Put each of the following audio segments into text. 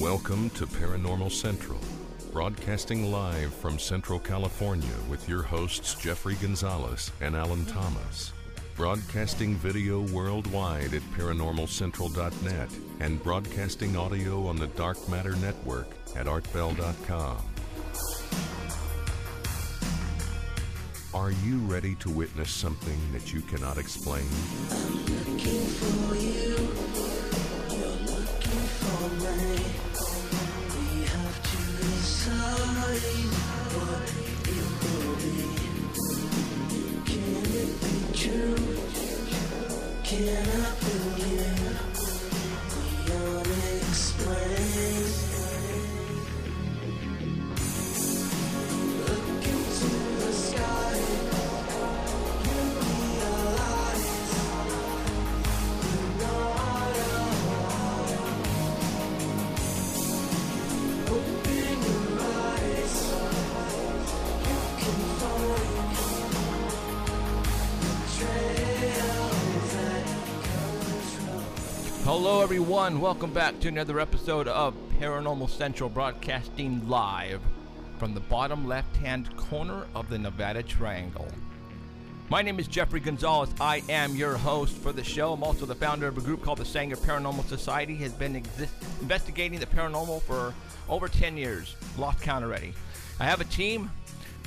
Welcome to Paranormal Central, broadcasting live from Central California with your hosts Jeffrey Gonzalez and Alan Thomas. Broadcasting video worldwide at paranormalcentral.net and broadcasting audio on the Dark Matter Network at artbell.com. Are you ready to witness something that you cannot explain? Can I believe the unexplained? Hello, everyone. Welcome back to another episode of Paranormal Central broadcasting live from the bottom left hand corner of the Nevada Triangle. My name is Jeffrey Gonzalez. I am your host for the show. I'm also the founder of a group called the Sanger Paranormal Society. Has been exist- investigating the paranormal for over 10 years. Lost count already. I have a team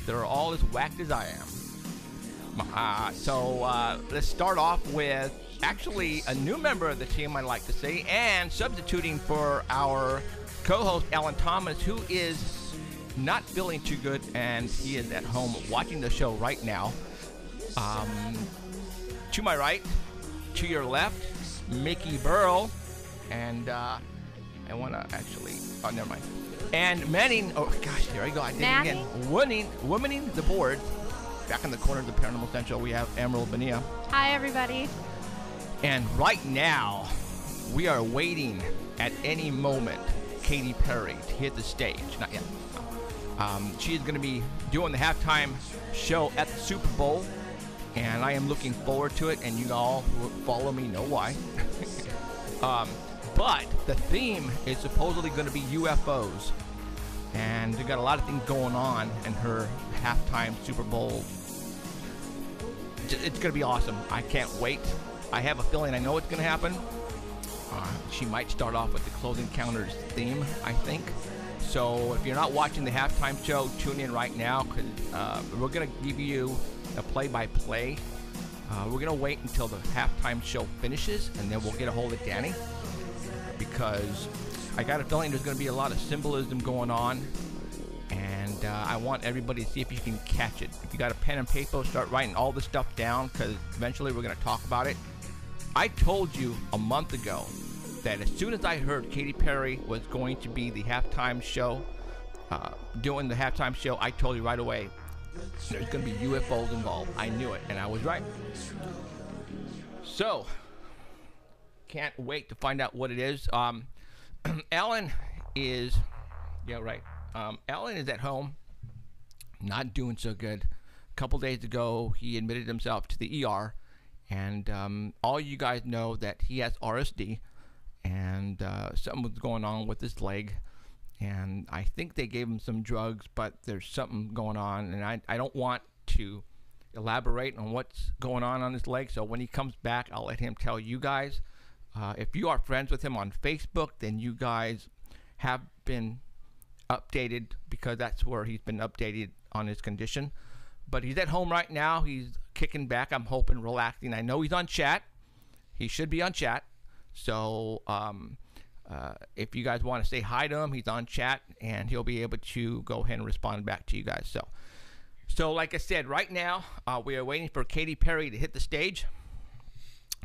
that are all as whacked as I am. Uh, so uh, let's start off with actually a new member of the team, I'd like to say, and substituting for our co host, Alan Thomas, who is not feeling too good and he is at home watching the show right now. Um, to my right, to your left, Mickey Burrow, and uh, I want to actually, oh, never mind. And Manning, oh gosh, there I go, I did Manning? it again. Winning, womaning the board. Back in the corner of the Paranormal Central, we have Emerald Benia. Hi, everybody. And right now, we are waiting at any moment Katy Perry to hit the stage. Not yet. Um, she is going to be doing the halftime show at the Super Bowl, and I am looking forward to it. And you all who follow me know why. um, but the theme is supposedly going to be UFOs, and they got a lot of things going on in her halftime Super Bowl it's going to be awesome. I can't wait. I have a feeling I know what's going to happen. Uh, she might start off with the Close Encounters theme, I think. So if you're not watching the halftime show, tune in right now because uh, we're going to give you a play-by-play. Uh, we're going to wait until the halftime show finishes and then we'll get a hold of Danny because I got a feeling there's going to be a lot of symbolism going on and uh, I want everybody to see if you can catch it. If you got a pen and paper, start writing all this stuff down because eventually we're going to talk about it. I told you a month ago that as soon as I heard Katy Perry was going to be the halftime show, uh, doing the halftime show, I told you right away there's going to be UFOs involved. I knew it, and I was right. So, can't wait to find out what it is. Um, Alan is, yeah, right. Um, Alan is at home, not doing so good. A couple days ago, he admitted himself to the ER, and um, all you guys know that he has RSD, and uh, something was going on with his leg. And I think they gave him some drugs, but there's something going on, and I, I don't want to elaborate on what's going on on his leg. So when he comes back, I'll let him tell you guys. Uh, if you are friends with him on Facebook, then you guys have been updated because that's where he's been updated on his condition. But he's at home right now. He's kicking back. I'm hoping, relaxing. I know he's on chat. He should be on chat. So um, uh, if you guys want to say hi to him, he's on chat and he'll be able to go ahead and respond back to you guys. So, so like I said, right now uh, we are waiting for Katy Perry to hit the stage.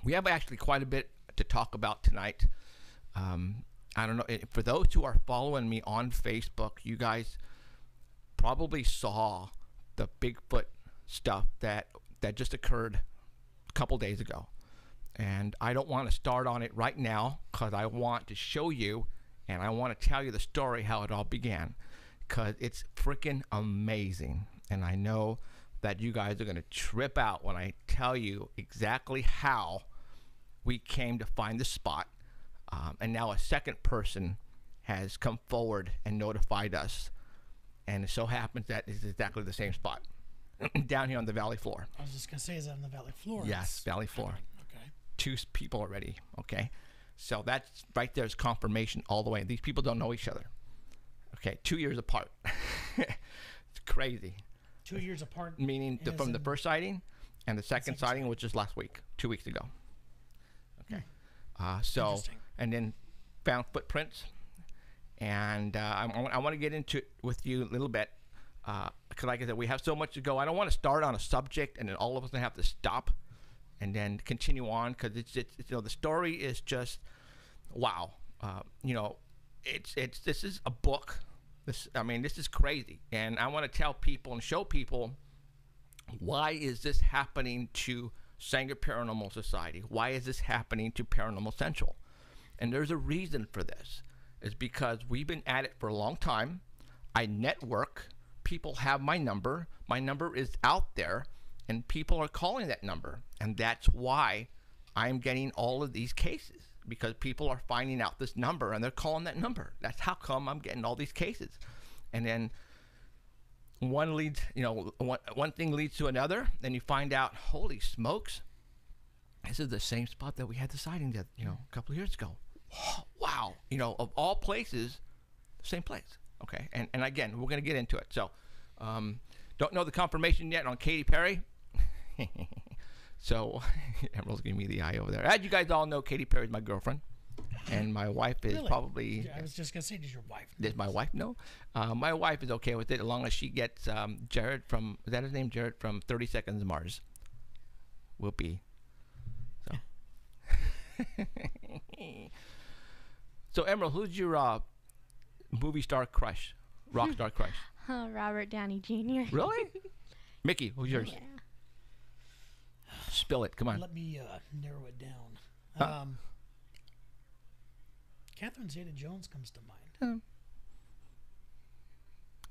We have actually quite a bit to talk about tonight. Um, I don't know. For those who are following me on Facebook, you guys probably saw the Bigfoot stuff that that just occurred a couple days ago. And I don't want to start on it right now because I want to show you and I want to tell you the story how it all began because it's freaking amazing. And I know that you guys are going to trip out when I tell you exactly how we came to find the spot. Um, and now a second person has come forward and notified us, and it so happens that it's exactly the same spot down here on the valley floor. I was just gonna say, is that on the valley floor? Yes, valley floor. Okay. Two people already. Okay, so that's right there is confirmation all the way. These people don't know each other. Okay, two years apart. it's crazy. Two years apart. Meaning the, from the first sighting and the second Second sighting, which is last week, two weeks ago. Okay. Uh, so and then found footprints, and uh, I, I want to get into it with you a little bit. Because, like I said, we have so much to go. I don't want to start on a subject and then all of us have to stop and then continue on because it's, it's, it's, you know, the story is just wow. Uh, you know, it's, it's, this is a book. This, I mean, this is crazy. And I want to tell people and show people why is this happening to Sanger Paranormal Society? Why is this happening to Paranormal Central? And there's a reason for this. Is because we've been at it for a long time. I network. People have my number. My number is out there, and people are calling that number. And that's why I'm getting all of these cases because people are finding out this number and they're calling that number. That's how come I'm getting all these cases. And then one leads, you know, one, one thing leads to another, then you find out, holy smokes, this is the same spot that we had the sighting that, you know, a couple of years ago. Wow, you know, of all places, same place. Okay, and and again, we're gonna get into it. So, um, don't know the confirmation yet on Katy Perry. so, Emerald's giving me the eye over there. As you guys all know, Katy Perry's my girlfriend, and my wife is Really? probably Yeah, I was just gonna say, does your wife? does my wife know? Uh, my wife is okay with it as long as she gets um, Jared from is that his name? Jared from Thirty Seconds Mars. Whoopee. So. so Emerald, who's your uh, movie star crush, rock star crush? Oh, Robert Downey Jr. Really? Mickey, who's yours? Yeah. Spill it. Come on. Let me uh, narrow it down. Huh. Um, Catherine Zeta-Jones comes to mind.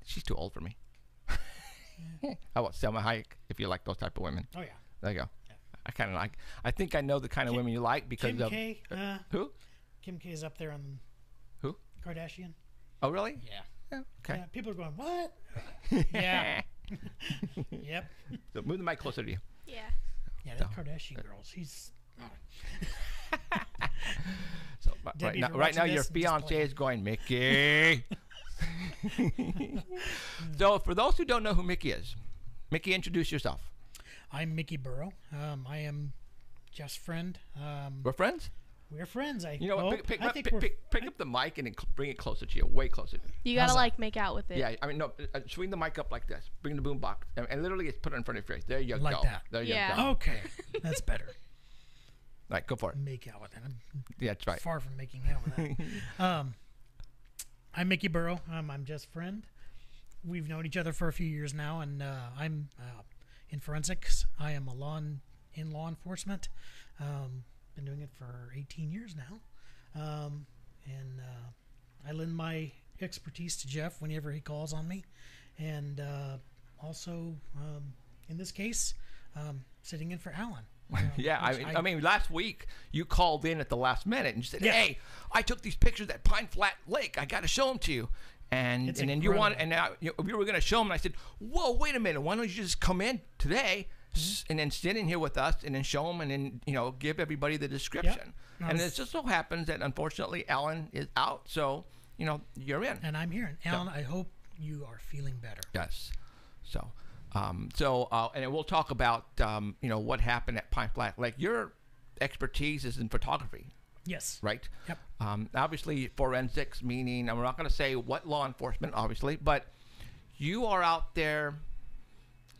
She's too old for me. How about Salma Hayek? If you like those type of women, Oh yeah. there you go. I kind of like. I think I know the kind of Kim- women you like because Kim of K. Uh, who? Kim K is up there on Who? Kardashian. Oh, really? Yeah. Yeah, okay. Yeah, people are going, what? yeah. yep. So move the mic closer to you. Yeah. Yeah, that Kardashian girl. She's. So but right now, right now your this, fiance is going, Mickey. so for those who don't know who Mickey is, Mickey, introduce yourself. I'm Mickey Burrow. Um, I am Jeff's friend. Um, We're friends. We're friends. I You know what? hope. Pick, pick, I up, think pick, pick, pick up the mic and then cl- bring it closer to you, way closer. You gotta How's that? like make out with it. Yeah, I mean no, uh, swing the mic up like this. Bring the boom box and, and literally it's put it in front of your face. There you Like go. that. There you Yeah. go. Okay, that's better. Right, go for it. Make out with it. I'm Yeah, that's right. far from making out with that. um, I'm Mickey Burrow. Um, I'm just friend. We've known each other for a few years now, and uh, I'm uh, in forensics. I am a law en- in law enforcement. Um, been doing it for 18 years now, um, and uh, I lend my expertise to Jeff whenever he calls on me, and uh, also um, in this case, um, sitting in for Alan. Yeah, I mean, I, mean, last week you called in at the last minute and you said, Yeah. "Hey, I took these pictures at Pine Flat Lake. I got to show them to you." And It's and then you want and now you, we were going to show them. And I said, "Whoa, wait a minute! Why don't you just come in today s- and then sit in here with us and then show them and then you know give everybody the description." No, And it just so happens that unfortunately Alan is out, so you know you're in. and I'm here. And Alan, I hope you are feeling better. Yes. So, um, so, uh, and we'll talk about, um, you know, what happened at Pine Flat Like Your expertise is in photography, Yes. right? Yep. Um, obviously, forensics, meaning, and we're not going to say what law enforcement, obviously, but you are out there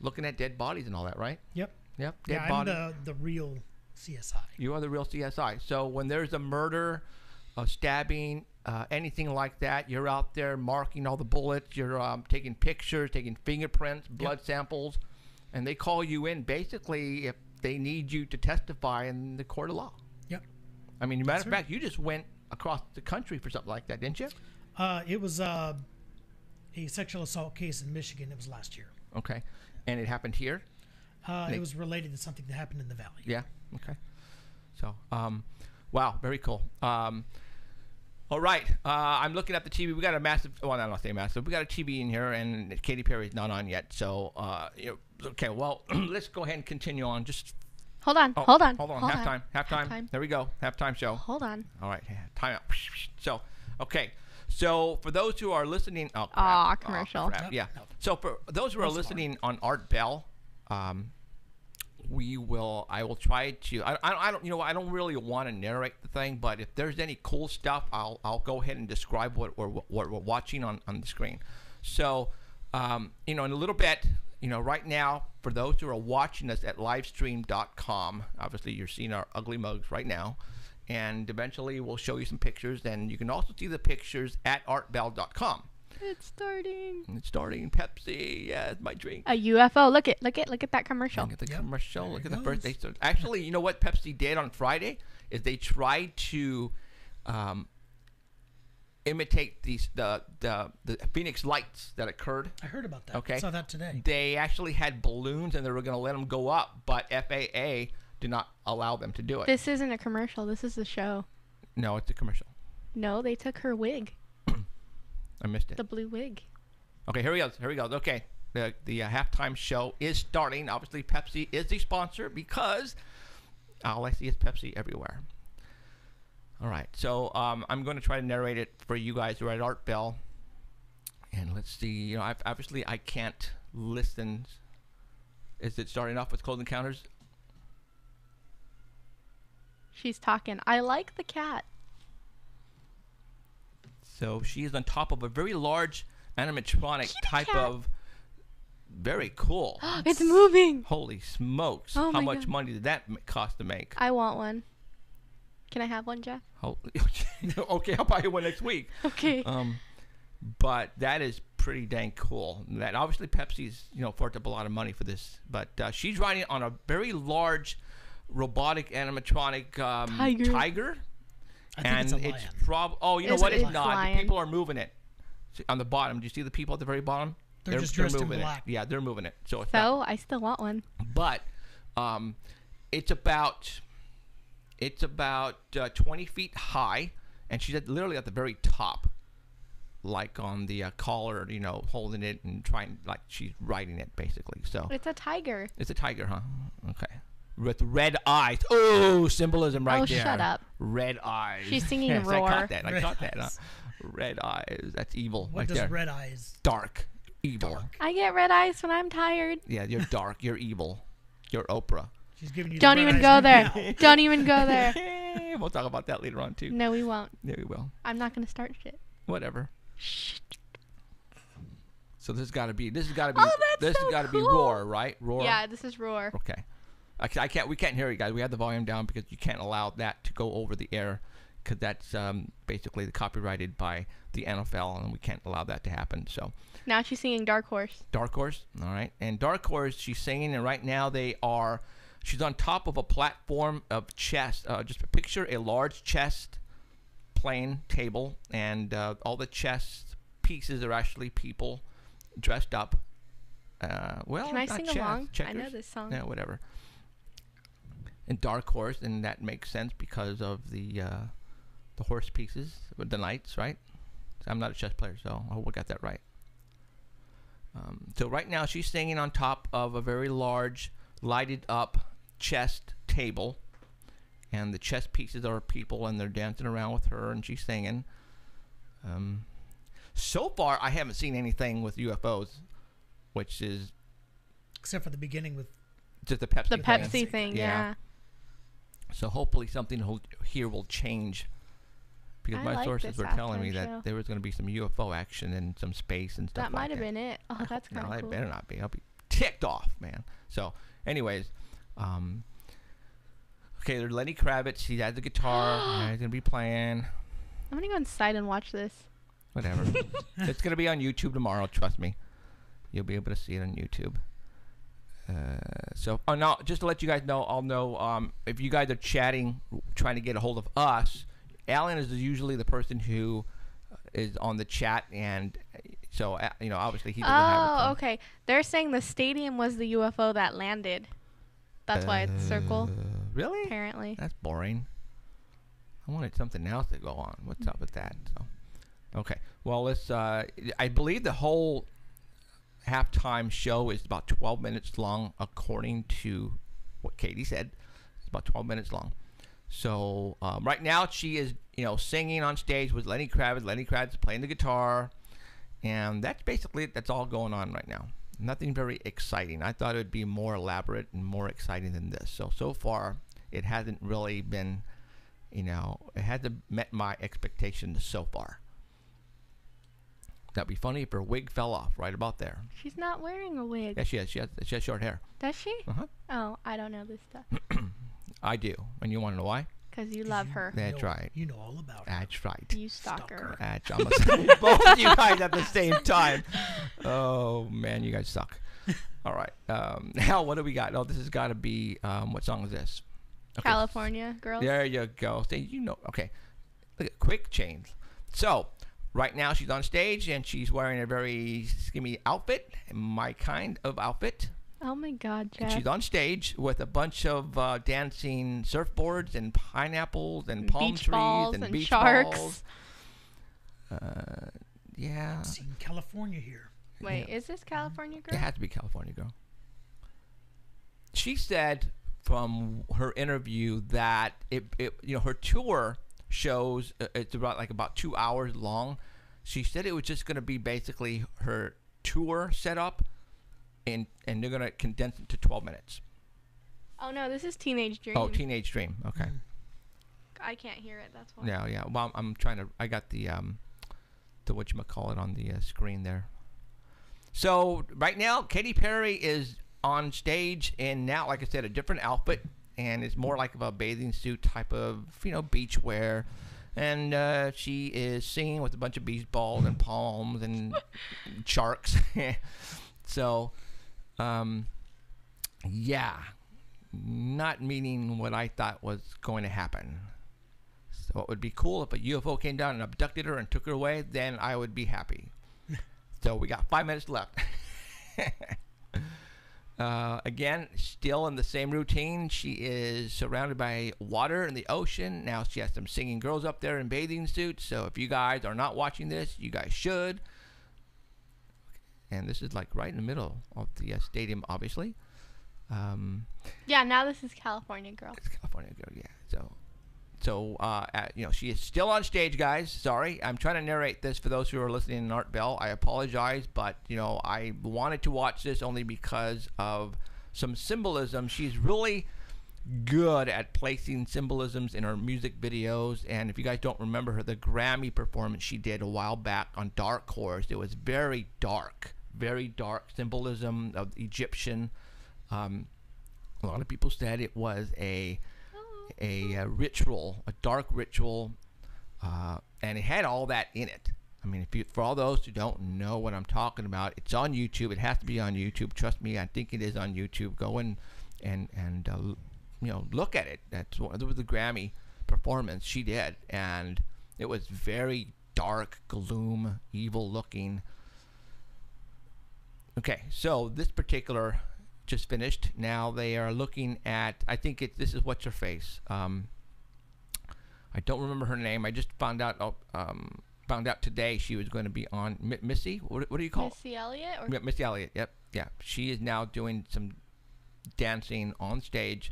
looking at dead bodies and all that, right? Yep. Yep. Dead Yeah, I'm body. the the real CSI. You are the real CSI. So when there's a murder, a stabbing, uh, anything like that, you're out there marking all the bullets. You're um, taking pictures, taking fingerprints, blood samples, and they call you in basically if they need you to testify in the court of law. Yep. I mean, matter of fact, you just went across the country for something like that, didn't you? Uh, it was uh, a sexual assault case in Michigan. It was last year. Okay. And it happened here. Uh, Nick. it was related to something that happened in the valley. Yeah. Okay. So, um, wow, very cool. Um, All right. Uh, I'm looking at the TV. We got a massive. Well, I don't say massive. We got a TV in here, and Katy Perry's not on yet. So, uh, you know, okay. Well, let's go ahead and continue on. Just Hold on. oh, hold on. Hold on. Half halftime. Halftime. Halftime. There we go. Halftime show. Hold on. All right. Time out. So, okay. So, for those who are listening, oh, crap. Aw, Oh, commercial. crap. Yeah. So, for those who are listening on Art Bell, um, we will. I will try to. I, I, I don't. You know. I don't really want to narrate the thing, but if there's any cool stuff, I'll I'll go ahead and describe what we're what we're watching on on the screen. So, um, you know, in a little bit, you know, right now, for those who are watching us at livestream.com, obviously you're seeing our ugly mugs right now, and eventually we'll show you some pictures, and you can also see the pictures at artbell.com. It's starting. It's starting Pepsi. Yeah, it's my drink. A UFO. Look at look at look at that commercial. Look at the Yep, commercial. there Look it at the goes. birthday. So actually, you know what Pepsi did on Friday is they tried to um, imitate these the, the the Phoenix lights that occurred. I heard about that. Okay. I Saw that today. They actually had balloons and they were going to let them go up, but FAA did not allow them to do it. This isn't a commercial. This is the show. no, it's a commercial. No, they took her wig, I missed it. the blue wig. Okay, here we go. Here we go. Okay, the the uh, halftime show is starting. Obviously, Pepsi is the sponsor because all I see is Pepsi everywhere. All right, so um, I'm going to try to narrate it for you guys who are at Art Bell, and let's see. You know, I've, obviously I can't listen. Is it starting off with cold encounters? She's talking. I like the cat. So she is on top of a very large animatronic type cat. of. Very cool. it's moving. Holy smokes! Oh How much God. money did that cost to make? I want one. Can I have one, Jeff? Holy, okay, I'll buy you one next week. Okay. Um, but that is pretty dang cool. That obviously Pepsi's you know forked up a lot of money for this, but uh, she's riding on a very large robotic animatronic um, Tiger. I think and it's a lion. prob. Oh, you know It's what? a It's not. lion. The people are moving it. See, on the bottom, do you see the people at the very bottom? They're just dressed in moving black. it. Yeah, they're moving it. So it's not so I still want one. but um, it's about it's about uh, 20 feet high and she's at, literally at the very top like on the uh, collar you know holding it and trying like she's riding it basically so It's a tiger. it's a tiger huh okay with red eyes oh symbolism right Oh, there shut up. red eyes She's singing yes, i caught that i Red caught that huh? red eyes that's evil What right does there red eyes? dark evil I get red eyes when I'm tired. yeah you're dark you're evil you're oprah She's giving you. Don't red even eyes go right there. now. Don't even go there. we'll talk about that later on too. No, we won't. Yeah, we will. I'm not gonna start shit. Whatever. Shh. So this has got to be. This has got to be. Oh, that's this so has got to be roar, right? Roar. Yeah, this is roar. Okay. I, I can't. We can't hear you guys. We have the volume down because you can't allow that to go over the air, because that's um, basically copyrighted by the NFL, and we can't allow that to happen. So. Now she's singing Dark Horse. Dark Horse, all right. And Dark Horse, she's singing, and right now they are. She's on top of a platform of chest. Uh, just picture a large chest plane table, and uh, all the chest pieces are actually people dressed up. Uh, well, Can I sing chest, along? I know this song. Yeah, whatever. And Dark Horse, and that makes sense because of the uh, the horse pieces, with the knights, right? I'm not a chess player, so I hope I got that right. Um, so right now she's singing on top of a very large, lighted up chest table, and the chess pieces are people, and they're dancing around with her, and she's singing. Um, so far, I haven't seen anything with UFOs, which is Except for the beginning with just a Pepsi. The thing. Pepsi thing, Yeah. yeah. So hopefully something here will change. Because I my like sources were telling me halftime that there was going to be some UFO action and some space and stuff like That might have been it. Oh, that's no, kind of that cool. better not be. I'll be ticked off, man. So, anyways, um, okay, there's Lenny Kravitz. He has the guitar. he's gonna be playing. I'm gonna go inside and watch this. Whatever. it's gonna be on YouTube tomorrow. Trust me. You'll be able to see it on YouTube. Uh, so, oh no, just to let you guys know, I'll know um, if you guys are chatting, trying to get a hold of us. Alan is usually the person who uh, on the chat, and uh, so uh, you know, obviously he doesn't have. Oh, okay. They're saying the stadium was the UFO that landed. That's why it's circle, Uh, Really? apparently. That's boring. I wanted something else to go on. What's up with that? So, okay. Well, let's. Uh, I believe the whole halftime show is about 12 minutes long, according to what Katy said. It's about 12 minutes long. So um, right now she is, you know, singing on stage with Lenny Kravitz. Lenny Kravitz is playing the guitar, and that's basically it. That's all going on right now. Nothing very exciting. I thought it would be more elaborate and more exciting than this. So so far, it hasn't really been, you know, it hasn't met my expectations so far. That'd be funny if her wig fell off right about there. She's not wearing a wig. Yeah, she has. She has, she has short hair. Does she? Uh-huh. Oh, I don't know this stuff. I do. And you want to know why? Because you love her. That's know- right. You know all about it. That's right. You stalker. That's almost both of you guys at the same time. Oh man, you guys suck. All right. Um, now what do we got? Oh, this has got to be um, what song is this? Okay. California girls. There you go. See, you know. Okay. Look at quick change. So right now she's on stage and she's wearing a very skimmy outfit, my kind of outfit. Oh my God, And she's on stage with a bunch of uh, dancing surfboards and pineapples and And palm beach trees balls and, and beach sharks. balls. Uh, yeah, Seen California here. Wait, is this California girl? it has to be California girl. She said from her interview that it, it you know her tour shows uh, it's about like about two hours long. She said it was just going to be basically her tour setup, and and they're going to condense it to twelve minutes. Oh no, this is Teenage Dream. Oh, Teenage Dream. Okay. I can't hear it. That's why. Yeah, yeah. Well, I'm, I'm trying to. I got the um, the what you call it on the uh, screen there. So right now, Katy Perry is on stage and now, like I said, a different outfit, and it's more like of a bathing suit type of you know beach wear, and uh, she is singing with a bunch of beach balls and palms and sharks. so, um, yeah, not meaning what I thought was going to happen. So it would be cool if a UFO came down and abducted her and took her away. Then I would be happy. so we got five minutes left. Uh, again, still in the same routine. She is surrounded by water in the ocean. Now she has some singing girls up there in bathing suits. So if you guys are not watching this, you guys should. And this is like right in the middle of the uh, stadium, obviously. Um, Yeah, now this is California girl. it's California girl, yeah. So, so uh, at, you know, she is still on stage, guys. Sorry, I'm trying to narrate this for those who are listening in Art Bell. I apologize, but you know, I wanted to watch this only because of some symbolism. She's really good at placing symbolisms in her music videos. And if you guys don't remember her, the Grammy performance she did a while back on Dark Horse, it was very dark, very dark symbolism of Egyptian. Um, a lot of people said it was a a, uh ritual, a dark ritual, uh, and it had all that in it. I mean, if you, for all those who don't know what I'm talking about, it's on YouTube. It has to be on YouTube. Trust me, I think it is on YouTube. Go in and and uh, you know look at it. That's. That was the Grammy performance she did, and it was very dark, gloom, evil looking. Okay, so this particular just finished. Now they are looking at. I think it. This is what's her face. Um, I don't remember her name. I just found out. Oh, um, found out today she was going to be on Mi- Missy. What, what do you call? Missy Elliott or Yeah, Missy Elliott. Yep. Yeah. She is now doing some dancing on stage.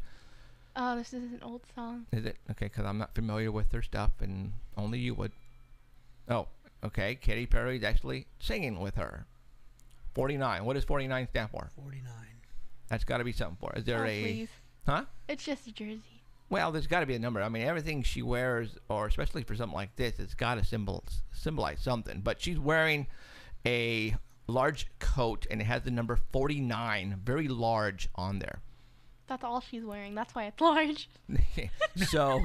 oh, this is an old song. Is it okay? Because I'm not familiar with her stuff, and only you would. Oh, okay. Katy Perry's actually singing with her. Forty-nine. What does forty-nine stand for? 49. That's got to be something for. Is there oh, a? please. Huh? It's just a jersey. Well, there's got to be a number. I mean, everything she wears, or especially for something like this, it's got to symbol symbolize something. But she's wearing a large coat, and it has the number 49, very large, on there. That's all she's wearing. That's why it's large. so,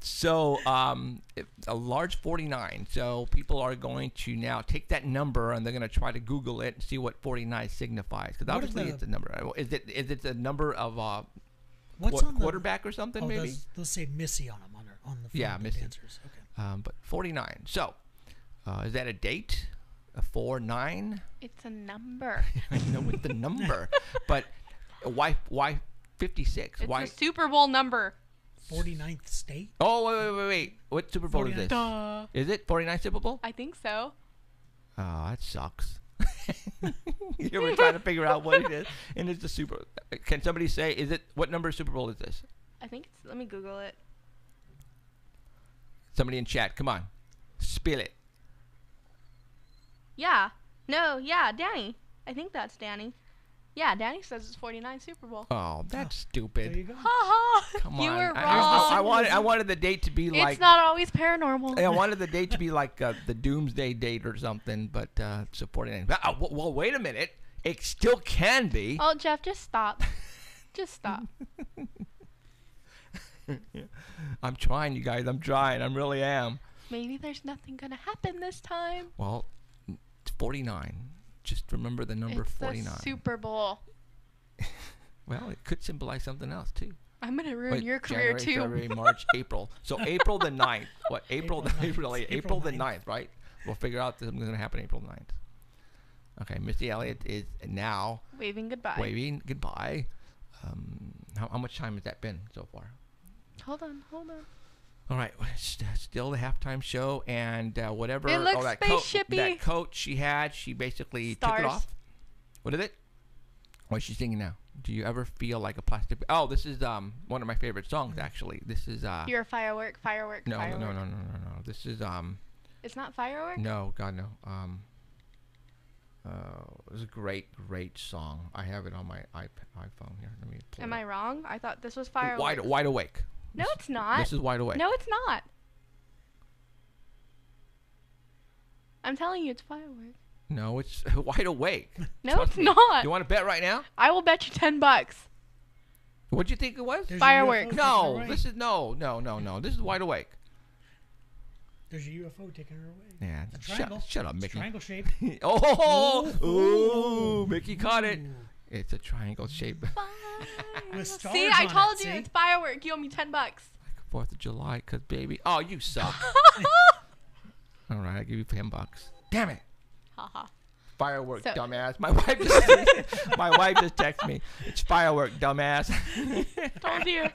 so um, it- a large 49. So people are going to now take that number and they're going to try to Google it and see what 49 signifies. Because obviously the- it's a number. Is it is it the number of uh, What's qu- on the quarterback or something? Oh, maybe. they'll, say Missy on them on, her, on the front Yeah, of the Missy. dancers. Okay. Um, but 49. So, uh, is that a date? A 4 9? It's a number. I know it's the number. but why why 56? It's why a Super Bowl number. 49th state. Oh wait wait wait wait. What Super Bowl is this? Duh. Is it 49 Super Bowl? I think so. Oh, that sucks. you were trying to figure out what it is, and it's the Super. Can somebody say is it what number Super Bowl is this? I think it's. Let me Google it. Somebody in chat, come on, spill it. Yeah. No. Yeah. Danny. I think that's Danny. Yeah. Danny says it's 49 Super Bowl. Oh, that's stupid. There you stupid. go. Ha ha. Come you on. were I, wrong. I, I wanted I wanted the date to be like it's not always paranormal. I wanted the date to be like uh, the doomsday date or something, but uh, it's a 49. Uh, w- well, wait a minute. It still can be. Oh, Jeff, just stop. just stop. I'm trying, you guys. I'm trying. I really am. Maybe there's nothing gonna happen this time. Well, it's 49. Just remember the number it's 49. the Super Bowl. well, it could symbolize something else too. I'm gonna ruin Wait, your career January, too. February, March, April. So April the 9th. What? April, April the 9th. April, April, April the 9th. 9th, right? We'll figure out something's going to happen April the 9th. Okay, Missy Elliott is now Waving goodbye. waving goodbye. Um, how, how much time has that been so far? Hold on, hold on. All right, well, it's st- still the halftime show, and uh, whatever. It looks oh, that coat, that coat she had, she basically took it off. What is it? What's she singing now? Do you ever feel like a plastic? Oh, this is um one of my favorite songs actually. This is uh You're a firework, firework, no, no firework. no no no no no. This is um It's not firework. no God no um. Uh, it was a great, great song. I have it on my iP- iPhone here. Let me. Am it I wrong? I thought this was firework. Wide, wide awake. No, it's not. This is wide awake. No, it's not. I'm telling you, it's firework. No, it's wide awake. No, Trust it's me. not. You want to bet right now? I will bet you ten bucks. What'd you think it was? There's Fireworks. No, taking this is no, no, no, no. This is wide awake. There's a UFO taking her away. Yeah, It's a shut, triangle. shut up, It's Mickey. triangle shaped. oh, Ooh. ooh, Mickey caught it. It's a triangle shape. See, I told it, you see? it's firework. You owe me ten bucks. Like Fourth of July, cause baby. Oh, you suck. All right, I give you ten bucks. Damn it. Haha. Firework, So- dumbass. My wife just my wife just texted me. It's firework, dumbass. Told you.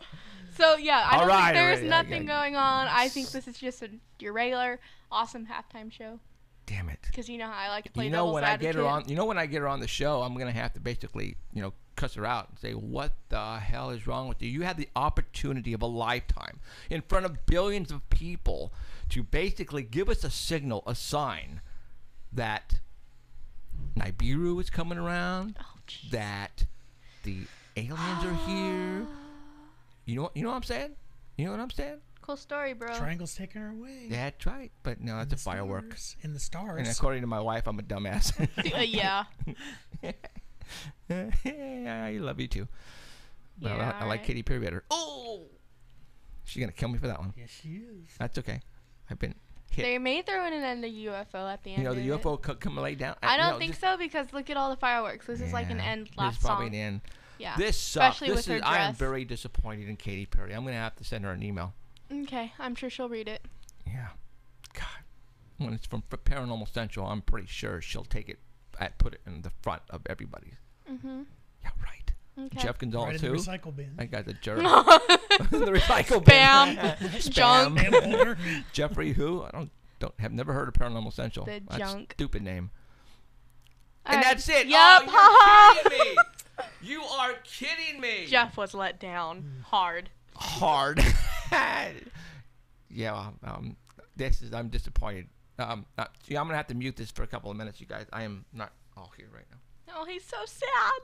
So yeah, I All don't right, think there's already, I nothing got going on. I think this is just a your regular awesome halftime show. Damn it. Because you know how I like to play you know when I get her on, you know when I get her on the show, I'm gonna have to basically, you know, cuss her out and say, "What the hell is wrong with you? You had the opportunity of a lifetime in front of billions of people to basically give us a signal, a sign that Nibiru is coming around, Oh, that the aliens are here. You know, you know what I'm saying? You know what I'm saying? Cool story, bro. Triangle's taking her away. That's right. But no, In it's the a firework. stars. In the stars. And according to my wife, I'm a dumbass. Uh, yeah. I love you too. But I- Yeah, I, like alright. Katy Perry better. Oh, she's gonna kill me for that one. yes, she is. That's okay. I've been hit. They may throw in an end of UFO at the end. you know the of. UFO co- come lay down. I you don't know, think just- so because look at all the fireworks. This is like an Yeah, end this last is probably song. an end. Yeah. This sucks. Especially This with is. her I am very disappointed in Katy Perry. I'm gonna have to send her an email. Okay, I'm sure she'll read it. Yeah. God. When it's from Paranormal Central, I'm pretty sure she'll take it and put it in the front of everybody's. Mhm. Yeah, right. Okay. Jeff Gonzalez right in too. the recycle bin. That guy's a jerk. the recycle bin. Spam. Junk. Spam. Damn holder. Jeffrey who? I don't don't have never heard of Paranormal Central. The That's junk. Stupid name. All and right. that's it. Yep. Oh, you're kidding me. You are kidding me. Jeff was let down hard. Hard. yeah. Um. This is. I'm disappointed. Um. Uh, yeah, I'm gonna have to mute this for a couple of minutes, you guys. I am not all here right now. Oh, he's so sad.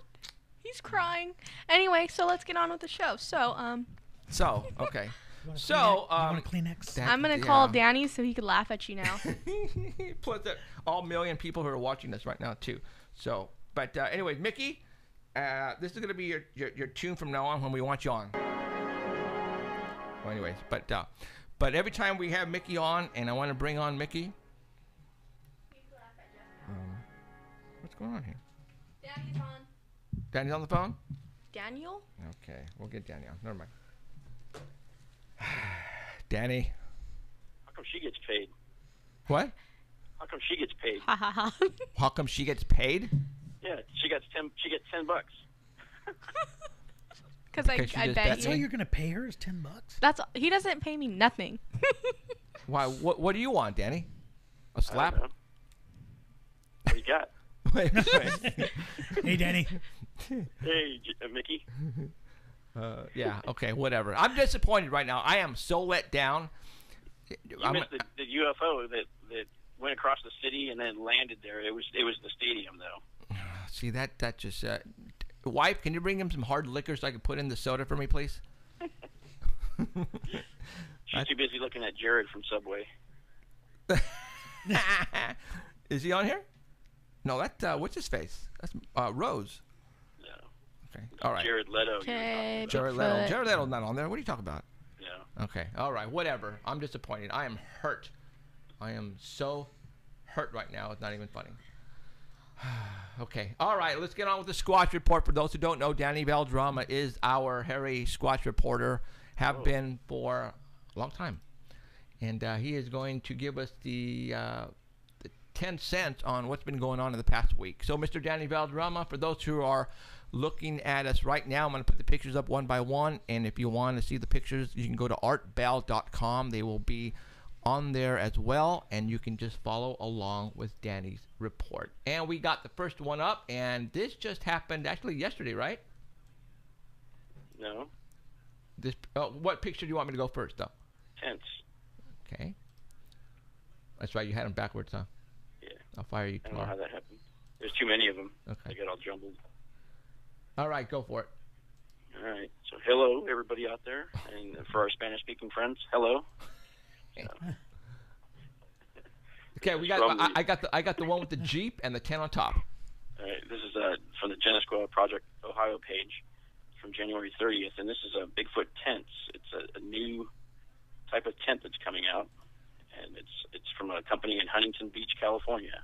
He's crying. Anyway, so let's get on with the show. So, um, So okay. You want a So, um, Kleenex? that- I'm gonna call yeah. Danny so he could laugh at you now. Plus, there all million people who are watching this right now too. So, but uh, anyways, Mickey, uh, this is gonna be your, your your tune from now on when we want you on. Well, anyways, but uh, but every time we have Mickey on, and I want to bring on Mickey. Um, what's going on here? Danny's on. Danny's on the phone. Daniel? Okay, we'll get Daniel. Never mind. Danny, How come she gets paid? what? How come she gets paid? Ha ha ha. How come she gets paid? Yeah, she gets ten. She gets ten bucks. Because I, Because she I bet bet That's you. all you're gonna pay her is ten bucks. That's he doesn't pay me nothing. Why? What? What do you want, Danny? A slap? What do you got? Wait, wait. hey, Danny. Hey, J- uh, Mickey. Uh, yeah. Okay. Whatever. I'm disappointed right now. I am so let down. You I'm- missed the, the UFO that that went across the city and then landed there. It was it was the stadium though. see that that just. Uh, wife, can you bring him some hard liquor so I can put in the soda for me, please? She's too busy looking at Jared from Subway. Is he on here? No, that uh, what's his face? That's uh, Rose. No, Okay. All right. Jared Leto. Okay, talking Jared Leto. Jared Leto's not on there. What are you talking about? about. No. Okay. All right. Whatever. I'm disappointed. I am hurt. I am so hurt right now. It's not even funny. okay. All right. Let's get on with the Squatch report. For those who don't know, Danny Valderrama is our hairy Squatch reporter. Have been for a long time, and uh, he is going to give us the. Uh, the 10 cents on what's been going on in the past week. So, Mr. Danny Valderrama, for those who are looking at us right now, I'm going to put the pictures up one by one. And if you want to see the pictures, you can go to artbell.com. They will be on there as well. And you can just follow along with Danny's report. And we got the first one up. And this just happened actually yesterday, right? No. This. Oh, what picture do you want me to go first, though? Tense. Okay. That's right. You had them backwards, huh? Yeah. I'll fire you I don't know how tomorrow. that happened. There's too many of them. Okay. They got all jumbled. All right, go for it. All right. So hello, everybody out there, and for our Spanish-speaking friends, hello. Okay, we got. I, I got the I got the one with the Jeep and the ten on top. All right. This is uh, from the Genesqua Project Ohio page from January 30th, and this is a Bigfoot tents. It's a, a new type of tent that's coming out, and it's it's from a company in Huntington Beach, California.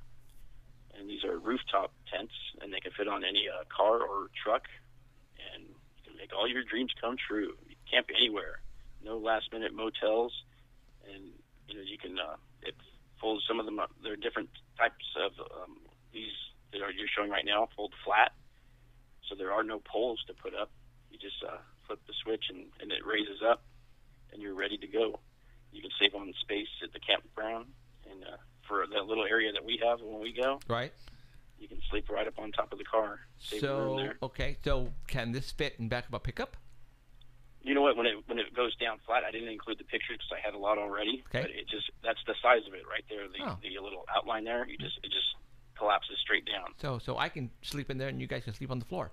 And these are rooftop tents, and they can fit on any uh, car or truck, and you can make all your dreams come true. You can camp anywhere, no last minute motels, and you know you can. Uh, it folds some of them. Up. There are different types of um, these that are you're showing right now fold flat, so there are no poles to put up. You just uh, flip the switch and, and it raises up, and you're ready to go. You can save on space at the campground, and uh, for that little area that we have when we go, Right. you can sleep right up on top of the car. So okay, so can this fit in back of a pickup? You know what? When it when it goes down flat, I didn't include the pictures because I had a lot already. Okay. But it just that's the size of it right there. The Oh. the little outline there. You just it just collapses straight down. So so I can sleep in there and you guys can sleep on the floor.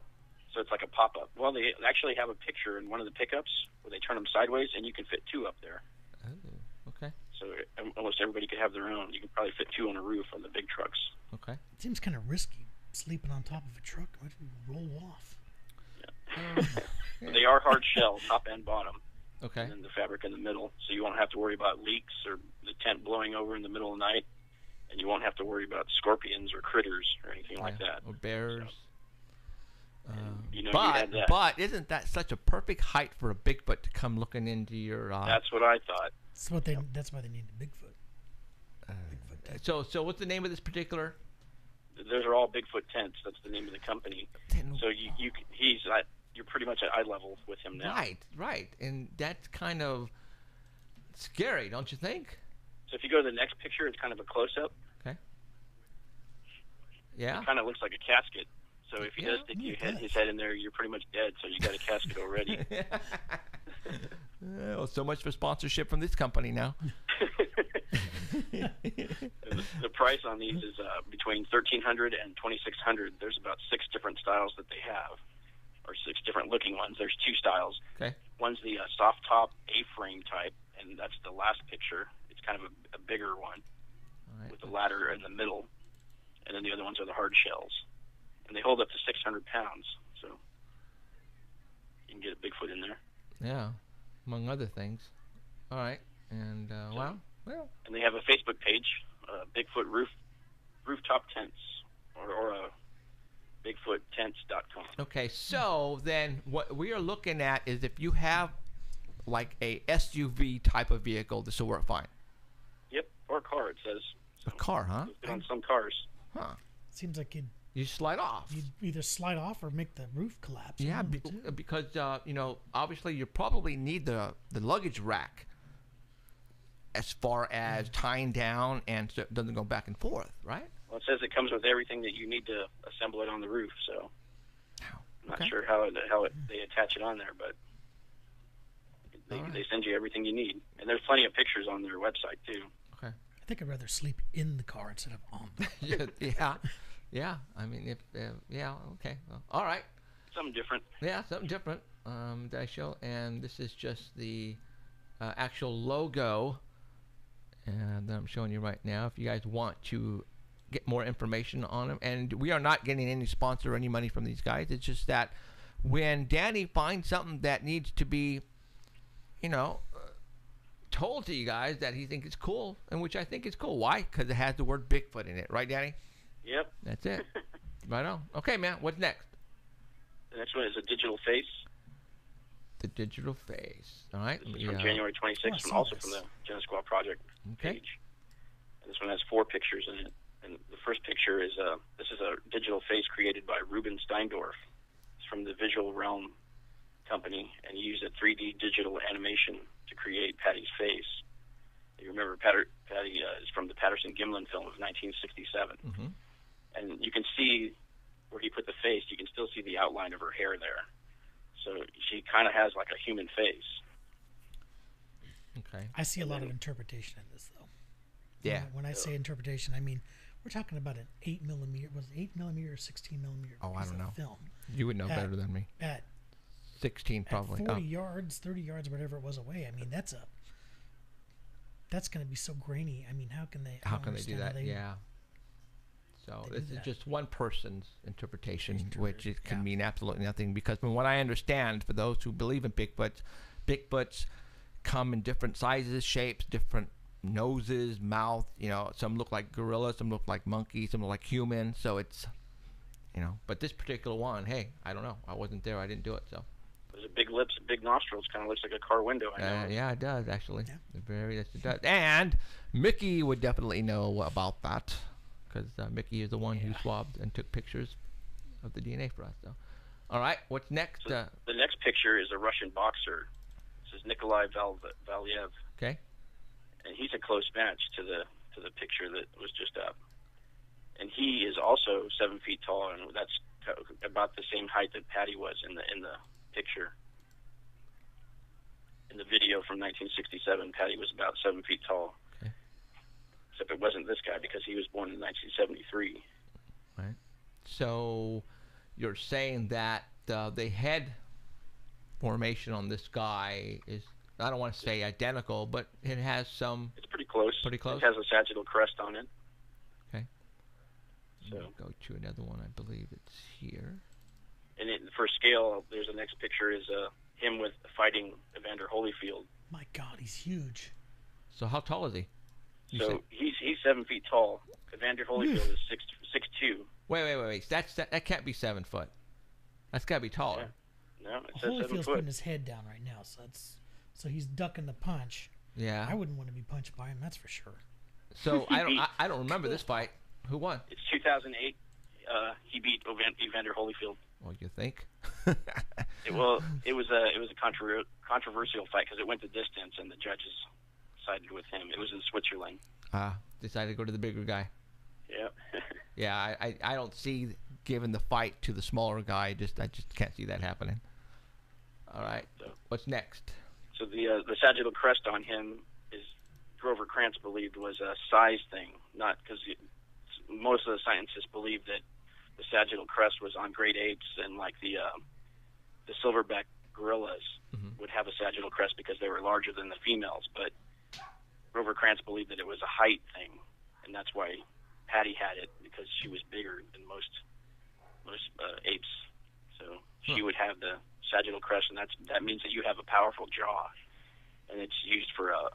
So it's like a pop up. Well, they actually have a picture in one of the pickups where they turn them sideways, and you can fit two up there. Oh, okay. So um, almost everybody could have their own. You can probably fit two on a roof on the big trucks. Okay. It seems kind of risky sleeping on top of a truck. What if we roll off? But they are hard shell, top and bottom, Okay. and then the fabric in the middle. So you won't have to worry about leaks or the tent blowing over in the middle of the night, and you won't have to worry about scorpions or critters or anything like that. Or bears. Uh, You know, but had that. but isn't that such a perfect height for a Bigfoot to come looking into your? Uh, That's what I thought. That's what they. That's why they need the Bigfoot. Bigfoot. so so what's the name of this particular? Those are all Bigfoot tents. That's the name of the company. Tent? So you, you he's at, you're pretty much at eye level with him now. Right, right, and that's kind of scary, don't you think? So if you go to the next picture, it's kind of a close up. Okay. Yeah. It kind of looks like a casket. So if he does Yeah, stick it your head, his head in there, you're pretty much dead. So you got a casket already. well, so much for sponsorship from this company now. the, the price on these is uh, between thirteen hundred and twenty six hundred. There's about six different styles that they have, or six different looking ones. There's two styles. Okay. One's the uh, soft top A-frame type, and that's the last picture. It's kind of a, a bigger one right. with the ladder in the middle, and then the other ones are the hard shells, and they hold up to six hundred pounds. So you can get a Bigfoot in there. Yeah, among other things. All right, and uh, wow, well, and they have a Facebook page, uh, Bigfoot Roof Rooftop Tents, or, or uh, BigfootTents.com. okay. So then, what we are looking at is if you have like a SUV type of vehicle, this will work fine. Yep, or a car it says. A car, huh? On some cars. Huh. Seems like you'd. You slide off. You either slide off or make the roof collapse. Yeah, be, because uh, you know, obviously, you probably need the the luggage rack as far as tying down and so it doesn't go back and forth, right? Well, it says it comes with everything that you need to assemble it on the roof. So I'm not Okay. sure how it, how it, they attach it on there, but they, All right. they send you everything you need. And there's plenty of pictures on their website too. Okay. I think I'd rather sleep in the car instead of on. the yeah, yeah, yeah. I mean, if uh, yeah, okay. Well, all right. Something different. Yeah, something different. Um, that I show, and this is just the uh, actual logo, and that I'm showing you right now. If you guys want to get more information on them, and we are not getting any sponsor or any money from these guys. It's just that when Danny finds something that needs to be, you know, uh, told to you guys that he thinks is cool, and which I think is cool. Why? Because it has the word Bigfoot in it, right, Danny? Yep. That's it. right on. Okay, man. What's next? The next one is a digital face. The digital face. All right. This is let from January Oh, 26th, from, also this. from the Jenna Squaw Project Okay. page. And this one has four pictures in it. And the first picture is uh, this is a digital face created by Ruben Steindorf. It's from the Visual Realm company, and he used a 3D digital animation to create Patty's face. You remember Patter- Patty uh, is from the Patterson Gimlin film of 1967, Mhm. and you can see where he put the face. You can still see the outline of her hair there. So she kind of has like a human face. Okay. I see a lot of interpretation in this, though. Yeah. When I say interpretation, I mean we're talking about an eight millimeter. Was it eight millimeter or sixteen millimeter? Oh, I don't know. Film You would know Uh, better than me. at 16 at probably. forty Oh, yards, thirty yards, whatever it was away. I mean that's a that's going to be so grainy. I mean, how can they? How can they do that? yeah. So this is just one person's interpretation, Interpret- which it can yeah. mean absolutely nothing. Because from what I understand, for those who believe in Bigfoots, Bigfoots come in different sizes, shapes, different noses, mouth. You know, some look like gorillas, some look like monkeys, some look like human. So it's, you know, but this particular one, hey, I don't know. I wasn't there. I didn't do it. So. There's a big lips, big nostrils, kind of looks like a car window. I know. Uh, yeah, it does actually. Yeah. Very, yes, it does. And Mickey would definitely know about that because uh, Mickey is the one who swabbed and took pictures of the DNA for us. So, all right, what's next? So Uh, the next picture is a Russian boxer. This is Nikolai Val- Valuev, okay, and he's a close match to the to the picture that was just up. And he is also seven feet tall, and that's about the same height that Patty was in the in the picture. In the video from 1967, Patty was about seven feet tall. Okay. Except it wasn't this guy because he was born in 1973. Right. so you're saying that uh, the head formation on this guy is I don't want to say identical, but it has some. It's pretty close. Pretty close? It has a sagittal crest on it. Okay. So. Go to another one. I believe it's here. and it, for scale, there's the next picture is uh, him with fighting Evander Holyfield. My God, he's huge. So how tall is he? You so said- he's he's seven feet tall. Evander Holyfield is six six two. Wait, wait, wait, wait. That's that, that can't be seven foot. That's got to be taller. No, it says seven Holyfield's foot. putting his head down right now, so that's so he's ducking the punch. Yeah. I wouldn't want to be punched by him, that's for sure. So I don't. I, I don't remember this fight. Who won? It's 2008. Uh, he beat Evander Holyfield. Well, you think? It, well, it was a it was a controver- controversial fight because it went the distance, and the judges sided with him. It was in Switzerland. Ah, decided to go to the bigger guy. Yeah. Yeah, I, I, I don't see giving the fight to the smaller guy. Just I just can't see that happening. All right. So- What's next? So the uh, the sagittal crest on him is Grover Krantz believed was a size thing, not because most of the scientists believed that the sagittal crest was on great apes and like the uh, the silverback gorillas Mhm. would have a sagittal crest because they were larger than the females. But Grover Krantz believed that it was a height thing, and that's why Patty had it because she was bigger than most most uh, apes. So she would have the sagittal crest, and that's that means that you have a powerful jaw, and it's used for uh,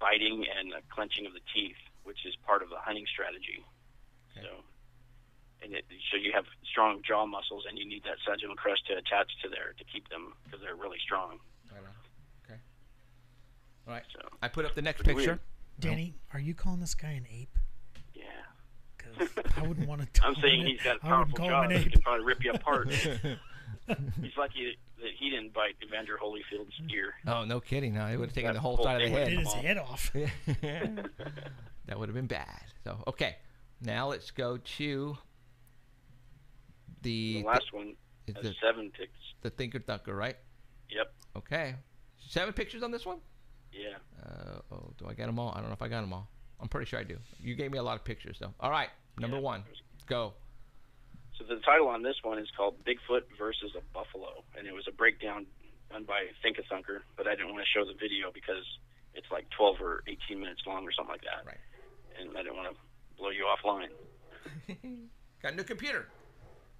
biting and uh, clenching of the teeth, which is part of the hunting strategy. Okay. So, and it, so you have strong jaw muscles, and you need that sagittal crest to attach to there to keep them because they're really strong. Right. Okay. All right. So I put up the next picture. weird. Danny, are you calling this guy an ape? yeah, Because I wouldn't want to. I'm saying he's got a powerful call him jaws an that ape. can probably rip you apart. he's lucky that he didn't bite Evander Holyfield's ear. Oh, no kidding. No, it would have taken That the whole whole side of the head. would Did his head off. that would have been bad. So, okay. Now let's go to the The last one has the, seven pics. the Thinker Thunker, right? Yep. Okay. Seven pictures on this one? Yeah. Uh, oh, do I get them all? I don't know if I got them all. I'm pretty sure I do. You gave me a lot of pictures, though. All right. Number Yeah. one. Go. So the title on this one is called Bigfoot versus a Buffalo, and it was a breakdown done by Thinker Thunker, but I didn't want to show the video because it's like 12 or 18 minutes long or something like that. Right. And I didn't want to blow you offline. Got a new computer.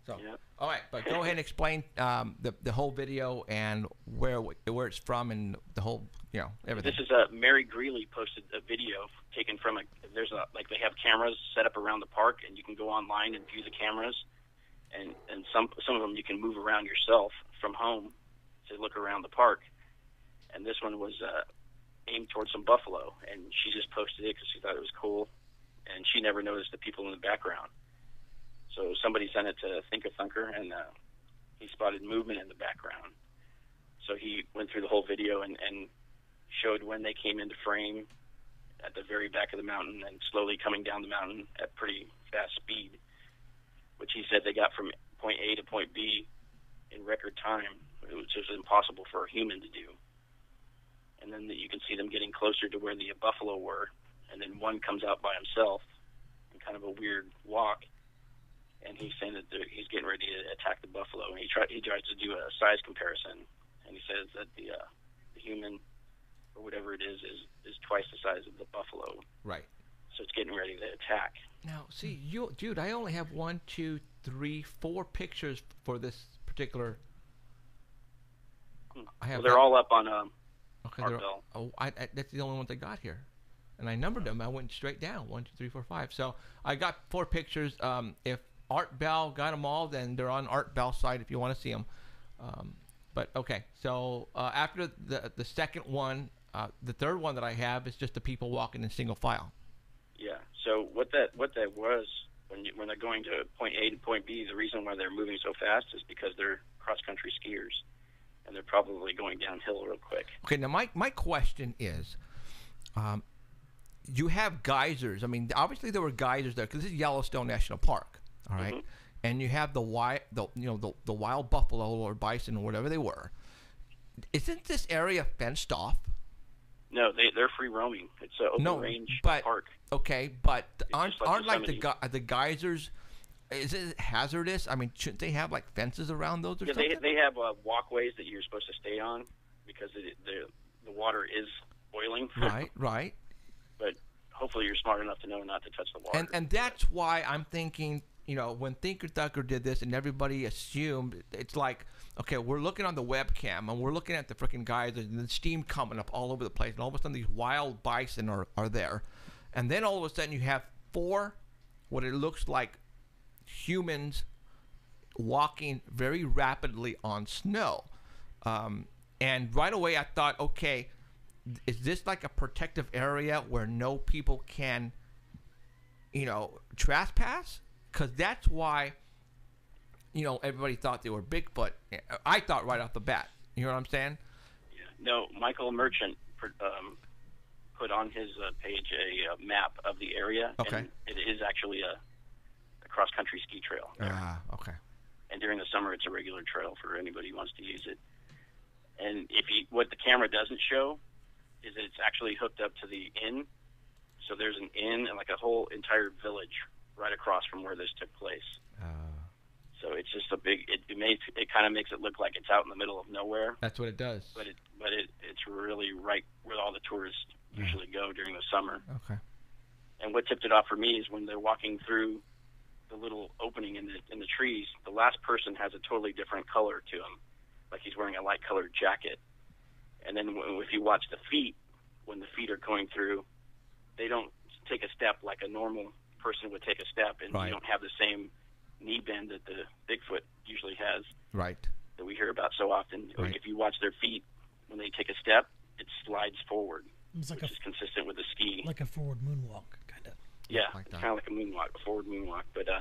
So, Yep. all right, but go ahead and explain um, the the whole video and where where it's from and the whole you know everything. This is uh, Mary Greeley posted a video taken from a. There's a like they have cameras set up around the park, and you can go online and view the cameras, and and some some of them you can move around yourself from home to look around the park, and this one was uh, aimed towards some buffalo, and she just posted it because she thought it was cool, and she never noticed the people in the background. So somebody sent it to Thinker Thunker, and uh, he spotted movement in the background. So he went through the whole video and, and showed when they came into frame at the very back of the mountain and slowly coming down the mountain at pretty fast speed, which he said they got from point A to point B in record time, which is impossible for a human to do. And then that you can see them getting closer to where the buffalo were, and then one comes out by himself in kind of a weird walk, and he's saying that he's getting ready to attack the buffalo, and he try he tries to do a size comparison, and he says that the uh, the human or whatever it is is is twice the size of the buffalo, right. so it's getting ready to attack. Now, see, you, dude, I only have one, two, three, four pictures for this particular. I have Well, they're that- all up on um, okay, Art they're- Oh, I, I, that's the only ones I got here, and I numbered them. I went straight down one, two, three, four, five. So I got four pictures. Um, if Art Bell got them all, then they're on Art Bell's site if you want to see them. Um, but okay, so uh, after the the second one, uh, the third one that I have is just the people walking in single file. Yeah. So what that what that was when you, when they're going to point A to point B, the reason why they're moving so fast is because they're cross country skiers, and they're probably going downhill real quick. Okay, now my, my question is, um, you have geysers. I mean, obviously there were geysers there because this is Yellowstone National Park, all right? And you have the wild, the you know the, the wild buffalo or bison or whatever they were. Isn't this area fenced off? No, they they're free roaming. It's an open No, range but park. okay, but aren't like aren't like the the geysers? Is it hazardous? I mean, shouldn't they have like fences around those or Yeah, they they have uh, walkways that you're supposed to stay on because it, the the water is boiling. right, right. but hopefully you're smart enough to know not to touch the water. And and that's why I'm thinking, you know, when Thinker Thunker did this and everybody assumed it's like, okay, we're looking on the webcam and we're looking at the freaking guys and the steam coming up all over the place and all of a sudden these wild bison are, are there. And then all of a sudden you have four what it looks like humans walking very rapidly on snow. Um, and right away I thought, okay, is this like a protective area where no people can you know, trespass? Because that's why, you know, everybody thought they were Bigfoot. I thought right off the bat. You know what I'm saying? Yeah. no, Michael Merchant um, put on his uh, page a uh, map of the area, Okay. and it is actually a, a cross country ski trail. Ah, okay. and during the summer it's a regular trail for anybody who wants to use it. And if you, what the camera doesn't show is that it's actually hooked up to the inn. So there's an inn and like a whole entire village right across from where this took place. Uh, So it's just a big. It, it makes it kind of makes it look like it's out in the middle of nowhere, that's what it does. but it but it it's really right where all the tourists usually go during the summer. Okay. And what tipped it off for me is when they're walking through the little opening in the in the trees, the last person has a totally different color to him, like he's wearing a light colored jacket. And then w- if you watch the feet, when the feet are going through, they don't take a step like a normal person would take a step, and Right. you don't have the same knee bend that the Bigfoot usually has Right. that we hear about so often. Right. If you watch their feet when they take a step, it slides forward, It's like which a is consistent with the ski. like a forward moonwalk kind of. Yeah, Like kind of like a moonwalk, a forward moonwalk. But uh,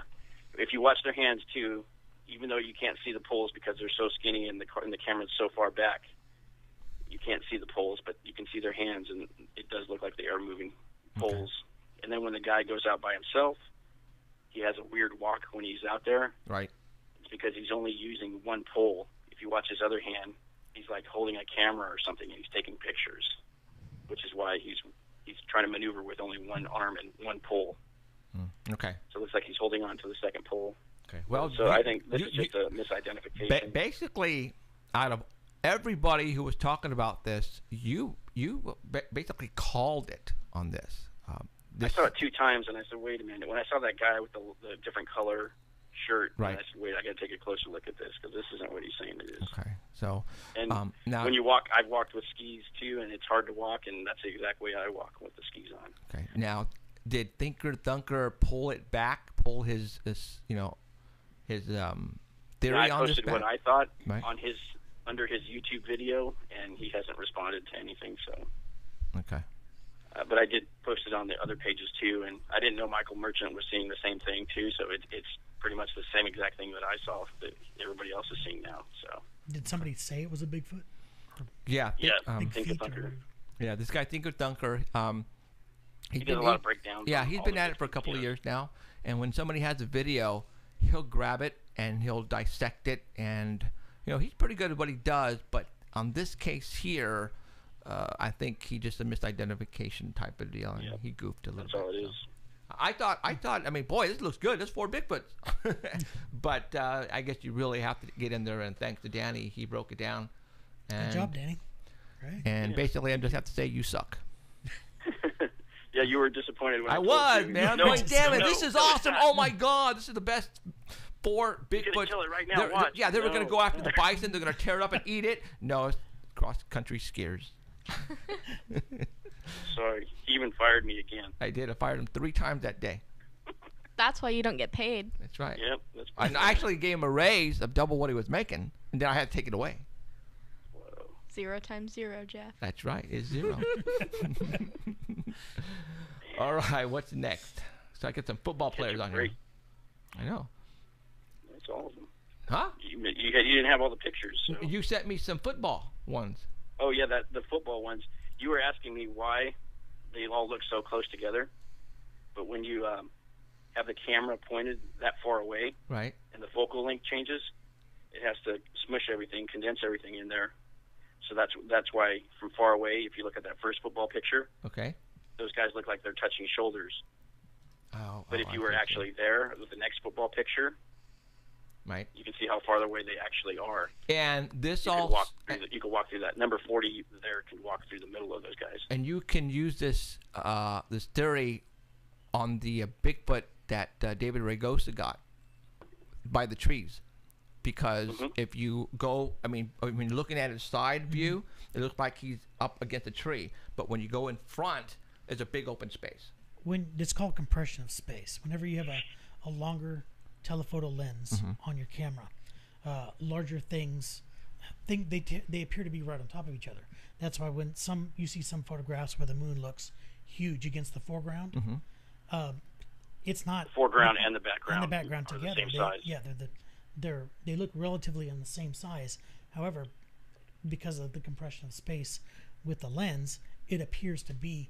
if you watch their hands too, even though you can't see the poles because they're so skinny and the car- and the camera's so far back, you can't see the poles, but you can see their hands, and it does look like they are moving poles. And then when the guy goes out by himself, he has a weird walk when he's out there. Right. It's because he's only using one pole. If you watch his other hand, he's like holding a camera or something, and he's taking pictures, which is why he's he's trying to maneuver with only one arm and one pole. Okay. So it looks like he's holding on to the second pole. Okay. Well, so you- I think this you- is just a misidentification. Ba- basically, out of everybody who was talking about this, you you basically called it on this. Um, I saw it two times, and I said, "Wait a minute!" When I saw that guy with the, the different color shirt, Right. I said, "Wait, I got to take a closer look at this because this isn't what he's saying it is." okay. So And um, now, when you walk, I've walked with skis too, and it's hard to walk, and that's the exact way I walk with the skis on. okay, now, did Thinker Thunker pull it back? Pull his this you know his um theory And I on this posted back? what I thought Right. on his under his YouTube video, and he hasn't responded to anything. So, okay. Uh, but I did post it on the other pages too, and I didn't know Michael Merchant was seeing the same thing too. So it, it's pretty much the same exact thing that I saw that everybody else is seeing now. So Did somebody say it was a Bigfoot? Yeah. yeah, Um, Big Think feet of Thunker. or yeah. This guy Thinker Thunker. Um, he's He does a been- lot of breakdowns. Yeah, on he's all been at it for a different couple of years now. And when somebody has a video, he'll grab it and he'll dissect it. And, you know, he's pretty good at what he does. But on this case here, uh, I think he just a misidentification type of deal. And Yep. he goofed a little That's bit. all it so. is. I thought, I thought, I mean, boy, this looks good. This four Bigfoots. but uh, I guess you really have to get in there. And thanks to Danny, he broke it down. Good job, Danny. Right. And basically, I just have to say, you suck. Yeah, you were disappointed when I, I told was, you. man. I'm No, like, damn it, no, this is no, awesome. Oh my god, this is the best four gonna Bigfoot. kill it right now, They're- they're- yeah, they were gonna go after the bison. They're gonna tear it up and eat it. No, it's cross country skiers. Sorry, he even fired me again. I did. I fired him three times that day. That's why you don't get paid. That's right. Yep, that's. I I actually gave him a raise of double what he was making, and then I had to take it away. Whoa. Zero times zero, Jeff. That's right. It's zero. All right, what's next? So I get some football players on here. break. I know. That's all of them. Huh? You, you, you didn't have all the pictures. So. You sent me some football ones. Oh yeah, that the football ones. You were asking me why they all look so close together, but when you um, have the camera pointed that far away Right. and the focal length changes, it has to smush everything, condense everything in there. So that's that's why from far away, if you look at that first football picture, Okay. those guys look like they're touching shoulders. Oh. But oh, if you were I see. actually there with the next football picture, right. you can see how far away they actually are. And this You all could walk through the, you can walk through that. Number forty there can walk through the middle of those guys. and you can use this uh, this theory on the uh, Bigfoot that uh, David Ragosa got by the trees, because Mhm. if you go, I mean, when you're looking at his side view, it looks like he's up against a tree, but when you go in front, there's a big open space. when it's called compression of space. Whenever you have a, a longer telephoto lens Mm-hmm. on your camera, uh, larger things think they t- they appear to be right on top of each other. That's why when some you see some photographs where the moon looks huge against the foreground, Mm-hmm. um, it's not Foreground and the background. and the background together. The same They- size. Yeah, they're the, they're they look relatively in the same size. However, because of the compression of space with the lens, it appears to be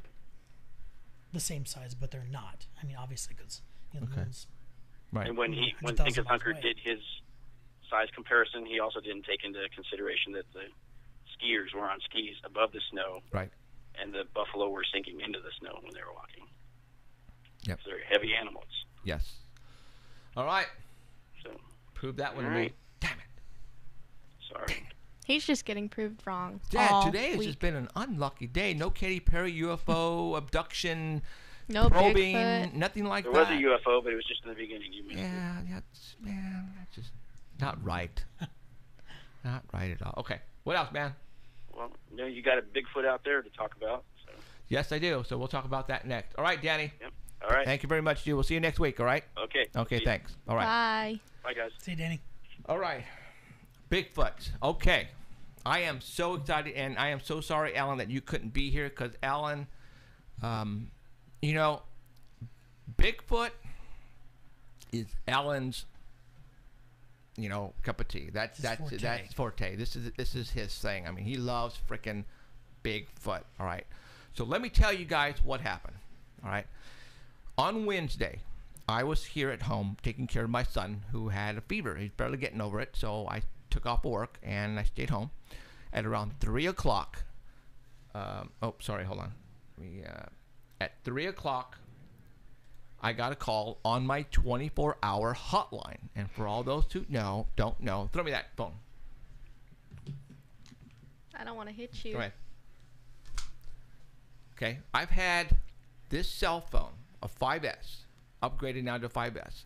the same size, but they're not. I mean, obviously, because you know, the Okay. moon's Right. And when he when 100,000 Think of miles did his size comparison, he also didn't take into consideration that the skiers were on skis above the snow, Right. and the buffalo were sinking into the snow when they were walking. Yep. So they're heavy animals. Yes. All right. So Prove that one to All me. right. Damn it. sorry. He's just getting proved wrong. Dad, all today has week. just been an unlucky day. No Katy Perry UFO abduction, no probing, Bigfoot. nothing like There that. was a UFO, but it was just in the beginning. You missed it. Yeah, that's man, that's just not right. not right at all. Okay, what else, man? Well, you know, you got a Bigfoot out there to talk about. So Yes, I do. So we'll talk about that next. All right, Danny. yep. All right. Thank you very much, Dude. We'll see you next week. All right. Okay. Okay. See- Thanks. All right. Bye. Bye, guys. say, Danny. All right. Bigfoot. Okay. I am so excited, and I am so sorry, Alan, that you couldn't be here because Alan, um, you know, Bigfoot is Ellen's, you know, cup of tea. That's His that's forte. that's forte. This is this is his thing. I mean, he loves freaking Bigfoot. All right. So let me tell you guys what happened. All right. On Wednesday, I was here at home taking care of my son who had a fever. He's barely getting over it. So I took off work and I stayed home. At around three o'clock. Um, oh, sorry. Hold on. Let me, uh, at three o'clock, I got a call on my 24 hour hotline. And for all those who know, don't know, throw me that phone. I don't want to hit you. Go ahead. Okay. I've had this cell phone, a 5S, upgraded now to 5S,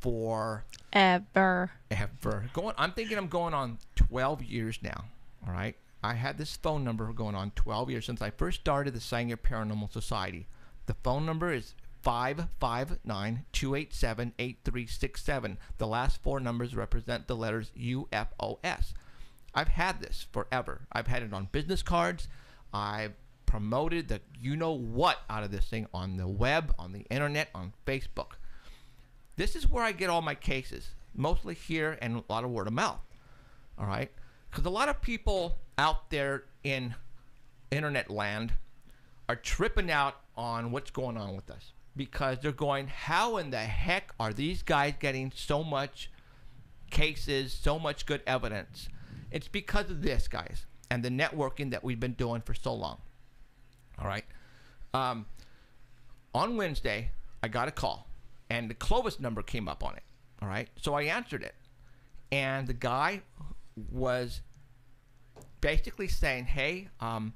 for Ever. ever. Going, I'm thinking I'm going on 12 years now. All right. I had this phone number going on 12 years since I first started the Sanger Paranormal Society. The phone number is 559-287-8367. The last four numbers represent the letters UFOS. I've had this forever. I've had it on business cards. I've promoted the you know what out of this thing on the web, on the internet, on Facebook. This is where I get all my cases, mostly here and a lot of word of mouth. All right? Because a lot of people out there in internet land are tripping out on what's going on with us because they're going, how in the heck are these guys getting so much cases, so much good evidence? It's because of this, guys, and the networking that we've been doing for so long. All right. Um, on Wednesday, I got a call, and the Clovis number came up on it. All right. So I answered it, and the guy was basically saying, "Hey, um,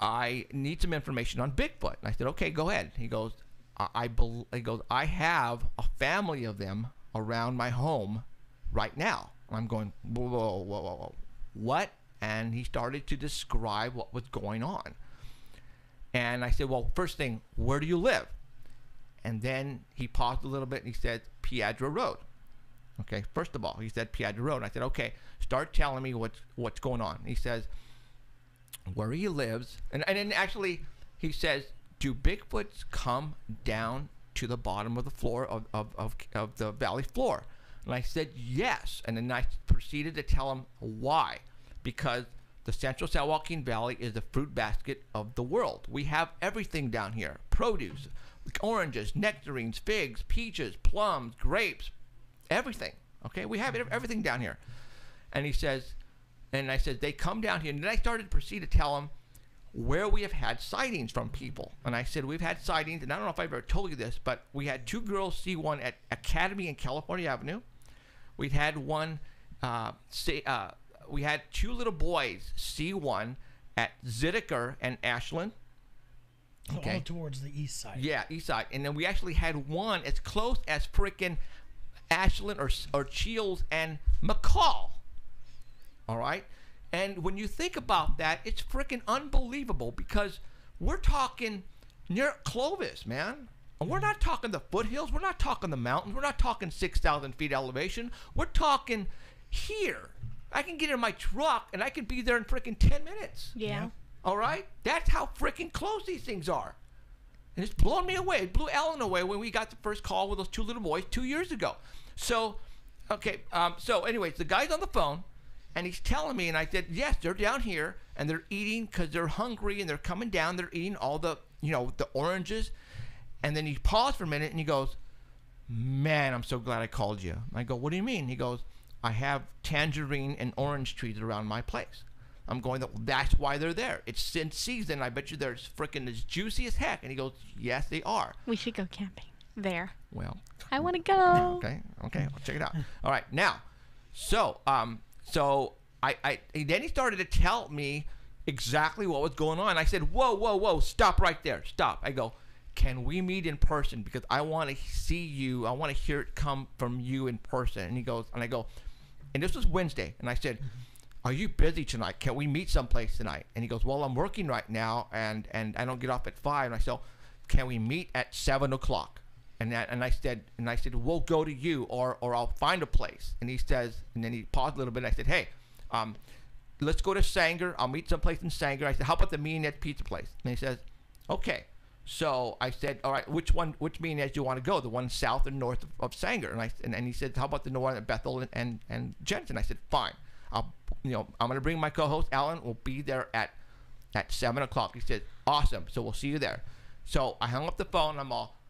I need some information on Bigfoot." And I said, "Okay, go ahead." He goes, "I, I bel he goes, I have a family of them around my home right now." And I'm going, "Whoa, whoa, whoa, whoa, whoa, what?" And he started to describe what was going on. And I said, "Well, first thing, where do you live?" And then he paused a little bit and he said, "Piedra Road." Okay, first of all, he said Piedra Road. I said, "Okay, start telling me what's what's going on." He says, "Where he lives," and and then actually he says, "Do Bigfoots come down to the bottom of the floor of of of, of the valley floor?" And I said, "Yes." And then I proceeded to tell him why, because the Central San Joaquin Valley is the fruit basket of the world. We have everything down here: produce, oranges, nectarines, figs, peaches, plums, grapes, everything. Okay, we have everything down here. And he says, and I said, they come down here. And then I started to proceed to tell him where we have had sightings from people. And I said, we've had sightings, and I don't know if I've ever told you this, but we had two girls see one at Academy and California Avenue. We'd had one, uh, see, uh, we had two little boys see one at Ziddiker and Ashland. So Okay. all towards the east side. Yeah, east side. And then we actually had one as close as frickin' Ashland or, or Shields and McCall. All right? And when you think about that, it's freaking unbelievable because we're talking near Clovis, man. And we're not talking the foothills. We're not talking the mountains. We're not talking 6,000 feet elevation. We're talking here. I can get in my truck and I can be there in freaking 10 minutes. Yeah. All right? That's how freaking close these things are. And it's blown me away. It blew Ellen away when we got the first call with those two little boys two years ago. So, okay. Um, so, anyways, the guy's on the phone and he's telling me, and I said, yes, they're down here and they're eating because they're hungry and they're coming down. They're eating all the, you know, the oranges. And then he paused for a minute and he goes, man, I'm so glad I called you. I go, what do you mean? He goes, I have tangerine and orange trees around my place. I'm going, that's why they're there. It's in season. I bet you they're freaking as juicy as heck. And he goes, yes, they are. We should go camping there. Well, I want to go. okay, okay, I'll check it out. All right, now, so, um, so I, I, then he started to tell me exactly what was going on. I said, whoa, whoa, whoa, stop right there, stop. I go, can we meet in person? Because I want to see you. I want to hear it come from you in person. And he goes, and I go, and this was Wednesday, and I said, are you busy tonight? Can we meet someplace tonight? And he goes, well, I'm working right now, and and I don't get off at five. And I said, can we meet at seven o'clock? And that, and I said, and I said, we'll go to you, or or I'll find a place. And he says, and then he paused a little bit. And I said, hey, um, let's go to Sanger. I'll meet someplace in Sanger. I said, how about the Ed Pizza place? And he says, okay. So I said, all right, which one, which meeting do you want to go? The one south and north of, of Sanger. And I and, and he said, how about the north at Bethel and, and, and Jensen? I said, fine. I'll, you know, I'm going to bring my co-host Alan. We'll be there at at seven o'clock. He said, awesome. So we'll see you there. So I hung up the phone. I'm all,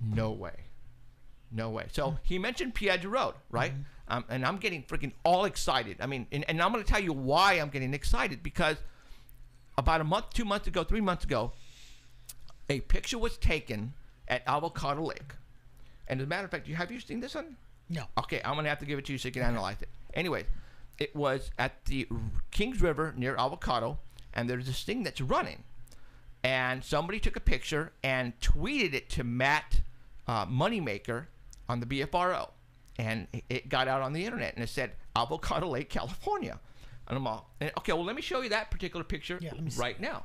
no way. No way. So he mentioned Piedra Road, right? Um, and I'm getting freaking all excited. I mean, and, and I'm going to tell you why I'm getting excited because about a month, two months ago, three months ago, a picture was taken at Avocado Lake. And as a matter of fact, you have you seen this one? No. Okay, I'm gonna have to give it to you so you can analyze it. Anyways, it was at the Kings River near Avocado, and there's this thing that's running, and somebody took a picture and tweeted it to Matt uh, Moneymaker on the BFRO, and it- got out on the internet, and it said Avocado Lake, California, and I'm all, and, okay, well let me show you that particular picture Yeah, me see. right now.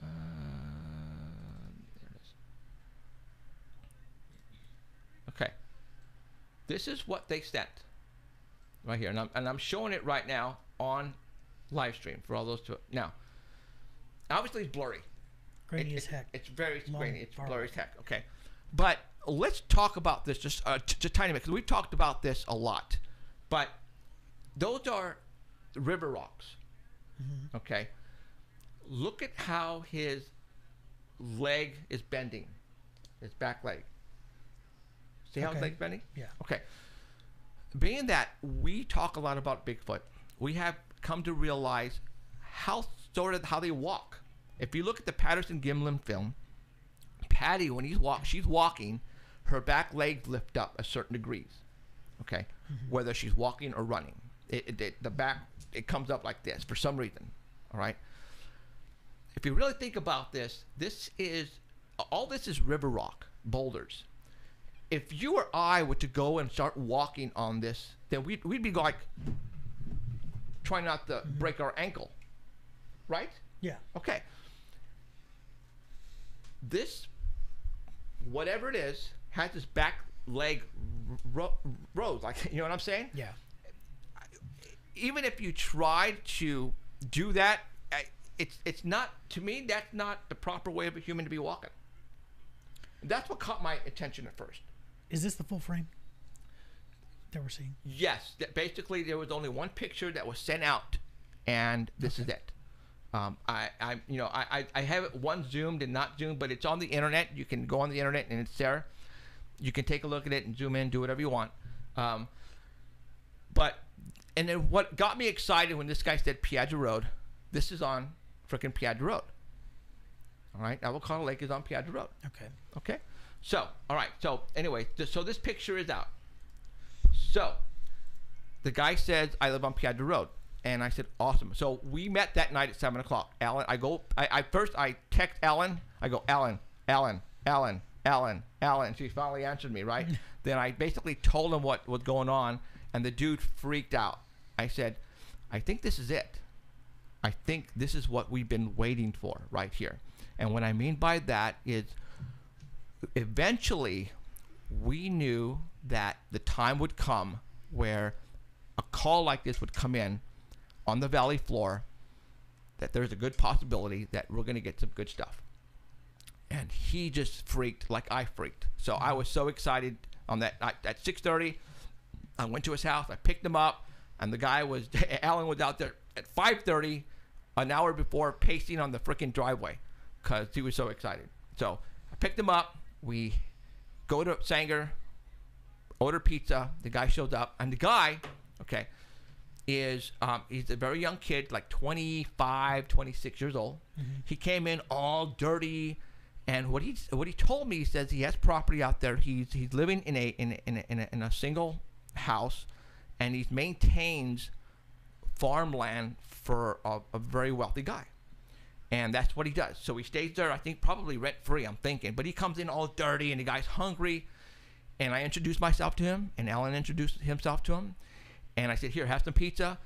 Uh, there it is. Okay. This is what they sent right here. And I'm, and I'm showing it right now on live stream for all those to now. Obviously, it's blurry. Grainy It- as it- heck. It's very Long, grainy. It's blurry as heck. Okay. But let's talk about this just, uh, t- just a tiny bit because we've talked about this a lot. But those are river rocks. Mm-hmm. Okay. Look at how his leg is bending, his back leg. See how his Okay. leg's bending? Yeah. Okay. Being that we talk a lot about Bigfoot, we have come to realize how sort of how they walk. If you look at the Patterson Gimlin film, Patty, when he's walk, she's walking, her back legs lift up a certain degrees. Okay, mm-hmm. whether she's walking or running, it, it, it- the back it comes up like this for some reason. All right. If you really think about this, this is all this is river rock boulders if you or I were to go and start walking on this, then we'd, we'd be like trying not to break our ankle. Right? Yeah. Okay. This, whatever it is, has this back leg ro- rose. Like, you know what I'm saying? Yeah. even if you tried to do that, it's it's not to me. That's not the proper way of a human to be walking. That's what caught my attention at first. Is this the full frame that we're seeing? Yes, that basically there was only one picture that was sent out, and this is it. Um, I, I, you know, I, I, I have it one zoomed and not zoomed, but it's on the internet. You can go on the internet and it's there. You can take a look at it and zoom in, do whatever you want. Um, but, and then what got me excited when this guy said Piedra Road, this is on freaking Piedra Road. All right, Avocado Lake is on Piedra Road. Okay. Okay. So, all right. So, anyway, th- so this picture is out. So, the guy says, I live on Piedra Road. And I said, awesome. So, we met that night at 7 o'clock. Alan, I go, I, I first, I text Alan. I go, Alan, Alan, Alan, Alan, Alan. She finally answered me, right? then I basically told him what was going on. And the dude freaked out. I said, I think this is it. I think this is what we've been waiting for right here. And what I mean by that is eventually we knew that the time would come where a call like this would come in on the valley floor that there's a good possibility that we're going to get some good stuff. And he just freaked like i freaked. So i was so excited on that at at 6.30 i went to his house i picked him up and the guy was alan was out there at 5.30 an hour before pacing on the freaking driveway because he was so excited. So i picked him up we go to sanger order pizza the guy shows up and the guy okay is um, he's a very young kid like 25 26 years old. He came in all dirty and what he what he told me he says he has property out there. He's he's living in a in a, in a, in a, in a single house and he maintains farmland for a, a very wealthy guy and that's what he does so he stays there i think probably rent free i'm thinking but he comes in all dirty and the guy's hungry and I introduced myself to him, and Alan introduced himself to him, and I said, "Here, have some pizza,"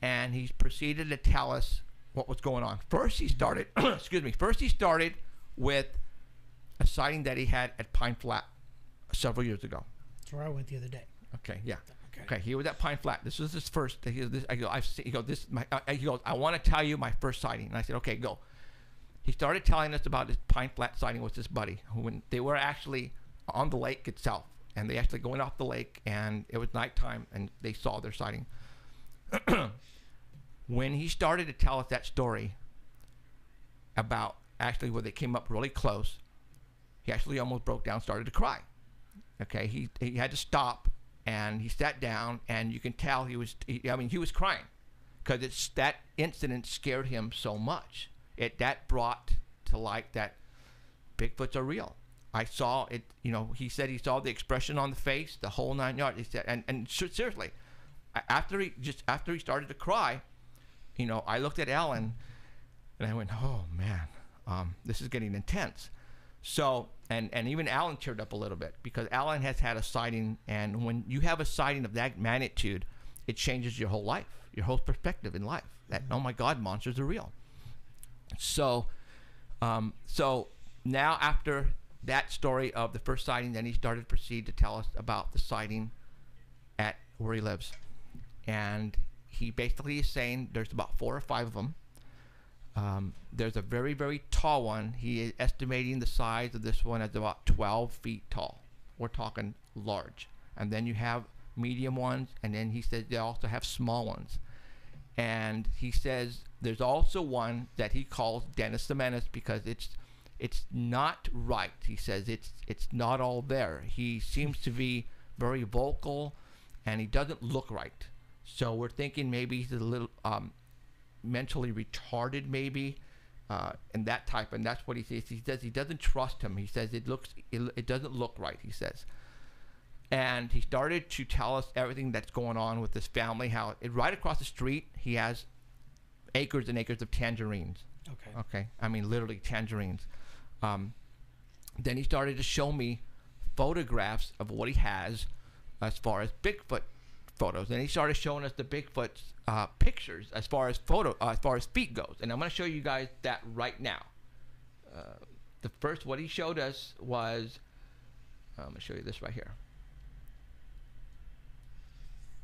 and he proceeded to tell us what was going on. First, he started, excuse me, first he started with a sighting that he had at Pine Flat several years ago. That's where I went the other day. Okay, yeah. Okay. Okay, he was at Pine Flat. This was his first. He this, I go, I've seen. He goes, this. My, uh, he goes, I want to tell you my first sighting. And I said, okay, go. He started telling us about his Pine Flat sighting with his buddy, when they were actually on the lake itself, and they actually going off the lake, and it was nighttime, and they saw their sighting. when he started to tell us that story about actually where they came up really close, he actually almost broke down, started to cry. Okay, he he had to stop and he sat down, and you can tell he was. He, I mean, he was crying because it's that incident scared him so much. It that brought to light that Bigfoots are real. I saw it. You know, he said he saw the expression on the face, the whole nine yards. He said, and and seriously, after he just after he started to cry, you know, I looked at Ellen, and I went, "Oh man, um, this is getting intense." So, and and even Alan cheered up a little bit because Alan has had a sighting, and when you have a sighting of that magnitude, it changes your whole life, your whole perspective in life. That oh my God, monsters are real. So, um, so now after that story of the first sighting, then he started to proceed to tell us about the sighting at where he lives, and he basically is saying there's about four or five of them. Um, there's a very, very tall one. He is estimating the size of this one as about 12 feet tall. We're talking large. And then you have medium ones, and then he says they also have small ones. And he says there's also one that he calls Dennis the Menace because it's it's not right. He says it's it's not all there. He seems to be very vocal, and he doesn't look right. So we're thinking maybe he's a little um, mentally retarded maybe uh, and that type and that's what he says he says he doesn't trust him he says it looks it, it doesn't look right he says and he started to tell us everything that's going on with this family how it, right across the street he has acres and acres of tangerines. Okay. okay. I mean literally tangerines. Um, then he started to show me photographs of what he has as far as bigfoot photos. And he started showing us the bigfoot uh, pictures as far as photo uh, as far as feet goes. And i'm going to show you guys that right now. Uh, the first what he showed us was i'm going to show you this right here.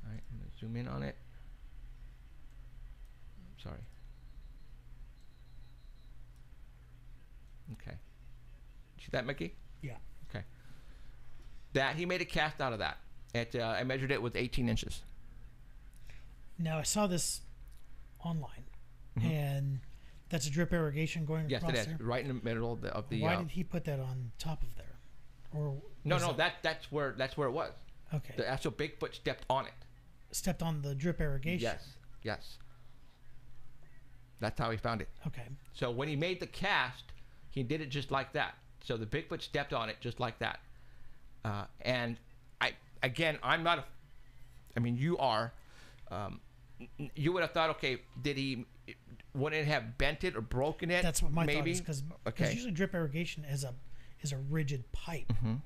All right i'm going to zoom in on it sorry okay see that mickey Yeah. Okay. That he made a cast out of that. It uh, I measured it with 18 inches. Now I saw this online, and that's a drip irrigation going Mm-hmm. Yes, across it is there. right in the middle of the. Of the Why uh, did he put that on top of there? Or no, no, it- that that's where that's where it was. okay The actual Bigfoot stepped on it. stepped on the drip irrigation. Yes, yes. That's how he found it. Okay. So when he made the cast, he did it just like that. So the Bigfoot stepped on it just like that. Uh, and I, again, I'm not a. I mean, you are. Um, you would have thought, okay, did he? Wouldn't it have bent it or broken it? That's what my maybe? thought is because okay, usually drip irrigation is a is a rigid pipe. some-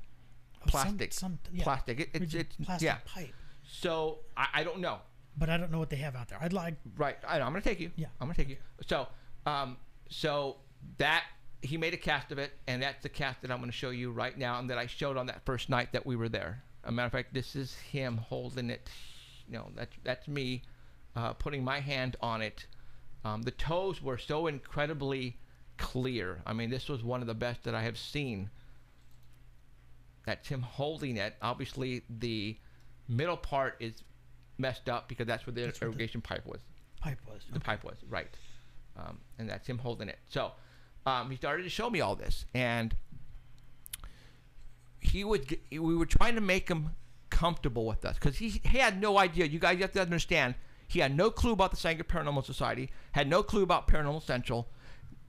plastic, Some, yeah, plastic. It, it's, rigid it's plastic yeah. pipe. So I, I don't know. But I don't know what they have out there. I'd like Right. I know. I'm gonna take you. Yeah. I'm gonna take you. So, um, so that he made a cast of it, and that's the cast that I'm gonna show you right now, and that I showed on that first night that we were there. a matter of fact, this is him holding it. You know, that's that's me uh, putting my hand on it. Um, the toes were so incredibly clear. I mean, this was one of the best that I have seen. That's him holding it. Obviously, the middle part is messed up because that's where the That's where the- irrigation pipe was. pipe was. the pipe was right. Um, and that's him holding it. So um, he started to show me all this and he would we were trying to make him comfortable with us because he, he had no idea. You guys have to understand he had no clue about the Sanger Paranormal Society had no clue about Paranormal Central.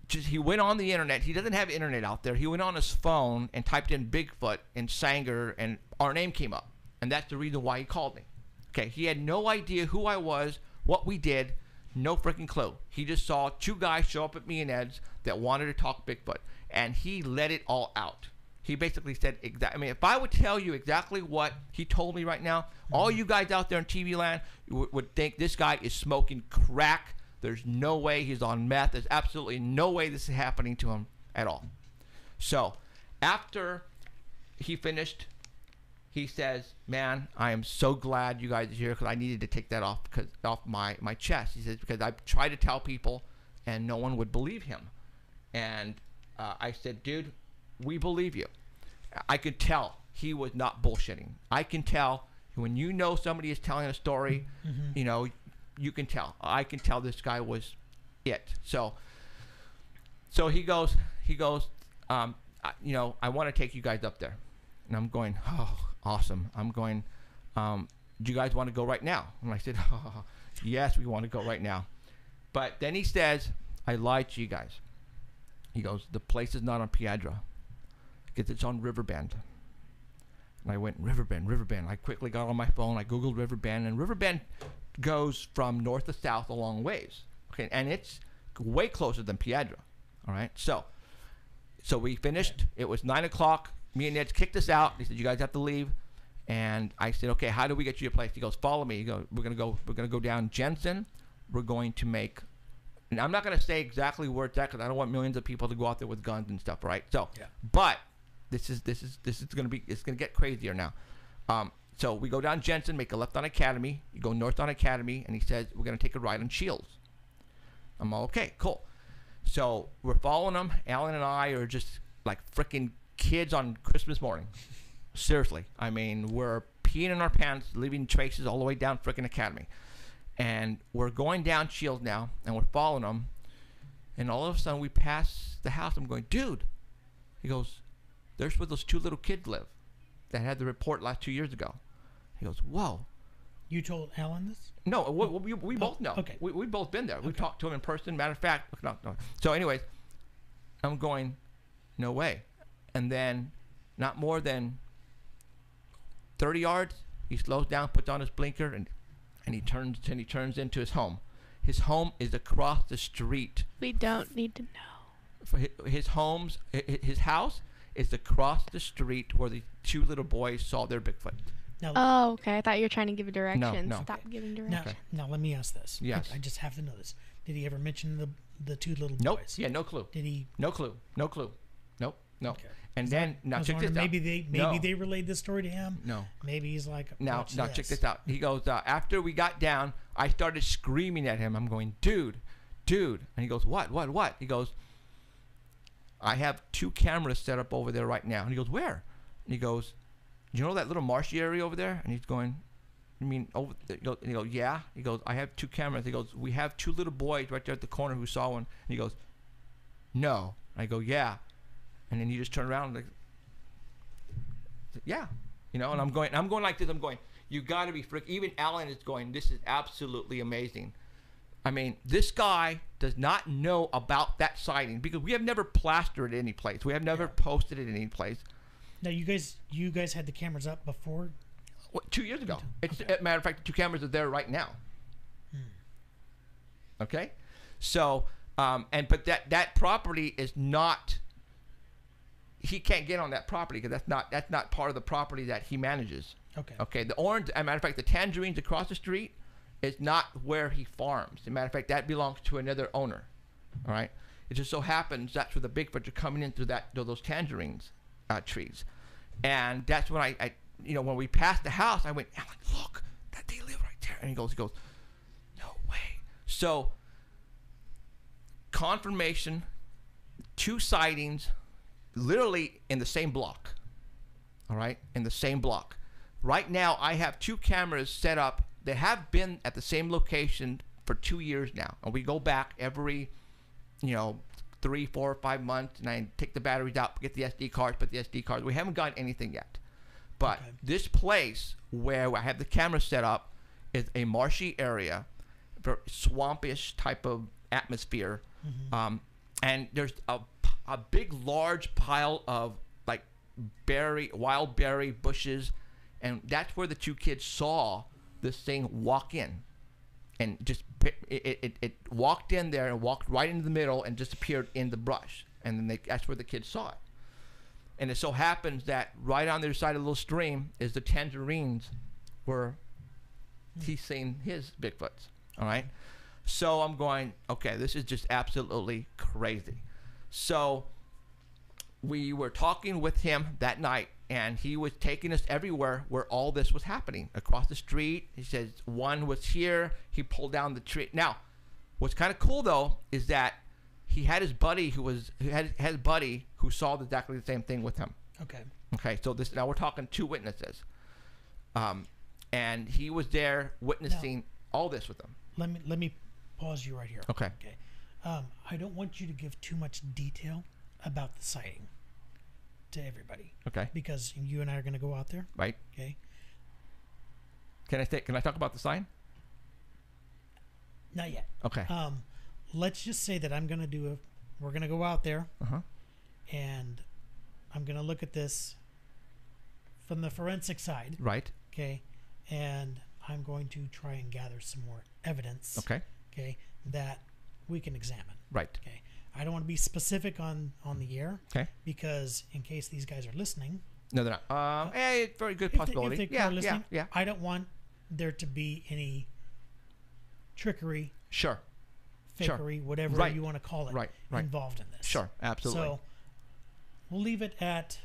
Just he went on the internet. He doesn't have internet out there. He went on his phone and typed in Bigfoot and Sanger and our name came up. And that's the reason why he called me Okay, he had no idea who I was, what we did, no freaking clue. He just saw two guys show up at me and Ed's that wanted to talk Bigfoot, and he let it all out. He basically said, exact. I mean, if I would tell you exactly what he told me right now, all mm-hmm. you guys out there in TV land would, would think this guy is smoking crack. There's no way he's on meth. There's absolutely no way this is happening to him at all. So, after he finished he says, "Man, I am so glad you guys are here because I needed to take that off because off my my chest." He says because I tried to tell people and no one would believe him, and uh, I said, dude, we believe you. I could tell he was not bullshitting. I can tell when you know somebody is telling a story, you know, you can tell. I can tell this guy was it. So, so he goes, he goes, um, I, you know, I want to take you guys up there, and I'm going, oh, awesome. I'm going, um, do you guys want to go right now? And I said, oh, yes, we want to go right now. But then he says, I lied to you guys. He goes, the place is not on Piedra, because it's on Riverbend. And I went, Riverbend, Riverbend. I quickly got on my phone. I Googled Riverbend, and Riverbend goes from north to south a long ways. Okay, and it's way closer than Piedra. All right, so so we finished. It was nine o'clock. Me and Ned kicked us out. He said, "You guys have to leave." And I said, "Okay, how do we get you a place?" He goes, "Follow me." He goes, "We're gonna go. We're gonna go down Jensen. We're going to make." And I'm not gonna say exactly where it's at because I don't want millions of people to go out there with guns and stuff, right? So, Yeah. but this is this is this is gonna be it's gonna get crazier now. Um, so we go down Jensen, make a left on Academy. You go north on Academy, and he says we're gonna take a ride on Shields. I'm all okay, cool. So we're following him. Alan and I are just like freaking kids on Christmas morning. Seriously, I mean we're peeing in our pants, leaving traces all the way down freaking Academy, and we're going down Shields now, and we're following them, And all of a sudden we pass the house. I'm going, dude. He goes, there's where those two little kids live that had the report last two years ago. He goes, whoa. You told Alan this? No, we, we, we oh, both know. okay. We, we both been there. We talked to him in person. Matter of fact, no, no. So, anyways, I'm going, no way. And then, not more than 30 yards, he slows down, puts on his blinker, and and he turns and he turns into his home. His home is across the street. We don't need to know. For hi- his homes, hi- hi- his house is across the street where the two little boys saw their Bigfoot. Now, Oh, okay. I thought you were trying to give a direction. no. Stop giving directions. direction. now let me ask this. I- Yes. I, just have to know this. Did he ever mention the the two little Nope. boys? Yeah, no clue. Did he? No clue. No clue. Nope. No. Okay. And then now check this out. maybe they maybe No. they relayed this story to him. No. Maybe he's like, Now, "Watch now check this." this out. He goes, uh, after we got down, I started screaming at him. I'm going, dude, dude. And he goes, what, what, what? He goes, I have two cameras set up over there right now. And he goes, where? And he goes, you know that little marshy area over there? And he's going, I mean, over there. He goes, and he goes, yeah. He goes, I have two cameras. He goes, we have two little boys right there at the corner who saw one. And he goes, no. I go, yeah. And then you just turn around and like, yeah, you know, and I'm going, I'm going like this. I'm going. You got to be frick. Even Alan is going. This is absolutely amazing. I mean, this guy does not know about that sighting because we have never plastered it any place. We have never posted it any place. Now you guys you guys had the cameras up before. What, two years ago. It's a matter of fact, the two cameras are there right now. Okay, so um, and but that that property is not. He can't get on that property because that's not that's not part of the property that he manages. Okay. Okay. The orange, as a matter of fact, the tangerines across the street is not where he farms. As a matter of fact, that belongs to another owner. All right. It just so happens that's where the Bigfoot are coming in through that through those tangerines uh, trees, and that's when I, I, you know, when we passed the house, I went, Alan, look, that they live right there, and he goes, he goes, no way. So confirmation, two sightings, literally in the same block. All right, in the same block. Right now, I have two cameras set up that have been at the same location for two years now, and we go back every, you know, three, four, five months, and I take the batteries out, get the SD cards, put the SD cards. We haven't got anything yet, but Okay. this place where I have the camera set up is a marshy area, swampish type of atmosphere, um, and there's a, a big, large pile of like berry, wild berry bushes, and that's where the two kids saw this thing walk in, and just it, it, it walked in there and walked right into the middle and disappeared in the brush, and then they, that's where the kids saw it. And it so happens that right on the other side of the little stream is the tangerines where he's seen his Bigfoots. All right. So I'm going, okay, this is just absolutely crazy. So we were talking with him that night, and he was taking us everywhere where all this was happening. Across the street, he says one was here. He pulled down the tree. Now, what's kind of cool though is that he had his buddy who was who had had his buddy who saw exactly the same thing with him. Okay. Okay, so this now we're talking two witnesses, um, and he was there witnessing all this with them. Let me let me pause you right here. Okay. Okay. Um, I don't want you to give too much detail about the sighting to everybody Okay, because you and I are going to go out there. right? Okay. Can I say, can I talk about the sign? Not yet. Okay. Um, let's just say that I'm going to do a. We're going to go out there Uh huh. and I'm going to look at this from the forensic side. Right. Okay. And I'm going to try and gather some more evidence. Okay. Okay. That we can examine. Right. Okay. I don't want to be specific on on the year. Okay. because in case these guys are listening, No, they're not. Um, hey, very good if they, possibility. if they yeah, yeah, yeah. I don't want there to be any trickery, Sure. Sure. fakery, whatever Right. you want to call it, Right, right. involved in this. Sure. Absolutely. So we'll leave it at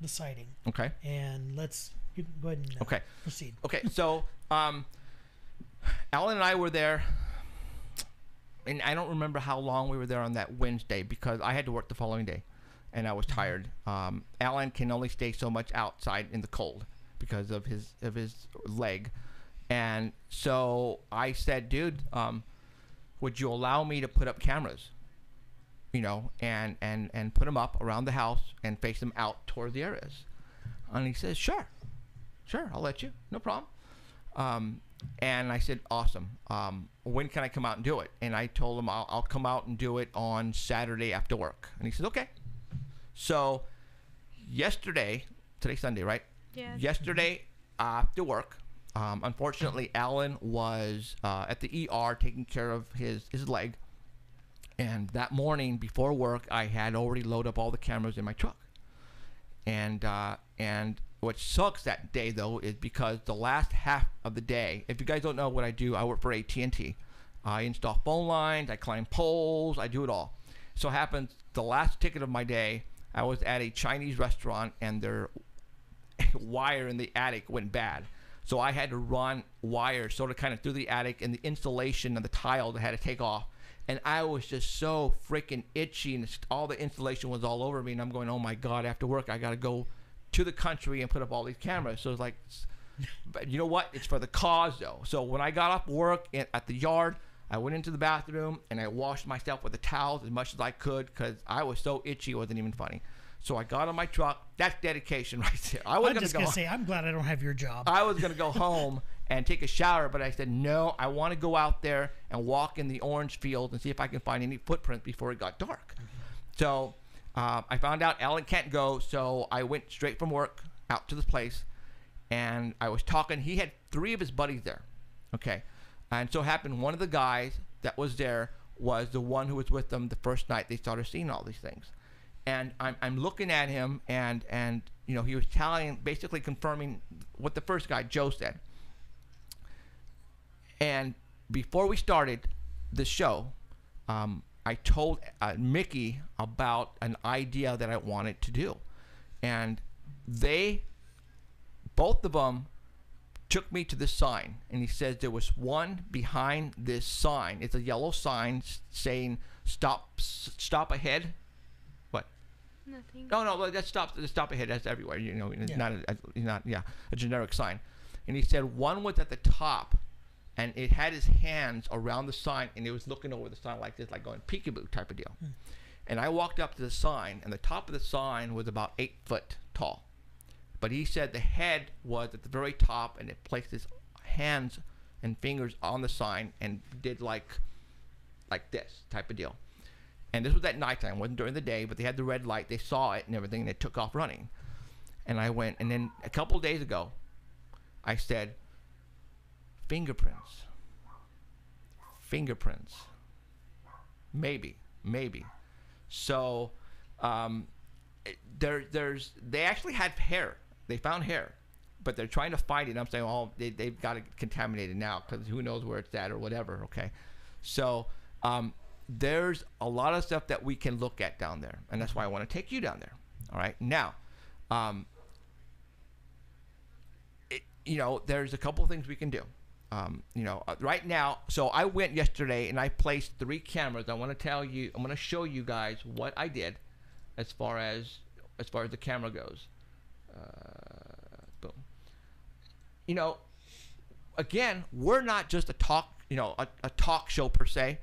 the sighting, okay. and let's you can go ahead and uh, Okay. proceed. Okay, so um, Alan and I were there, and I don't remember how long we were there on that Wednesday because I had to work the following day, and I was tired. Um, Alan can only stay so much outside in the cold because of his of his leg, and so I said, "Dude, um, would you allow me to put up cameras?" You know, and and and put them up around the house and face them out toward the areas. And he says, "Sure." sure, I'll let you. No problem. Um, and I said, awesome. Um, when can I come out and do it? And I told him I'll, I'll come out and do it on Saturday after work. And he said, okay. So yesterday, today's Sunday, right? Yeah. Yesterday after work, um, unfortunately, Alan was uh, at the ER taking care of his, his leg. And that morning before work, I had already loaded up all the cameras in my truck and uh, and what sucks that day though is because the last half of the day if you guys don't know what i do i work for at&t i install phone lines i climb poles i do it all so it happens the last ticket of my day i was at a chinese restaurant and their wire in the attic went bad so i had to run wire sort of kind of through the attic and the insulation of the tile that had to take off and I was just so freaking itchy, and all the insulation was all over me. And I'm going, oh my god! After work, I got to go to the country and put up all these cameras. So it's like, but you know what? It's for the cause, though. So when I got off work at, at the yard, I went into the bathroom and I washed myself with the towels as much as I could because I was so itchy, it wasn't even funny. So I got on my truck. That's dedication right there. I was I'm gonna just go. gonna say I'm glad I don't have your job. I was gonna go home and take a shower, but I said no. I want to go out there and walk in the orange field and see if I can find any footprints before it got dark. Mm-hmm. So uh, I found out Alan can't go, so I went straight from work out to this place, and I was talking. He had three of his buddies there, okay, and so happened one of the guys that was there was the one who was with them the first night they started seeing all these things and I'm, I'm looking at him and and you know he was telling basically confirming what the first guy joe said and before we started the show um, i told uh, mickey about an idea that i wanted to do and they both of them took me to the sign and he says there was one behind this sign it's a yellow sign saying stop s- stop ahead what Nothing. no, no, that stop. The stop ahead. That's everywhere. You know, it's Yeah. not, a, a- not, yeah, a generic sign. And he said one was at the top, and it had his hands around the sign, and it was looking over the sign like this, like going peekaboo type of deal. Hmm. And I walked up to the sign, and the top of the sign was about eight foot tall. But he said the head was at the very top, and it placed his hands and fingers on the sign and did like, like this type of deal. And this was at nighttime, wasn't during the day, but they had the red light. They saw it and everything, and they took off running. And I went, and then a couple days ago, I said, fingerprints. Fingerprints. Maybe, maybe. So, um, there, there's, they actually had hair. They found hair, but they're trying to find it. I'm saying, oh, they, they've got it contaminated now because who knows where it's at or whatever. Okay, so um, there's a lot of stuff that we can look at down there, and that's why I want to take you down there. All right, now, um, it, you know, there's a couple things we can do. Um, you know, uh, right now. So I went yesterday and I placed three cameras. I want to tell you, I'm going to show you guys what I did, as far as as far as the camera goes. Uh, boom. You know, again, we're not just a talk, you know, a, a talk show per se.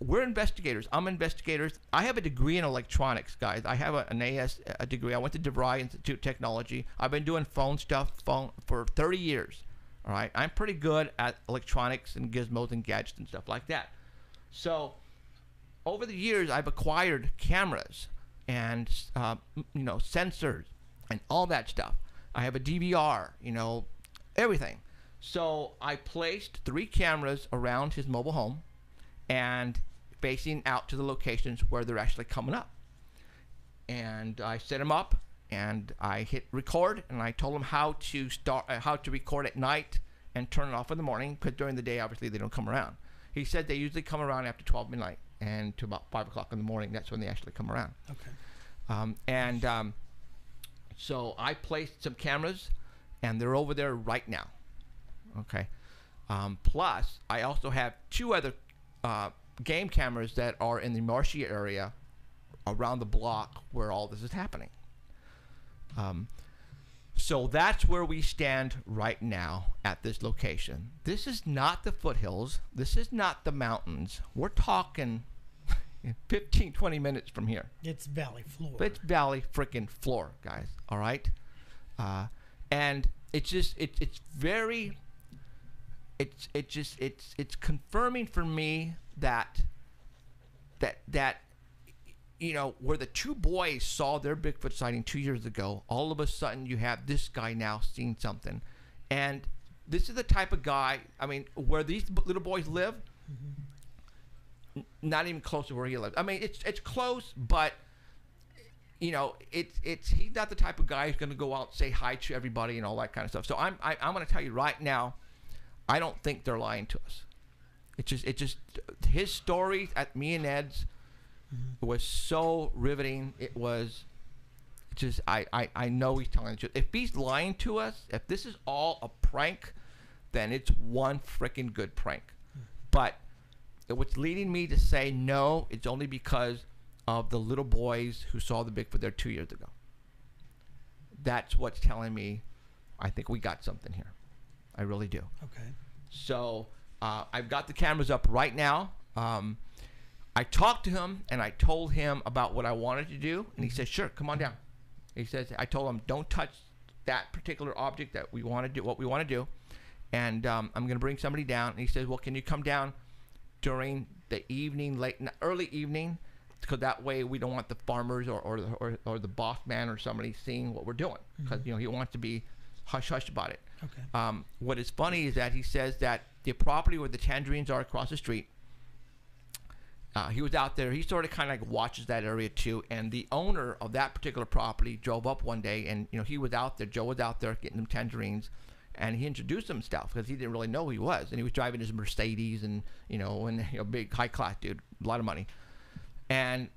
We're investigators. I'm investigators. I have a degree in electronics, guys. I have a, an AS a degree. I went to DeVry Institute of Technology. I've been doing phone stuff phone for 30 years. All right, I'm pretty good at electronics and gizmos and gadgets and stuff like that. So, over the years, I've acquired cameras and uh, you know sensors and all that stuff. I have a DVR, you know, everything. So I placed three cameras around his mobile home and facing out to the locations where they're actually coming up. And I set them up and I hit record and I told him how to start uh, how to record at night and turn it off in the morning because during the day obviously they don't come around. He said they usually come around after 12 midnight and to about 5 o'clock in the morning. That's when they actually come around. Okay. Um, and um, so I placed some cameras, and they're over there right now. Okay. Um, plus, I also have two other uh, game cameras that are in the marshy area around the block where all this is happening. Um, so that's where we stand right now at this location. This is not the foothills. This is not the mountains. We're talking 15, 20 minutes from here. It's valley floor. It's valley freaking floor, guys. All right, uh, and it's just it, it's very. It's it just it's it's confirming for me that that that you know where the two boys saw their Bigfoot sighting two years ago. All of a sudden, you have this guy now seeing something, and this is the type of guy. I mean, where these little boys live, n- not even close to where he lives. I mean, it's it's close, but you know, it's it's he's not the type of guy who's going to go out say hi to everybody and all that kind of stuff. So I'm I, I'm going to tell you right now, I don't think they're lying to us. It just it just his story at me and Ed's was so riveting. It was just I, I I know he's telling the truth. If he's lying to us, if this is all a prank, then it's one freaking good prank. But what's leading me to say no, it's only because of the little boys who saw the Bigfoot there two years ago. That's what's telling me I think we got something here. I really do. okay. So uh, I've got the cameras up right now. Um, I talked to him and I told him about what I wanted to do, and he said, "Sure, come on down." He says, "I told him don't touch that particular object that we want to do, what we want to do, and um, I'm going to bring somebody down." And he says, "Well, can you come down during the evening, late, early evening?" Because that way we don't want the farmers or, or, the- or, or the boss man or somebody seeing what we're doing. Because you know he wants to be hush hush about it. Okay. Um, what is funny is that he says that the property where the tangerines are across the street, uh, he was out there. He sort of kind of like watches that area too. And the owner of that particular property drove up one day, and you know he was out there. Joe was out there getting them tangerines, and he introduced himself because he didn't really know who he was, and he was driving his Mercedes, and you know, and you know, big high class dude, a lot of money. And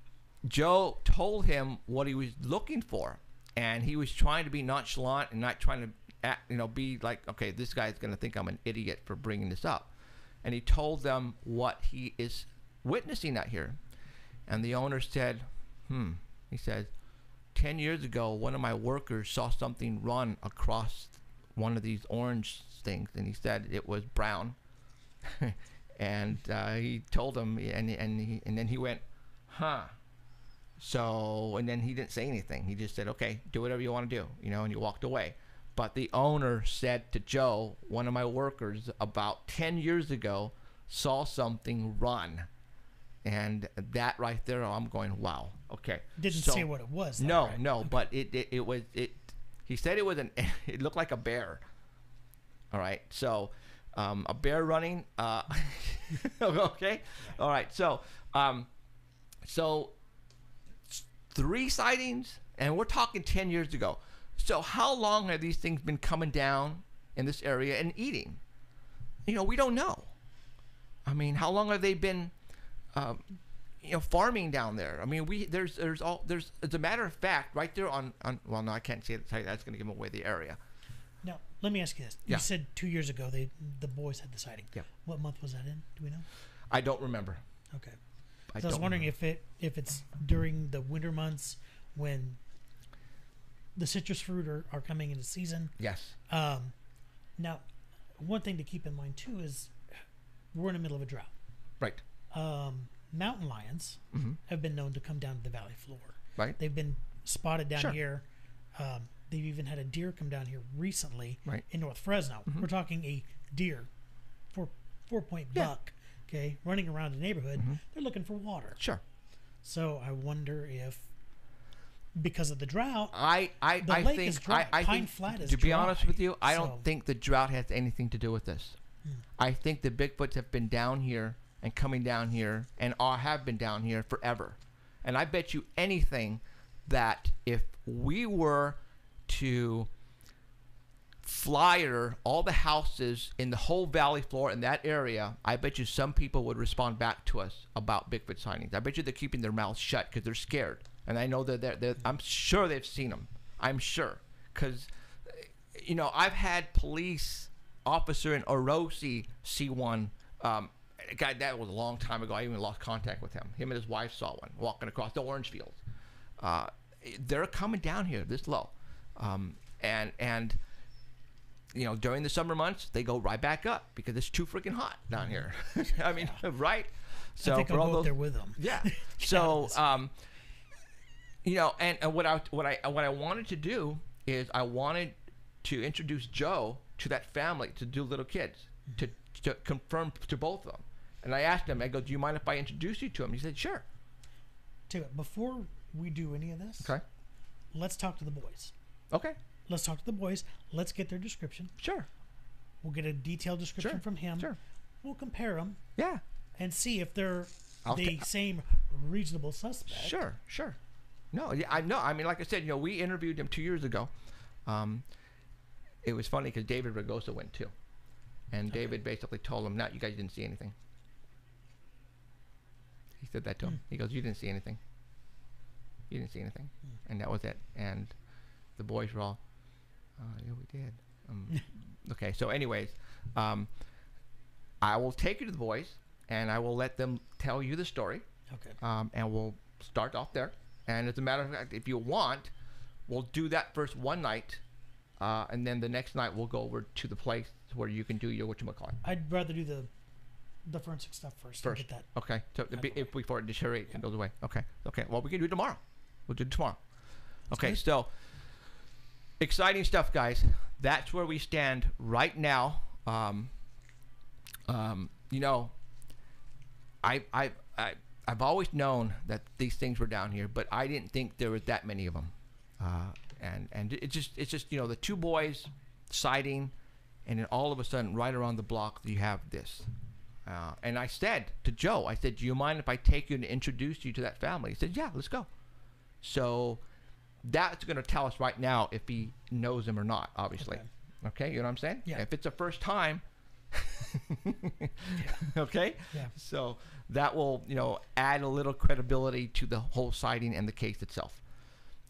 Joe told him what he was looking for, and he was trying to be nonchalant and not trying to, act, you know, be like, okay, this guy's going to think I'm an idiot for bringing this up. And he told them what he is witnessing that here. And the owner said, hmm, he said, 10 years ago, one of my workers saw something run across one of these orange things, and he said it was brown. and uh, he told him, and, and, he, and then he went, huh. So, and then he didn't say anything. He just said, okay, do whatever you want to do, you know, and he walked away. But the owner said to Joe, one of my workers, about 10 years ago, saw something run. And that right there, I'm going, wow, okay. Didn't So- say what it was. though, no, right? no, but it, it it was it. He said it was an. It looked like a bear. All right, so um, a bear running. Uh, okay, all right. So um, so three sightings, and we're talking ten years ago. So how long have these things been coming down in this area and eating? You know, we don't know. I mean, how long have they been? Um, you know farming down there. I mean, we there's there's all there's as a matter of fact right there on on well no I can't say it, that's going to give away the area. Now, let me ask you this. Yeah. You said two years ago they the boys had the sighting. Yeah. What month was that in? Do we know? I don't remember. Okay. I, So I was wondering remember. if it if it's during the winter months when the citrus fruit are, are coming into season. Yes. Um, now, one thing to keep in mind too is we're in the middle of a drought. Right. Um, mountain lions hmm have been known to come down to the valley floor. Right. They've been spotted down Sure. here. Um, they've even had a deer come down here recently Right. in North Fresno. We're talking a deer, four four point Yeah. buck, okay, running around the neighborhood. They're looking for water. Sure. So I wonder if, because of the drought, I I, The I lake think is dry. I, I Pine think, Flat is to be honest with you, I so- don't think the drought has anything to do with this. I think the Bigfoots have been down here and coming down here and are, have been down here forever. And I bet you anything that if we were to flyer all the houses in the whole valley floor in that area, I bet you some people would respond back to us about Bigfoot sightings. I bet you they're keeping their mouths shut because they're scared, and I know that they're, they're. I'm sure they've seen them. I'm sure because, you know, I've had police officer in Orosi see one. Um, guy that was a long time ago. I even lost contact with him. Him and his wife saw one walking across the orange fields. Uh, they're coming down here this low, um, and and you know, during the summer months, they go right back up because it's too freaking hot down here. I mean, right? So I think I'll all go those, there with them. yeah. So, um, you know, and, and what I what I what I wanted to do is I wanted to introduce Joe to that family, to do little kids, to to confirm to both of them. And I asked him, I go, do you mind if I introduce you to him? He said, sure. Tell you what, before we do any of this, Okay. let's talk to the boys. Okay. Let's talk to the boys. Let's get their description. Sure. We'll get a detailed description Sure. from him. Sure. We'll compare them Yeah. and see if they're I'll the ta- same reasonable suspect. Sure, sure. No, yeah, I know. I mean, like I said, you know, we interviewed him two years ago. Um, it was funny because David Ragosa went too, and David basically told him, "No, you guys didn't see anything." He said that to him. He goes, "You didn't see anything. You didn't see anything," and that was it. And the boys were all, uh, "Yeah, we did." Um, okay, so anyways, um, I will take you to the boys, and I will let them tell you the story Okay. um, and we'll start off there. And as a matter of fact, if you want, we'll do that first one night, uh, and then the next night we'll go over to the place where you can do your whatchamacallit I'd rather do the the forensic stuff first. first. Get that. Okay, so be, the if before it deteriorates and goes away. Okay, okay. Well, we can do it tomorrow. We'll do it tomorrow. Okay, good. so exciting stuff, guys. That's where we stand right now. Um, um, you know, I, I, I, I've always known that these things were down here, but I didn't think there was that many of them. Uh, and and it just it's just you know the two boys sighting, and then all of a sudden right around the block you have this. Uh, and I said to Joe, I said, "Do you mind if I take you and introduce you to that family?" He said, "Yeah, let's go." So that's going to tell us right now if he knows him or not. Obviously, Okay. okay. You know what I'm saying? Yeah. If it's a first time, okay. Yeah. So that will, you know, add a little credibility to the whole sighting and the case itself.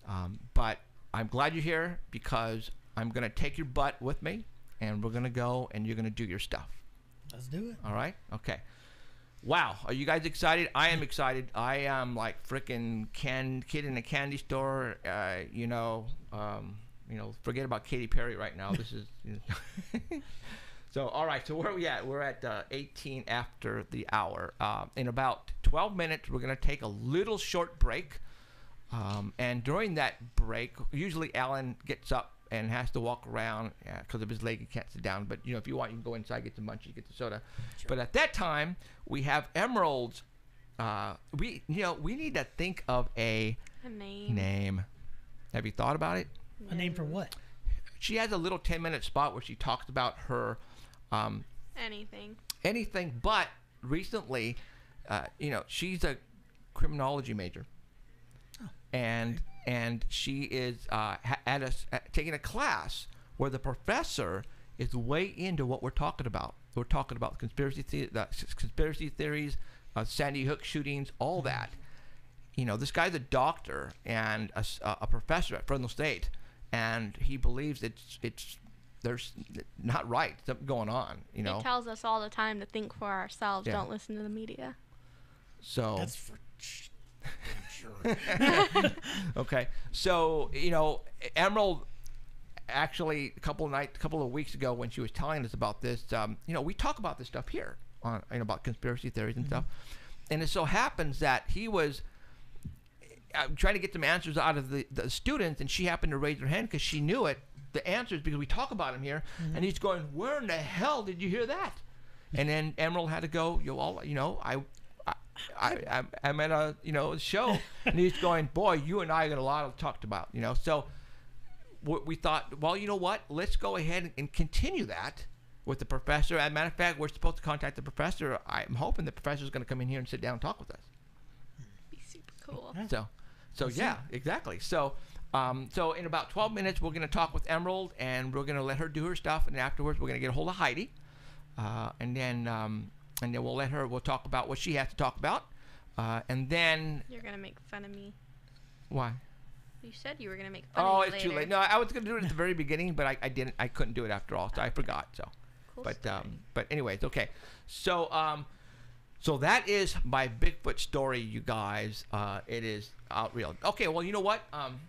Um, but I'm glad you're here because I'm going to take your butt with me and we're going to go and you're going to do your stuff. Let's do it. All right? Okay. Wow. Are you guys excited? I am excited. I am like freaking can kid in a candy store. Uh, you know, um, you know, forget about Katy Perry right now. This is. You know. so all right. So where are we at? We're at uh, 18 after the hour. Uh, in about 12 minutes, we're gonna take a little short break. Um, and during that break, usually Alan gets up and has to walk around because of his leg. He can't sit down. But you know, if you want, you can go inside, get some munchies, get the soda. But at that time, we have emeralds. Uh, we you know we need to think of a A name. name. Have you thought about it? A name for what? She has a little 10 minute spot where she talks about her um, Anything. anything but recently, uh, you know, she's a criminology major, and and she is uh, at a s- at, taking a class where the professor is way into what we're talking about. We're talking about conspiracy the- the conspiracy theories, uh, Sandy Hook shootings, all that. You know, this guy's a doctor and a professor at Fresno State, and he believes it's it's there's not right something going on. You know, He tells us all the time to think for ourselves. Yeah. Don't listen to the media. so That's for sh- damn sure. Okay, so you know, Emerald actually a couple of night, a couple of weeks ago when she was telling us about this, um, you know, we talk about this stuff here on you know about conspiracy theories and stuff, and it so happens that he was. uh trying to get some answers out of the, the students, and she happened to raise her hand because she knew it, the answers, because we talk about him here. And he's going, "Where in the hell did you hear that?" And then Emerald had to go, "You all, you know, I, I, I, I'm- I'm at a, you know, show," and he's going, "Boy, you and I got a lot to talk about, you know." So we we thought, well, you know what? Let's go ahead and continue that with the professor. As a matter of fact, we're supposed to contact the professor. I'm hoping the professor is going to come in here and sit down and talk with us. Be super cool. So, so yeah, exactly. So, um, so in about 12 minutes, we're going to talk with Emerald, and we're going to let her do her stuff, and afterwards, we're going to get a hold of Heidi, uh, and then um, and then we'll let her. We'll talk about what she has to talk about, uh, and then You're gonna make fun of me. why? You said you were gonna make fun Oh, of me it's too late. No, I was going to do it at the very beginning, but I, I didn't. I couldn't do it after all, so I forgot. So. Cool but story. um, but anyways, okay. So um, so that is my Bigfoot story, you guys. Uh, it is out real. Okay, well, you know what? Um,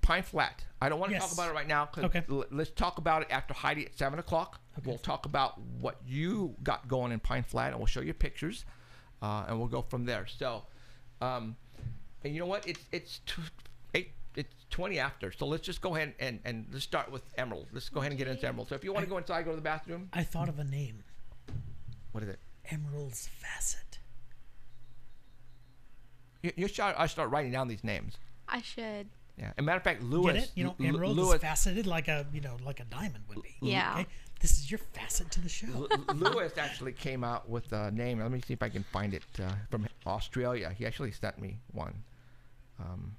Pine Flat. I don't want to talk about it right now. 'cause Okay. l- let's talk about it after Heidi at seven o'clock. Okay. We'll talk about what you got going in Pine Flat, and we'll show you pictures, uh, and we'll go from there. So, um, and you know what? It's it's t- eight. It's twenty after. So let's just go ahead and, and let's start with Emerald. Let's go ahead and get into Emerald. So if you want to go inside, go to the bathroom. I thought of a name. What is it? Emerald's Facet. You, you start. I start writing down these names. I should. Yeah. As a matter of fact, Lewis. Get it? You know, Lu- emerald Lewis, is faceted like a you know like a diamond would be. Yeah. Okay, this is your facet to the show. Lu- Lewis actually came out with a name. Let me see if I can find it uh, from Australia. He actually sent me one. Um,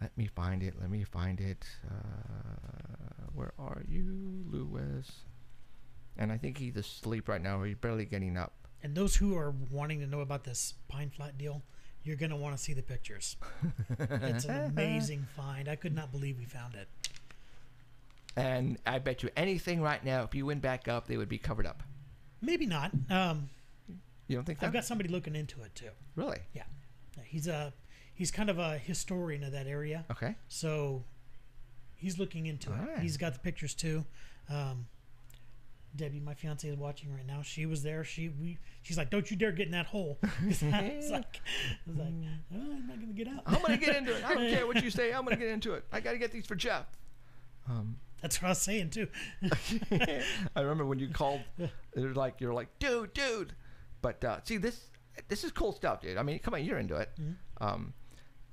let me find it. Let me find it. Uh, where are you, Lewis? And I think he's asleep right now. Or he's barely getting up. And those who are wanting to know about this Pine Flat deal, you're gonna want to see the pictures. it's an amazing find. I could not believe we found it. And I bet you anything right now, if you went back up, they would be covered up. Maybe not. Um, You don't think so? I've got somebody looking into it too. really? Yeah, he's a he's kind of a historian of that area. Okay. So he's looking into it. Alright. He's got the pictures too. Um, Debbie, my fiance, is watching right now. She was there. She we she's like, "Don't you dare get in that hole." I was like, I was like oh, "I'm not gonna get out." I'm gonna get into it. I don't care what you say. I'm gonna get into it. I gotta get these for Jeff. Um, That's what I was saying too. I remember when you called. It was like you're like, dude, dude. But uh, see, this this is cool stuff, dude. I mean, come on, you're into it. Um,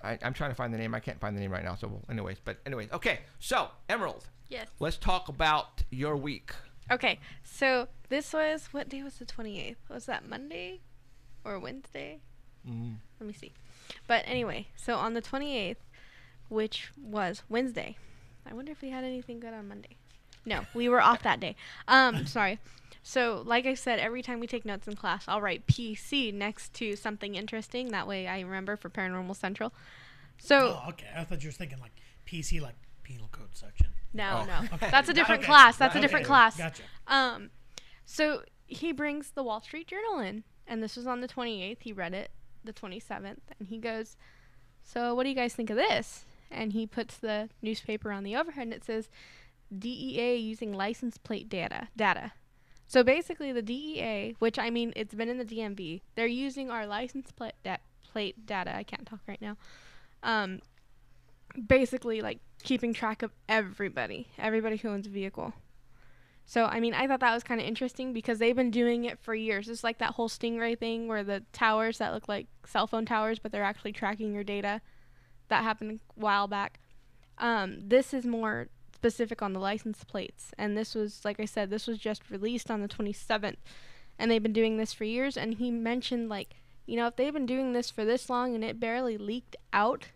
I, I'm trying to find the name. I can't find the name right now. So, well, anyways, but anyways, okay. So, Emerald, Yes. let's talk about your week. Okay. So this was what day was the 28th? Was that Monday or Wednesday? Mm. Let me see. But anyway, so on the 28th, which was Wednesday. I wonder if we had anything good on Monday. No, we were off that day. Um, sorry. So, like I said, every time we take notes in class, I'll write PC next to something interesting. That way I remember for Paranormal Central. So, Oh, okay. I thought you were thinking like PC, like penal code section. No, Oh. no. Okay. That's a different Okay. class. That's a Okay. different class. Gotcha. Um, so he brings the Wall Street Journal in, and this was on the 28th. He read it the 27th, and he goes, "So what do you guys think of this?" And he puts the newspaper on the overhead, and it says, "DEA using license plate data." Data. So basically, the DEA, which I mean, it's been in the DMV, they're using our license plate da- plate data. I can't talk right now. Um, basically, like keeping track of everybody, everybody who owns a vehicle. So I mean, I thought that was kind of interesting because they've been doing it for years. It's like that whole Stingray thing where the towers that look like cell phone towers, but they're actually tracking your data. That happened a while back. Um, this is more specific on the license plates, and this was, like I said, this was just released on the 27th, and they've been doing this for years. And he mentioned like, you know, if they've been doing this for this long and it barely leaked out,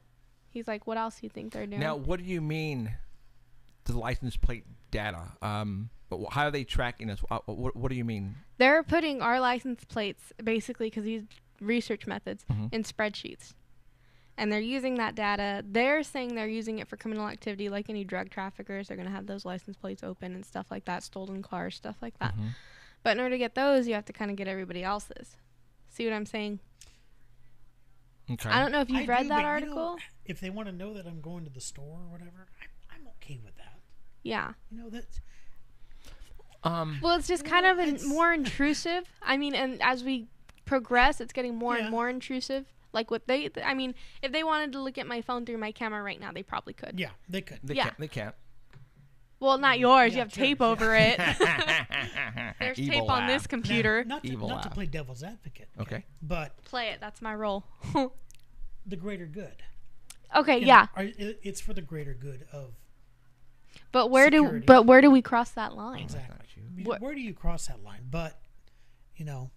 he's like, what else do you think they're doing? Now, what do you mean, the license plate data? Um, but how are they tracking us? Uh, What, what do you mean? They're putting our license plates basically because these research methods Mhm. in spreadsheets, and they're using that data. They're saying they're using it for criminal activity, like any drug traffickers. They're going to have those license plates open and stuff like that, stolen cars, stuff like that. Mm-hmm. But in order to get those, you have to kind of get everybody else's. See what I'm saying? Okay. I don't know if you've read do, that but, you know, article. If they want to know that I'm going to the store or whatever, I, I'm okay with that. yeah. You know that. Um. Well, it's just kind Well, of an, more intrusive. I mean, and as we progress, it's getting more Yeah. and more intrusive. Like what they, I mean, if they wanted to look at my phone through my camera right now, they probably could. Yeah, they could. They Yeah. can't. They can't. Well, not yours. Yeah, you have sure, tape yeah. over it. There's Evil tape on laugh. this computer. Now, not to, Evil not to play devil's advocate. Okay. But Play it. That's my role. the greater good. Okay, You know, yeah. are- it's for the greater good of But where do security. but where do we cross that line? exactly. you. Where, where do you cross that line? But you know,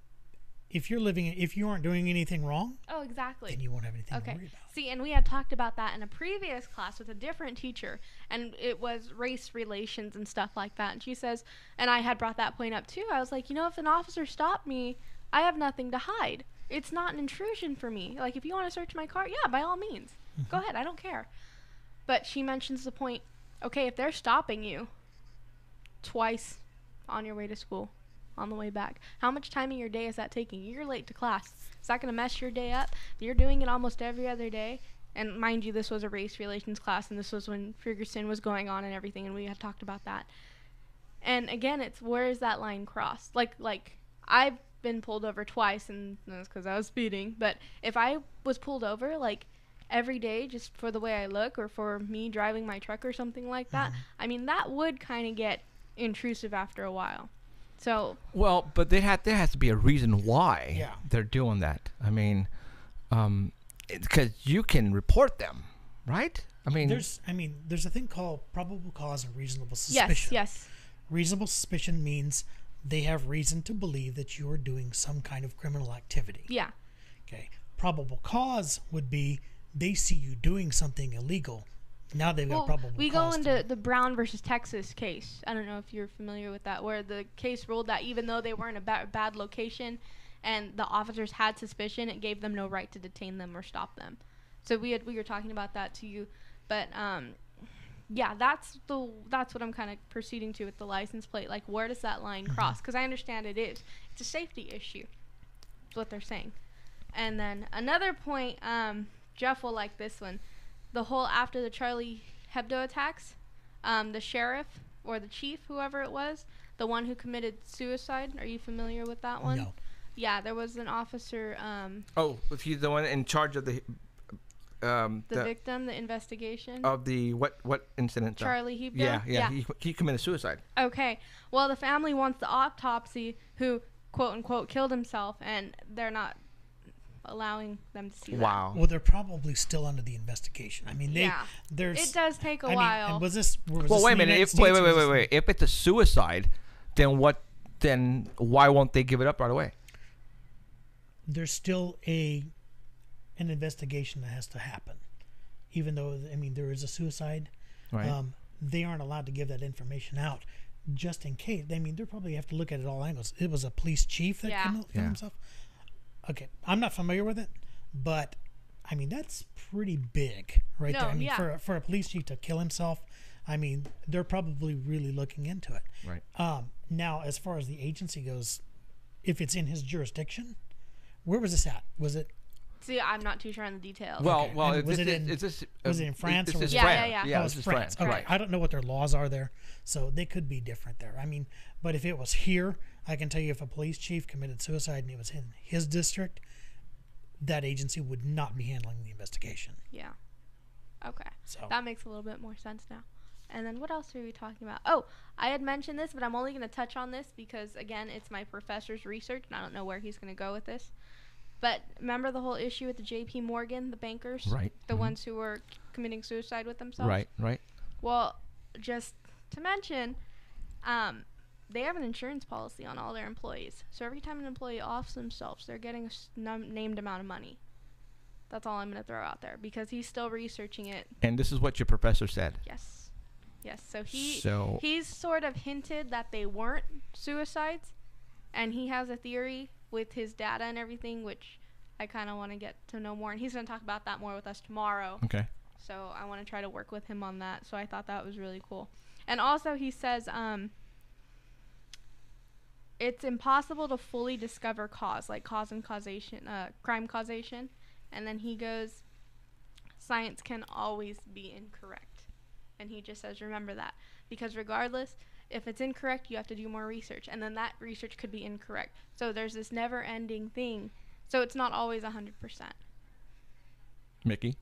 if you're living, if you aren't doing anything wrong, Oh, exactly. then you won't have anything to Okay. worry about. See, and we had talked about that in a previous class with a different teacher, and it was race relations and stuff like that. And she says, and I had brought that point up too. I was like, you know, if an officer stopped me, I have nothing to hide. It's not an intrusion for me. Like, if you want to search my car, yeah, by all means, go ahead. I don't care. But she mentions the point. Okay, if they're stopping you twice on your way to school, on the way back, how much time in your day is that taking? You're late to class. Is that going to mess your day up? You're doing it almost every other day. And mind you, this was a race relations class, and this was when Ferguson was going on and everything, and we had talked about that. And again, it's where is that line crossed? Like, like I've been pulled over twice, and that's because I was speeding. But if I was pulled over, like every day, just for the way I look, or for me driving my truck or something like that, I mean, that would kind of get intrusive after a while. So Well, but there had there has to be a reason why Yeah. they're doing that. I mean, um, because you can report them, right? I mean, There's, I mean, there's a thing called probable cause and reasonable suspicion. yes, suspicion. yes, Reasonable suspicion means they have reason to believe that you are doing some kind of criminal activity. yeah, Okay. Probable cause would be they see you doing something illegal. Now they've got well, probable we go into the Brown versus Texas case. I don't know if you're familiar with that, where the case ruled that even though they were in a ba- bad location and the officers had suspicion, it gave them no right to detain them or stop them. So we had we were talking about that to you, but um, yeah, that's the that's what I'm kind of proceeding to with the license plate. Like, where does that line cross? Because I understand it is it's a safety issue. Is what they're saying. And then another point, um, Jeff will like this one. The whole after the Charlie Hebdo attacks, um, the sheriff or the chief, whoever it was, the one who committed suicide. Are you familiar with that one? No. Yeah, there was an officer, um, oh, if he's the one in charge of the, um, the, the, victim, the investigation. of the what what incident? Charlie Hebdo. Yeah, yeah, He, he committed suicide. Okay. Well, the family wants the autopsy who quote unquote killed himself, and they're not allowing them to see that. Wow. Well, they're probably still under the investigation. I mean, they Yeah. there's. It does take a I while. and was this? Was well, this wait a minute. If, wait, States wait, or wait, wait, wait. If it's a suicide, then what? Then why won't they give it up right away? There's still a an investigation that has to happen, even though I mean there is a suicide. Right. Um, they aren't allowed to give that information out, just in case. I mean, they probably have to look at it all angles. It was a police chief that Yeah. killed killed Yeah. himself. Okay, I'm not familiar with it, but I mean that's pretty big, right No, there. I mean, yeah. for a- for a police chief to kill himself, I mean they're probably really looking into it. right. Um, now, as far as the agency goes, if it's in his jurisdiction, where was this at? Was it See, I'm not too sure on the details. Well, Okay. well, And was this, it in- is this, was uh, it in France This or was it- France. Yeah, yeah, yeah. Yeah, oh, this it's is France. France. Okay, Right. I don't know what their laws are there, so they could be different there. I mean, but if it was here, I can tell you if a police chief committed suicide and it was in his district, that agency would not be handling the investigation. yeah. Okay. So That makes a little bit more sense now. And then what else were we talking about? Oh, I had mentioned this, but I'm only going to touch on this because, again, it's my professor's research, and I don't know where he's going to go with this. But remember the whole issue with the J.P. Morgan, the bankers, Right. the Mhm. ones who were committing suicide with themselves. Right. Right. Well, just to mention, um, they have an insurance policy on all their employees. So every time an employee offs themselves, they're getting a s- num- named amount of money. That's all I'm going to throw out there because he's still researching it. And this is what your professor said. Yes. Yes. So he So- he's sort of hinted that they weren't suicides and he has a theory with his data and everything which I kind of want to get to know more, and he's going to talk about that more with us tomorrow. Okay. So I want to try to work with him on that. So I thought that was really cool. And also, he says um, it's impossible to fully discover cause, like cause and causation, uh, crime causation. And then he goes, science can always be incorrect. And he just says, remember that. Because regardless, if it's incorrect, you have to do more research. And then that research could be incorrect. So there's this never ending thing. So it's not always 100%. Mickey.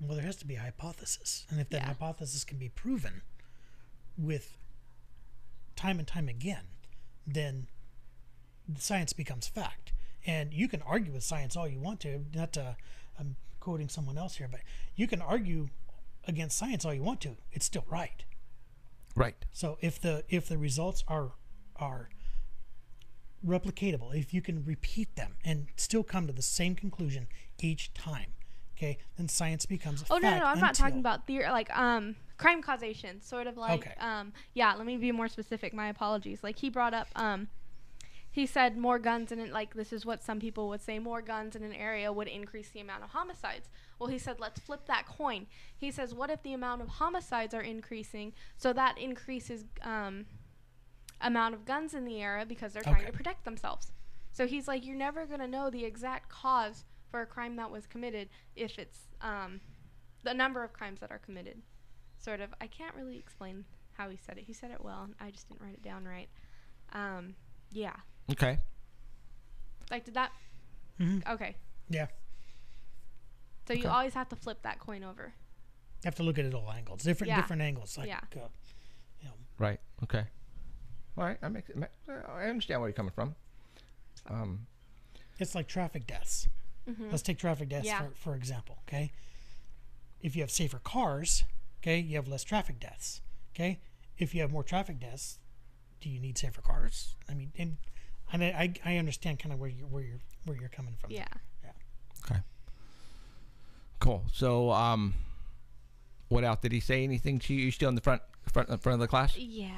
Well, there has to be a hypothesis, and if that Yeah. hypothesis can be proven with time and time again, then science becomes fact. And you can argue with science all you want to. Not to, I'm quoting someone else here, but you can argue against science all you want to. It's still right. Right. So if the if the results are are replicatable, if you can repeat them and still come to the same conclusion each time, okay, then science becomes a Oh no, fact no, I'm not talking about theory like um crime causation, sort of like Okay. um yeah, let me be more specific. My apologies. Like he brought up um he said more guns in it like this is what some people would say more guns in an area would increase the amount of homicides. Well, he said let's flip that coin. He says what if the amount of homicides are increasing so that increases um amount of guns in the area because they're trying Okay. to protect themselves. So he's like you're never going to know the exact cause for a crime that was committed if it's um the number of crimes that are committed. Sort of. I can't really explain how he said it. He said it well. I just didn't write it down right. Um, yeah. Okay. Like, did that? Mhm. Okay. Yeah, So you always have to flip that coin over. you have to look at it all angles, different Yeah. different angles. Like, Yeah. uh, you know, Right. Okay. All right. I make, it. ma- I understand where you're coming from. Um. it's like traffic deaths. Mhm. Let's take traffic deaths Yeah. for, for example. Okay, if you have safer cars, okay, you have less traffic deaths. Okay, if you have more traffic deaths, do you need safer cars? I mean, and, and I, I, I understand kind of where you where you're where you're coming from. Yeah. Yeah. Okay. Cool. So, um, what else did he say? Anything to you? You still in the front, front, in front of the class? Yeah.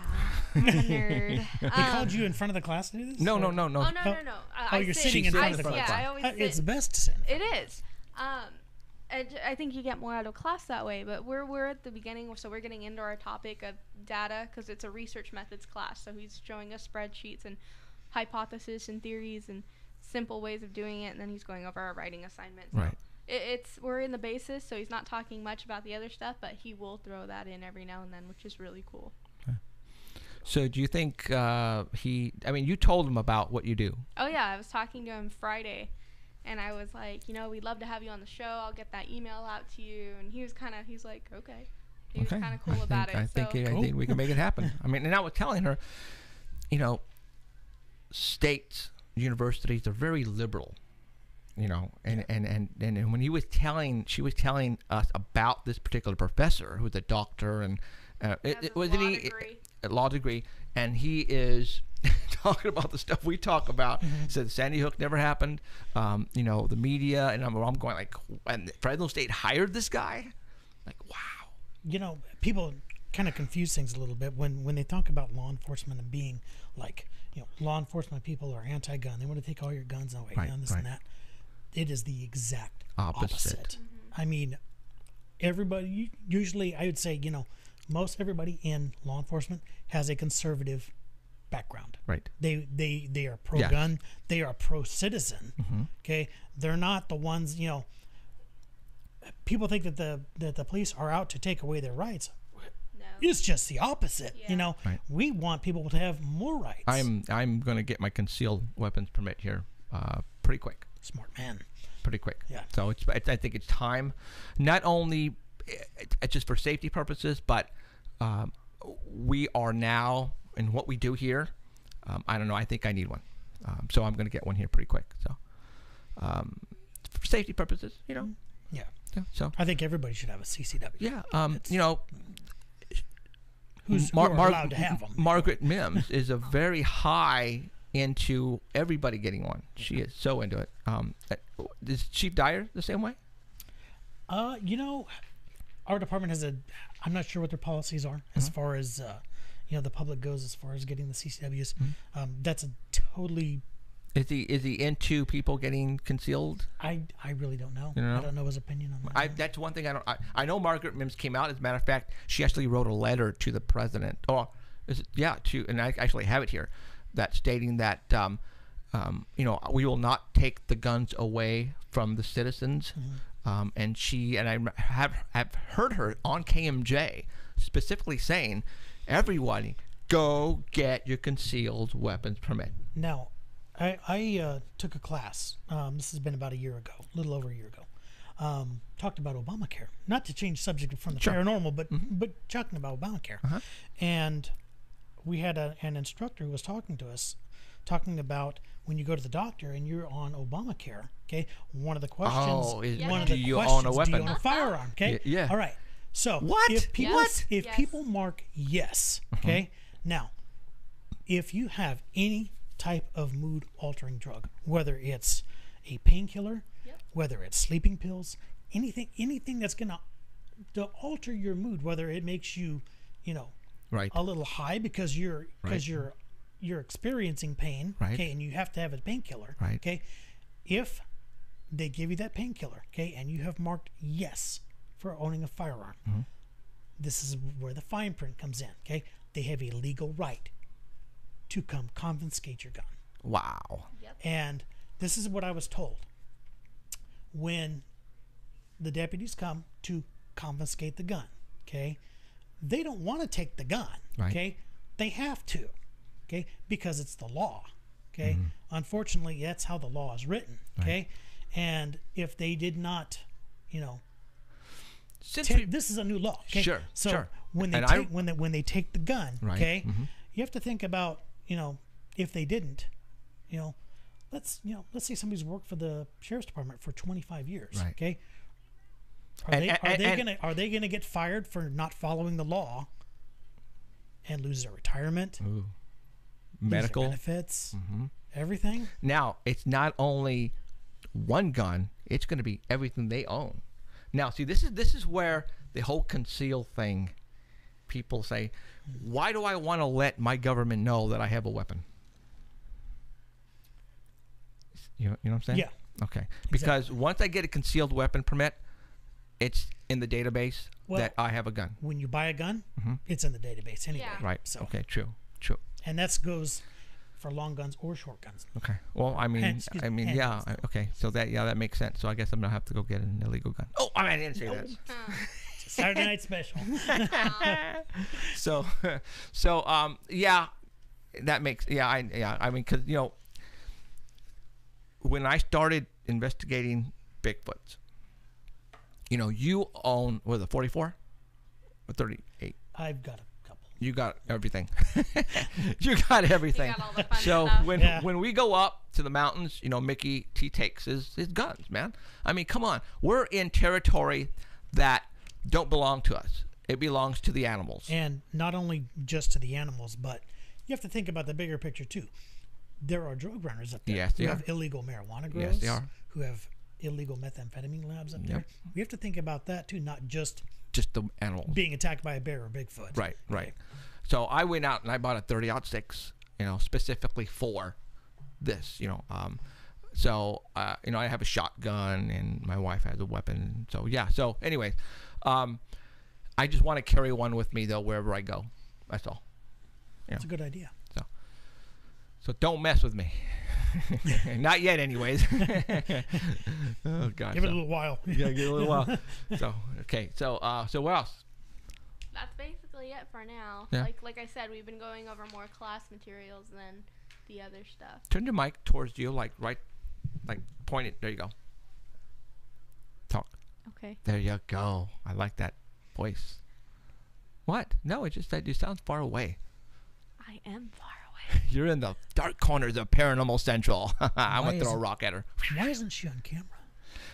I'm a nerd. He Um, called you in front of the class to do this? No, no, Or- no, no. Oh no, no, no. Uh, Oh, I you're sit- sitting in I front of the class. Yeah, I always Uh, sit. It's best to sit. in It is. Um, and j- I think you get more out of class that way. But we're we're at the beginning, so we're getting into our topic of data because it's a research methods class. So he's showing us spreadsheets and hypotheses and theories and simple ways of doing it, and then he's going over our writing assignments. So Right. It, it's we're in the basis, so he's not talking much about the other stuff, but he will throw that in every now and then, which is really cool. Okay. So, do you think uh, he? I mean, you told him about what you do. Oh yeah, I was talking to him Friday, and I was like, you know, we'd love to have you on the show. I'll get that email out to you. And he was kind of, he's like, okay. He was kind of cool I about think, it. I think, so. I think we can make it happen. I mean, and I was telling her, you know, states, universities are very liberal, you know, and, and, and, and, and when he was telling, she was telling us about this particular professor who's a doctor and uh, it, it, wasn't law he degree. a law degree, and he is talking about the stuff we talk about. Said Sandy Hook never happened. Um, you know, the media, and I'm, I'm going like, and Fresno State hired this guy. Like, wow. you know, people kind of confuse things a little bit when when they talk about law enforcement and being like, you know, law enforcement people are anti-gun. They want to take all your guns away, Right, and this right. and that. It is the exact Opposite. opposite. I mean, everybody usually, I would say, you know, most everybody in law enforcement has a conservative background. Right. They they they are pro Yes. gun. They are pro citizen. Mm-hmm. Okay, they're not the ones. You know, people think that the that the police are out to take away their rights. No. It's just the opposite. Yeah. You know, Right. we want people to have more rights. I'm I'm going to get my concealed weapons permit here uh, pretty quick. smart man. Pretty quick. Yeah. So it's, it's I think it's time, not only it, it's just for safety purposes, but um, we are now in what we do here. Um, I don't know. I think I need one, um, so I'm going to get one here pretty quick. So um, for safety purposes, you know. Yeah, Yeah, so I think everybody should have a CCW. yeah, um, you know, Who's Mar- who Mar- allowed to have them? Margaret Mims is a very high into everybody getting one. She is so into it. Um, uh, is Chief Dyer the same way? Uh, you know, our department has a. I'm not sure what their policies are as Mm-hmm. far as uh, you know the public goes as far as getting the CCWs. Mm-hmm. Um, that's a totally Is he is he into people getting concealed? I I really don't know. You know? I don't know his opinion on that. I, that's one thing I don't. I, I know Margaret Mims came out. As a matter of fact, she actually wrote a letter to the president. Or is it, yeah, to and I actually have it here, that stating that um, um, you know we will not take the guns away from the citizens. Um, and she and I have have heard her on KMJ specifically saying, everybody go get your concealed weapons permit. Now, I, I uh, took a class. Um, this has been about a year ago, a little over a year ago. Um, talked about Obamacare. Not to change subject from the Sure. paranormal, but but talking about Obamacare. And we had a, an instructor who was talking to us, talking about when you go to the doctor and you're on Obamacare. Okay, one of the questions. Oh, is- one of do the you own a questions, Do you own a firearm? Okay. Y- yeah. All right. So What? if people Yes. if Yes. people mark yes, uh-huh. okay, now if you have any type of mood altering drug, whether it's a painkiller, Yep. whether it's sleeping pills, anything anything that's gonna to alter your mood, whether it makes you, you know, Right. a little high because you're because Right. you're you're experiencing pain, Right. okay, and you have to have a painkiller, Right. okay. If they give you that painkiller, okay, and you have marked yes for owning a firearm, Mm-hmm. this is where the fine print comes in, okay. They have a legal right to come confiscate your gun. Wow. Yep. And this is what I was told. When the deputies come to confiscate the gun, okay, they don't want to take the gun, Right. okay, they have to, okay, because it's the law, okay. Unfortunately, that's how the law is written, okay, and if they did not, you know, Since take, we- this is a new law. Okay? Sure, So sure. when they And I- take when they when they take the gun, Right, okay, mhm. you have to think about you know if they didn't, you know, let's you know let's say somebody's worked for the sheriff's department for 25 years, Right. okay. Are And- they and- are they and- gonna are they gonna get fired for not following the law and lose their retirement, their medical. benefits, Mm-hmm. everything? Now, it's not only one gun, it's going to be everything they own. Now, see, this is this is where the whole conceal thing people say, why do I want to let my government know that I have a weapon? You know, you know what I'm saying? Yeah. Okay. Because once I get a concealed weapon permit, it's in the database Well- that I have a gun. When you buy a gun, Mm-hmm. it's in the database anyway. Yeah. Right. So Okay, true. True. And that goes for long guns or short guns. Okay. Well, I mean, excuse I me, mean, yeah. handguns. I- Okay. So that, yeah, that makes sense. So I guess I'm gonna have to go get an illegal gun. Oh, I, mean, I didn't say that. Saturday night special. So, so, um, yeah, that makes, yeah, I, yeah, I mean, cause you know, when I started investigating Bigfoots, you know, you own was it 44 or 38? I've got a couple. You got everything. you got everything. got all the fun so stuff. when Yeah. when we go up to the mountains, you know, Mickey T takes his, his guns, man. I mean, come on. We're in territory that don't belong to us. It belongs to the animals. And not only just to the animals, but you have to think about the bigger picture too. There are drug runners up there Yes, who they have are. illegal marijuana grows, Yes, they are. who have illegal methamphetamine labs up there. We have to think about that too, not just Just the animals. being attacked by a bear or Bigfoot. Right, right. So I went out and I bought a 30 out six, you know, specifically for this, you know. Um, so uh, you know, I have a shotgun and my wife has a weapon. So yeah. So anyways, um, I just want to carry one with me though wherever I go. That's all. It's a good idea. So, so don't mess with me. Not yet, anyways. oh God. Give it a little while. yeah, give it a little while. So okay. So uh, so what else? That's basically it for now. Yeah. Like like I said, we've been going over more class materials than the other stuff. Turn your mic towards you, like right, like point it. There you go. Talk. Okay. There you go. I like that voice. What? No, it just that you sound far away. I am far away. You're in the dark corners of Paranormal Central. I'm gonna throw a rock at her. Why isn't she on camera?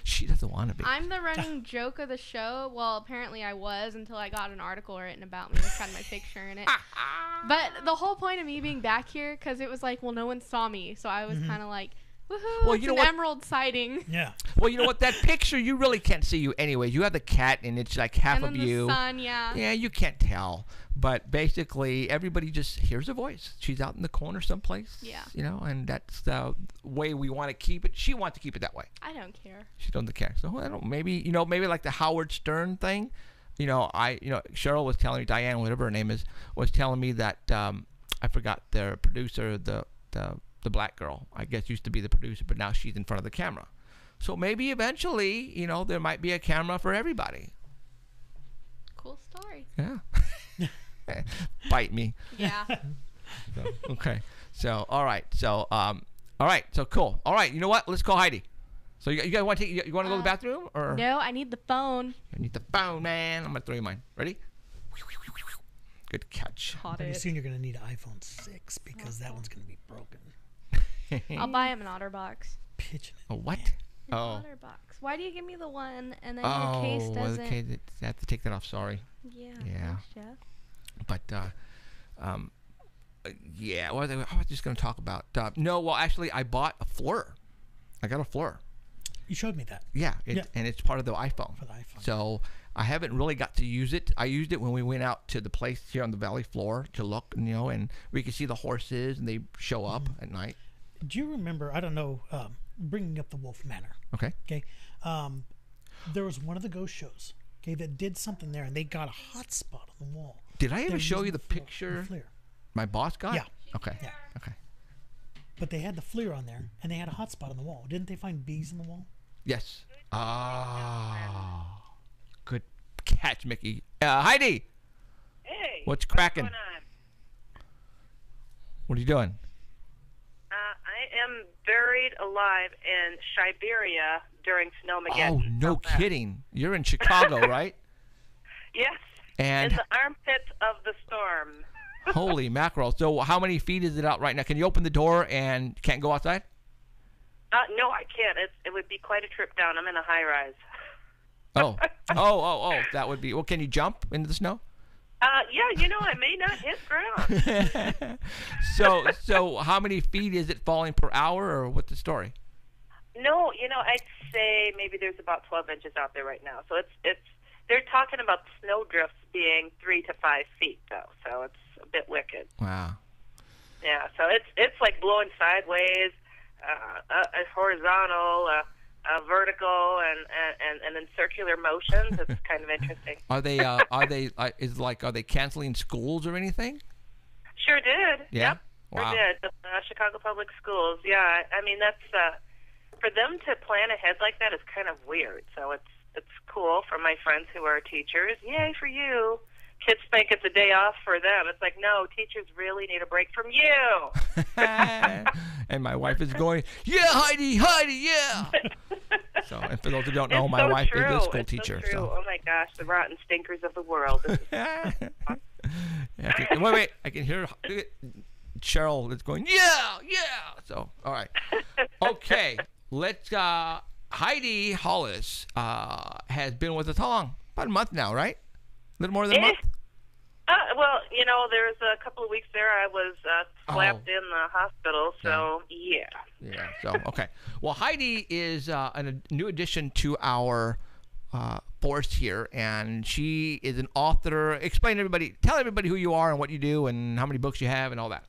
She doesn't want to be. I'm the running joke of the show. Well, apparently I was until I got an article written about me with kind of my picture in it. But the whole point of me being back here, because it was like, well, no one saw me, so I was mm-hmm. kind of like Woohoo! Well, it's you know an what? emerald sighting. Yeah. Well, you know what? That picture, you really can't see you anyway. You have the cat, and it's like half and of then you. the sun, yeah. Yeah, you can't tell. But basically, everybody just hears a voice. She's out in the corner someplace. Yeah. You know, and that's the way we want to keep it. She wants to keep it that way. I don't care. She doesn't care. So I don't. Maybe you know, maybe like the Howard Stern thing. You know, I you know Cheryl was telling me Diane, whatever her name is, was telling me that um, I forgot the producer, the the the black girl. I guess used to be the producer, but now she's in front of the camera. So maybe eventually, you know, there might be a camera for everybody. Cool story. Yeah. Bite me. Yeah. So, okay. So all right. So um, all right. So cool. All right. You know what? Let's call Heidi. So you, you guys want to take? You, you want to go to the Uh, bathroom or? no, I need the phone. I need the phone, man. I'm gonna throw you mine. Ready? Good catch. Caught Pretty it. soon you're gonna need an iPhone six because that one's gonna be broken. I'll buy him an OtterBox. Pitching it. A what? An Oh. OtterBox. Why do you give me the one and then Oh, your case doesn't? okay. I have to take that off. Sorry, Yeah. Yeah. thanks, but uh, um, uh, yeah. What was I, I was just gonna talk about? Uh, no, well, actually, I bought a FLIR. I got a FLIR. You showed me that Yeah, it, Yeah. and it's part of the iPhone. for the iPhone. So I haven't really got to use it. I used it when we went out to the place here on the valley floor to look, you know, and we could see the horses and they show up Mm-hmm. at night. Do you remember? I don't know. Um, bringing up the Wolf Manor. Okay. Okay. Um, there was one of the ghost shows. Okay, that did something there, and they got a hot spot on the wall. Did I ever show you using the fl- picture flare. my boss got? Yeah. Okay. Yeah. Okay. But they had the FLIR on there, and they had a hot spot on the wall. Didn't they find bees in the wall? Yes. Ah. Good catch, Mickey. Uh, Heidi, Hey. What's cracking? going what are you doing? I am buried alive in Siberia during Snowmageddon. Oh, no kidding. You're in Chicago, right? Yes. And in the armpit of the storm. holy mackerel. So how many feet is it out right now? Can you open the door and can't go outside? Uh, no, I can't. It's, it would be quite a trip down. I'm in a high rise. Oh. oh, oh, oh. That would be. Well, can you jump into the snow? Uh, yeah, you know, I may not hit ground. so, so how many feet is it falling per hour, or what's the story? no, you know, I'd say maybe there's about 12 inches out there right now. So it's it's they're talking about snow drifts being three to five feet though. So it's a bit wicked. Wow. Yeah, so it's it's like blowing sideways, uh, uh, uh, horizontal, uh, uh, vertical, and, and and and in circular motions. It's kind of interesting. Are they? Uh, are they? Uh, is like? Are they canceling schools or anything? Sure did. Yeah? Yep, sure Wow. did. Uh, Chicago Public Schools. Yeah, I, I mean that's uh, for them to plan ahead like that is kind of weird. So it's it's cool for my friends who are teachers. Yay for you. Kids think it's a day off for them. It's like no, teachers really need a break from you. and my wife is going, yeah, Heidi, Heidi, yeah. so, and for those who don't know, it's my so wife true. is a school it's teacher. So. So, Oh my gosh, the rotten stinkers of the world. Yeah, I can- wait, wait, I can hear Cheryl is going, yeah, yeah. So, all right, okay, let's. uh Heidi Hollis uh, has been with us how long? About a month now, right? A little more than a month. Uh, well, you know, there was a couple of weeks there I was uh, slapped Oh. in the hospital, so yeah. Yeah. So okay. Well, Heidi is uh, an, a new addition to our uh, force here, and she is an author. Explain to everybody, tell everybody who you are and what you do, and how many books you have, and all that.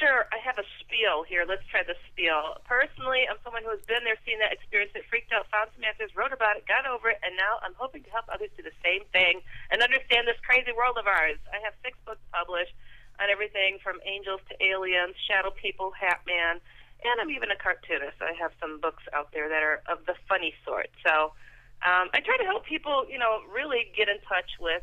Sure, I have a spiel here. Let's try the spiel. Personally, I'm someone who has been there, seen that, experienced it, freaked out, found some answers, wrote about it, got over it, and now I'm hoping to help others do the same thing and understand this crazy world of ours. I have six books published on everything from angels to aliens, shadow people, Hat Man, and I'm even a cartoonist. I have some books out there that are of the funny sort. So um, I try to help people, you know, really get in touch with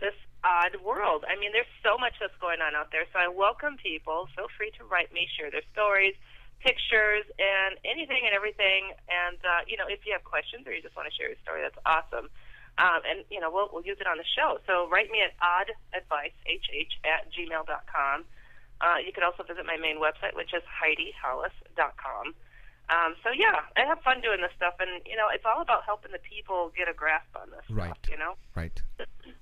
this odd world. I mean, there's so much that's going on out there. So I welcome people. Feel free to write me, share their stories, pictures, and anything and everything. And uh, you know, if you have questions or you just want to share your story, that's awesome. Um, and you know, we'll we'll use it on the show. So write me at oddadvicehh at gmail.com. Uh, you can also visit my main website, which is HeidiHollis.com. Um, so yeah, I have fun doing this stuff, and you know, it's all about helping the people get a grasp on this Right. stuff. You know. Right.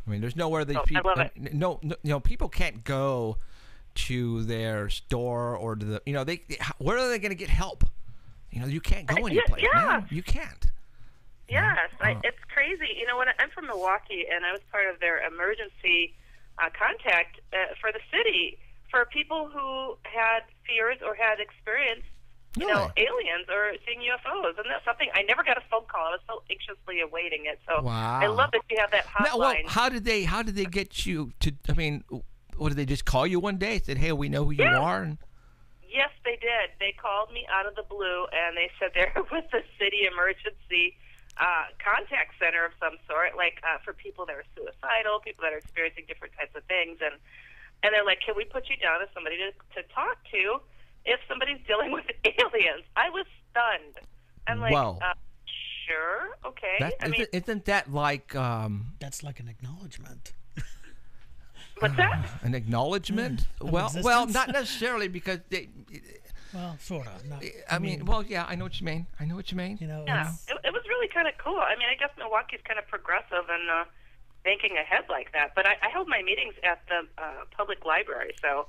I mean, there's nowhere these Oh, I people. love it. No, no, you know, people can't go to their store or to the. You know, they. Where are they going to get help? You know, you can't go Uh, any yeah, man. You can't. Yes, I, Oh. it's crazy. You know, when I, I'm from Milwaukee, and I was part of their emergency uh, contact uh, for the city for people who had fears or had experienced, you No know, aliens or seeing UFOs, and that's something I never got a phone call. I was so anxiously awaiting it. So wow. I love that you have that hotline. Now, well, how did they? How did they get you to? I mean, what did they just call you one day? Said, "Hey, we know who you Yeah. are." And, Yes, they did. They called me out of the blue, and they said they're with the city emergency uh, contact center of some sort, like uh, for people that are suicidal, people that are experiencing different types of things, and and they're like, "Can we put you down as somebody to to talk to if somebody's dealing with aliens?" I was stunned. I'm like, Wow. uh, "Sure, okay." that, I mean, isn't, isn't that like um, That's like an acknowledgement. what's that? an acknowledgement? of well, well, not necessarily because they. Well, sort of. Not, I mean, well, yeah, I know what you mean. I know what you mean. you know, Yeah, it, it was really kind of cool. I mean, I guess Milwaukee's kind of progressive and uh, thinking ahead like that. But I, I held my meetings at the uh, public library, so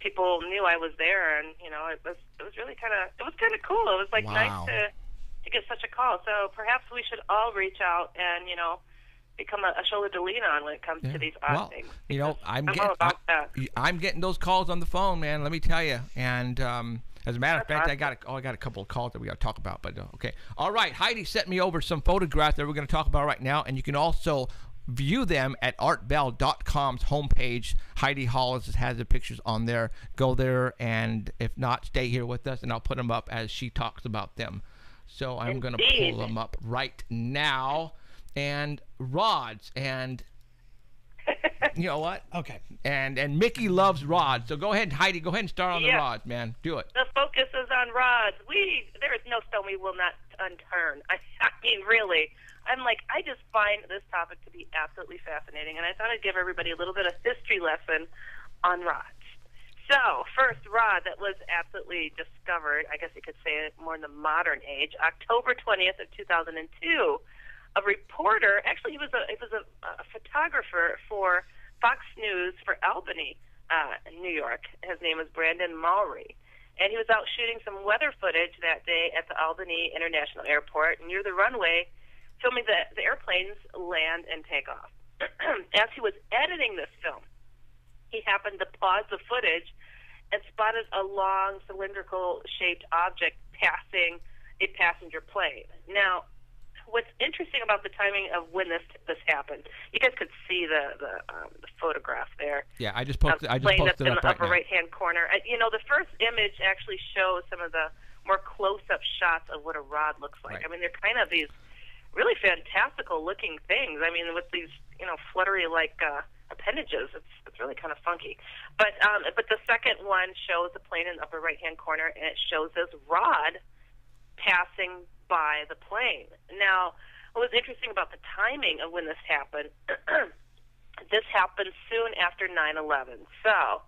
people knew I was there, and you know, it was it was really kind of it was kind of cool. It was like Wow. nice to to get such a call. So perhaps we should all reach out and you know become a, a shoulder to lean on when it comes Yeah. to these odd well, things. you know, I'm I'm getting all about that. I, am getting those calls on the phone, man. Let me tell you. And um, as a matter of fact, I got a, oh, I got a couple of calls that we got to talk about. But uh, okay, all right. Heidi sent me over some photographs that we're going to talk about right now, and you can also view them at artbell.com's homepage. Heidi Hollis has the pictures on there. Go there, and if not, stay here with us, and I'll put them up as she talks about them. So I'm going to pull them up right now. And rods and you know what? okay. And and Mickey loves rods. So go ahead, Heidi. Go ahead and start on the Yeah. rods, man. Do it. The focus is on rods. We there is no stone we will not unturn. I, I mean, really. I'm like, I just find this topic to be absolutely fascinating, and I thought I'd give everybody a little bit of history lesson on rods. So, first rod that was absolutely discovered, I guess you could say it more in the modern age, October 20th of 2002. A reporter, actually, he was a he was a, a photographer for Fox News for Albany, uh, New York. His name was Brandon Maury, and he was out shooting some weather footage that day at the Albany International Airport near the runway, filming the the airplanes land and take off. As he was editing this film, he happened to pause the footage and spotted a long cylindrical shaped object passing a passenger plane. Now, what's interesting about the timing of when this this happened, you guys could see the the, um, the photograph there. Yeah, I just posted. I just plane that's posted in up the right upper right hand corner. Uh, you know, the first image actually shows some of the more close up shots of what a rod looks like. Right. I mean, they're kind of these really fantastical looking things. I mean, with these you know fluttery like uh, appendages, it's it's really kind of funky. But um, but the second one shows the plane in the upper right hand corner, and it shows this rod passing by the plane. Now, what was interesting about the timing of when this happened, this happened soon after 9/11. So,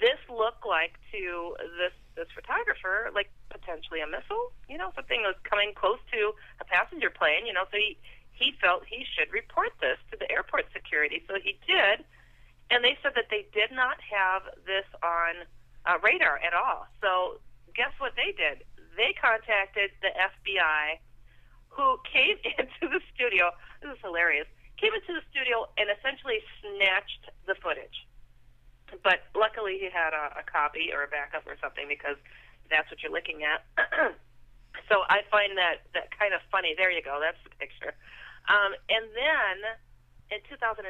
this looked like to this this photographer like potentially a missile, you know, something was coming close to a passenger plane, you know, so he he felt he should report this to the airport security. So he did, and they said that they did not have this on uh, radar at all. So guess what they did? They contacted the FBI, who came into the studio. This is hilarious. Came into the studio and essentially snatched the footage. But luckily, he had a, a copy or a backup or something because that's what you're looking at. so I find that that kind of funny. There you go. That's the picture. Um, and then in 2003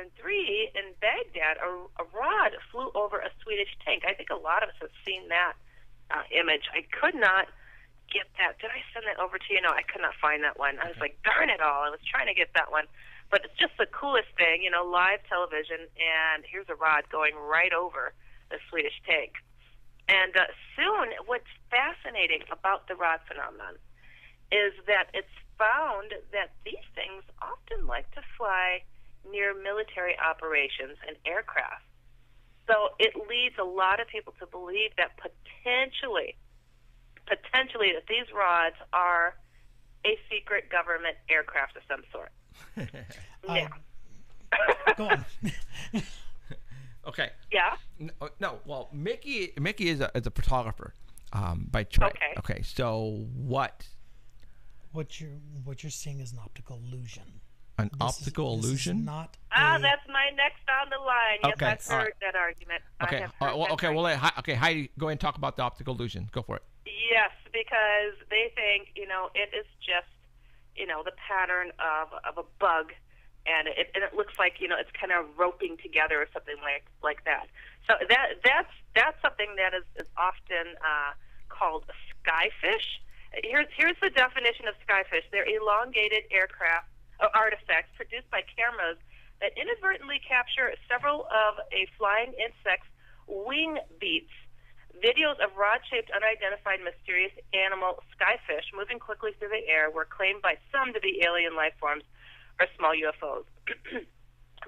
in Baghdad, a, a rod flew over a Swedish tank. I think a lot of us have seen that uh, image. I could not get that. Did I send that over to you? No, I could not find that one. I was like, darn it all. I was trying to get that one. But it's just the coolest thing, you know, live television, and here's a rod going right over the Swedish tank. And uh, soon, what's fascinating about the rod phenomenon is that it's found that these things often like to fly near military operations and aircraft. So it leads a lot of people to believe that potentially, potentially that these rods are a secret government aircraft of some sort. Uh, yeah. go on. Okay. yeah. No, no, well, Mickey Mickey is a, is a photographer. um, by trying. Okay. Okay. So what? What you're what you're seeing is an optical illusion. An This is- optical this is illusion? not. Ah, a- that's my next on the line. Yes, Okay, I've heard right. that argument. I Okay. have all right, heard well, that okay. Well, let, Hi- okay. Heidi, go ahead and talk about the optical illusion. Go for it. Yes, because they think you know it is just you know the pattern of of a bug, and it and it looks like you know it's kind of roping together or something like like that. So that that's that's something that is is often uh, called skyfish. Here's here's the definition of skyfish. They're elongated aircraft or artifacts produced by cameras that inadvertently capture several of a flying insect's wing beats. Videos of rod-shaped, unidentified, mysterious animal skyfish moving quickly through the air were claimed by some to be alien life forms or small UFOs.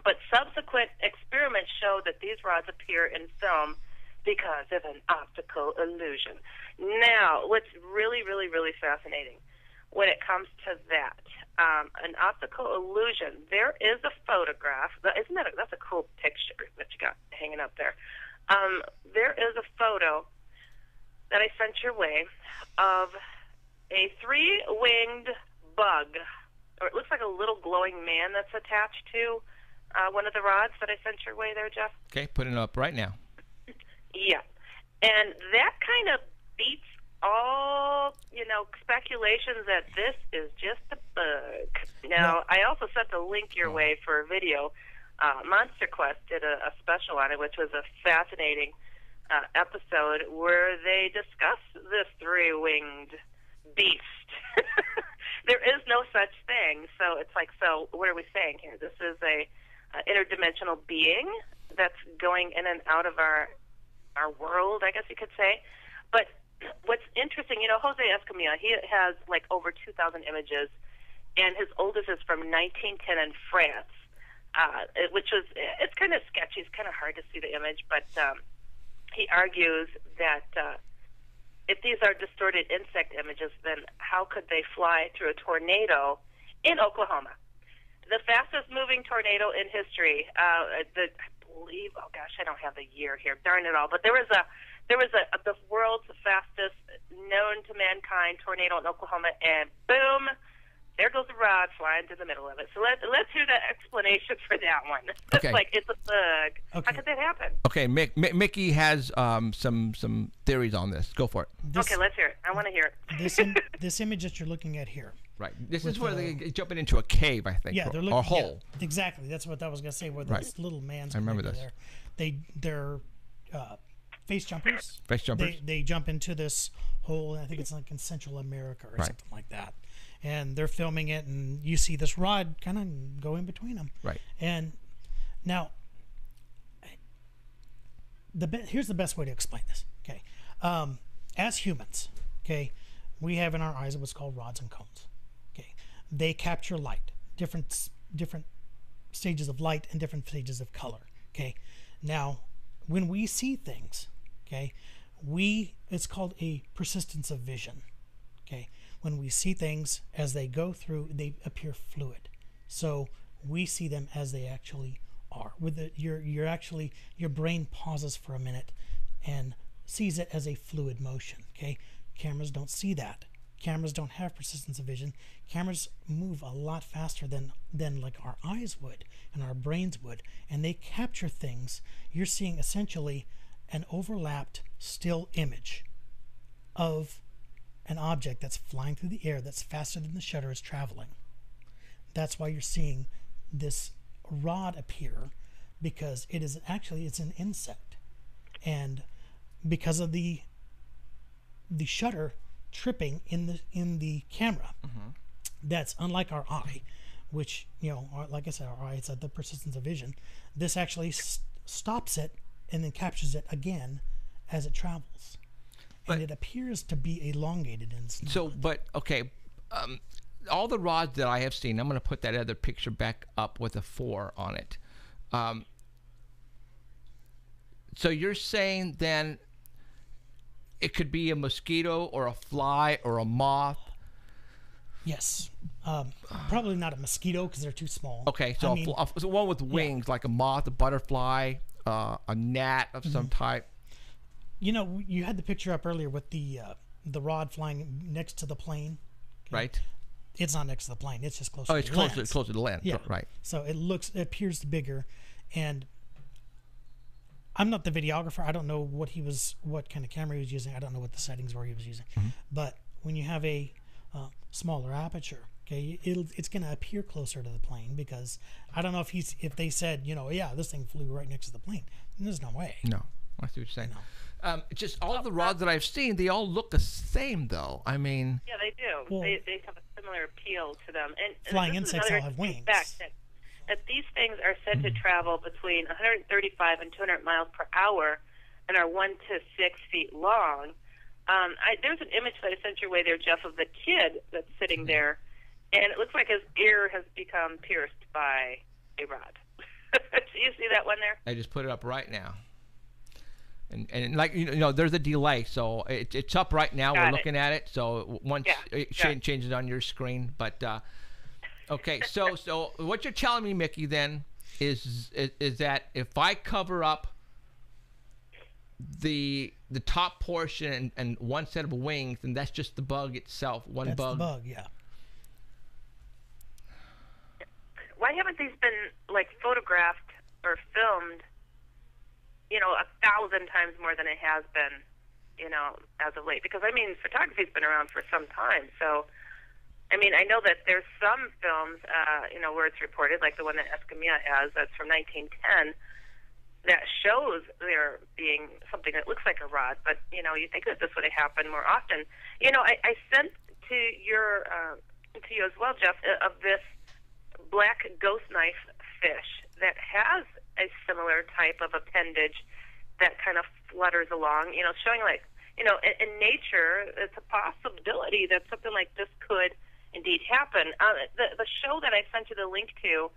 but subsequent experiments show that these rods appear in film because of an optical illusion. Now, what's really, really, really fascinating when it comes to that, um, an optical illusion, there is a photograph. Isn't that a, that's a cool picture that you got hanging up there? Um, there is a photo that I sent your way of a three-winged bug, or it looks like a little glowing man that's attached to uh, one of the rods that I sent your way there, Jeff. Okay. Putting it up right now. Yeah. And that kind of beats all, you know, speculations that this is just a bug. Now, I also sent a link your way for a video. Uh, Monster Quest did a, a special on it, which was a fascinating uh, episode where they discuss this three winged beast. there is no such thing. So it's like, so what are we saying here? This is a uh, interdimensional being that's going in and out of our our world, I guess you could say. But what's interesting, you know, Jose Escamilla, he has like over 2,000 images, and his oldest is from 1910 in France, uh, which was, it's kind of sketchy. It's kind of hard to see the image, but um, he argues that uh, if these are distorted insect images, then how could they fly through a tornado in Oklahoma? The fastest moving tornado in history. Uh, the, I believe, oh gosh, I don't have the year here. Darn it all! But there was a, there was a, the world's fastest known to mankind tornado in Oklahoma, and boom, there goes a rod flying through the middle of it. So let let's hear the explanation for that one. It's Okay. like it's a bug. Okay. How could that happen? Okay. Mick, Mi- Mickey has um, some some theories on this. Go for it. This, okay, let's hear it. I want to hear it. this, Im- this image that you're looking at here. Right. This is where the- they jumping into a cave, I think. Yeah, or, they're or looking a hole. yeah, exactly. That's what I was gonna say. Where Right. this little man's. I remember this. There. They they're uh, BASE jumpers. BASE jumpers. They they jump into this hole. I think it's like in Central America or Right. something like that. And they're filming it, and you see this rod kind of go in between them. Right. And now, the be- here's the best way to explain this. Okay, um, as humans, okay, we have in our eyes what's called rods and cones. Okay, they capture light, different different stages of light and different stages of color. Okay, now when we see things, okay, we it's called a persistence of vision. Okay, when we see things as they go through, they appear fluid. So we see them as they actually are. With the, your you're actually your brain pauses for a minute and sees it as a fluid motion. Okay, cameras don't see that. Cameras don't have persistence of vision. Cameras move a lot faster than than like our eyes would and our brains would, and they capture things. You're seeing essentially an overlapped still image of an object that's flying through the air that's faster than the shutter is traveling. That's why you're seeing this rod appear because it is actually it's an insect. And because of the the shutter tripping in the in the camera, mm-hmm. that's unlike our eye, which you know, our, like I said, our eye it's at the persistence of vision. This actually s- stops it and then captures it again as it travels, But- and it appears to be elongated and s- So, but okay, um, all the rods that I have seen, I'm going to put that other picture back up with a four on it. Um, so you're saying then it could be a mosquito or a fly or a moth. Yes. Um, probably not a mosquito because they're too small. Okay, so, I a mean, a, so one with wings, like a moth, a butterfly, uh, a gnat of Mm-hmm. some type. You know, you had the picture up earlier with the uh, the rod flying next to the plane. Right. It's not next to the plane. It's just closer. Oh, to it's the closer, lens. closer to the land. Yeah. Right. So it looks, it appears bigger, and I'm not the videographer. I don't know what he was, what kind of camera he was using. I don't know what the settings were he was using. Mm-hmm. But when you have a uh, smaller aperture, okay, it'll, it's going to appear closer to the plane because I don't know if he's, if they said, you know, yeah, this thing flew right next to the plane. There's no way. No, I see what you're saying. Um, just all of the rods that I've seen, they all look the same, though. I mean, Yeah, they do. Well- they, they have a similar appeal to them. And, and Flying insects all have wings. Fact that, that these things are said to travel between 135 and 200 miles per hour and are one to six feet long. Um, I, there's an image that I sent your way there, Jeff, of the kid that's sitting there, and it looks like his ear has become pierced by a rod. Do you see that one there? I just put it up right now. And, and like you know, there's a delay, so it, it's up right now. Got We're it. looking at it, so once Yeah, it yeah. cha- changes on your screen. But uh, okay, so so what you're telling me, Mickey, then is, is is that if I cover up the the top portion and, and one set of wings, and that's just the bug itself. One That's bug. the bug, yeah. why haven't these been like photographed or filmed you know a thousand times more than it has been you know as of late. Because i mean photography's been around for some time. So i mean i know that there's some films uh you know where it's reported like the one that escamilla has that's from 1910 that shows there being something that looks like a rod. But you know you think that this would have happened more often. You know i, I sent to your uh, to you as well jeff of this black ghost knife fish that has a similar type of appendage that kind of flutters along, you know, showing like, you know, in, in nature, it's a possibility that something like this could indeed happen. Uh, the, the show that I sent you the link to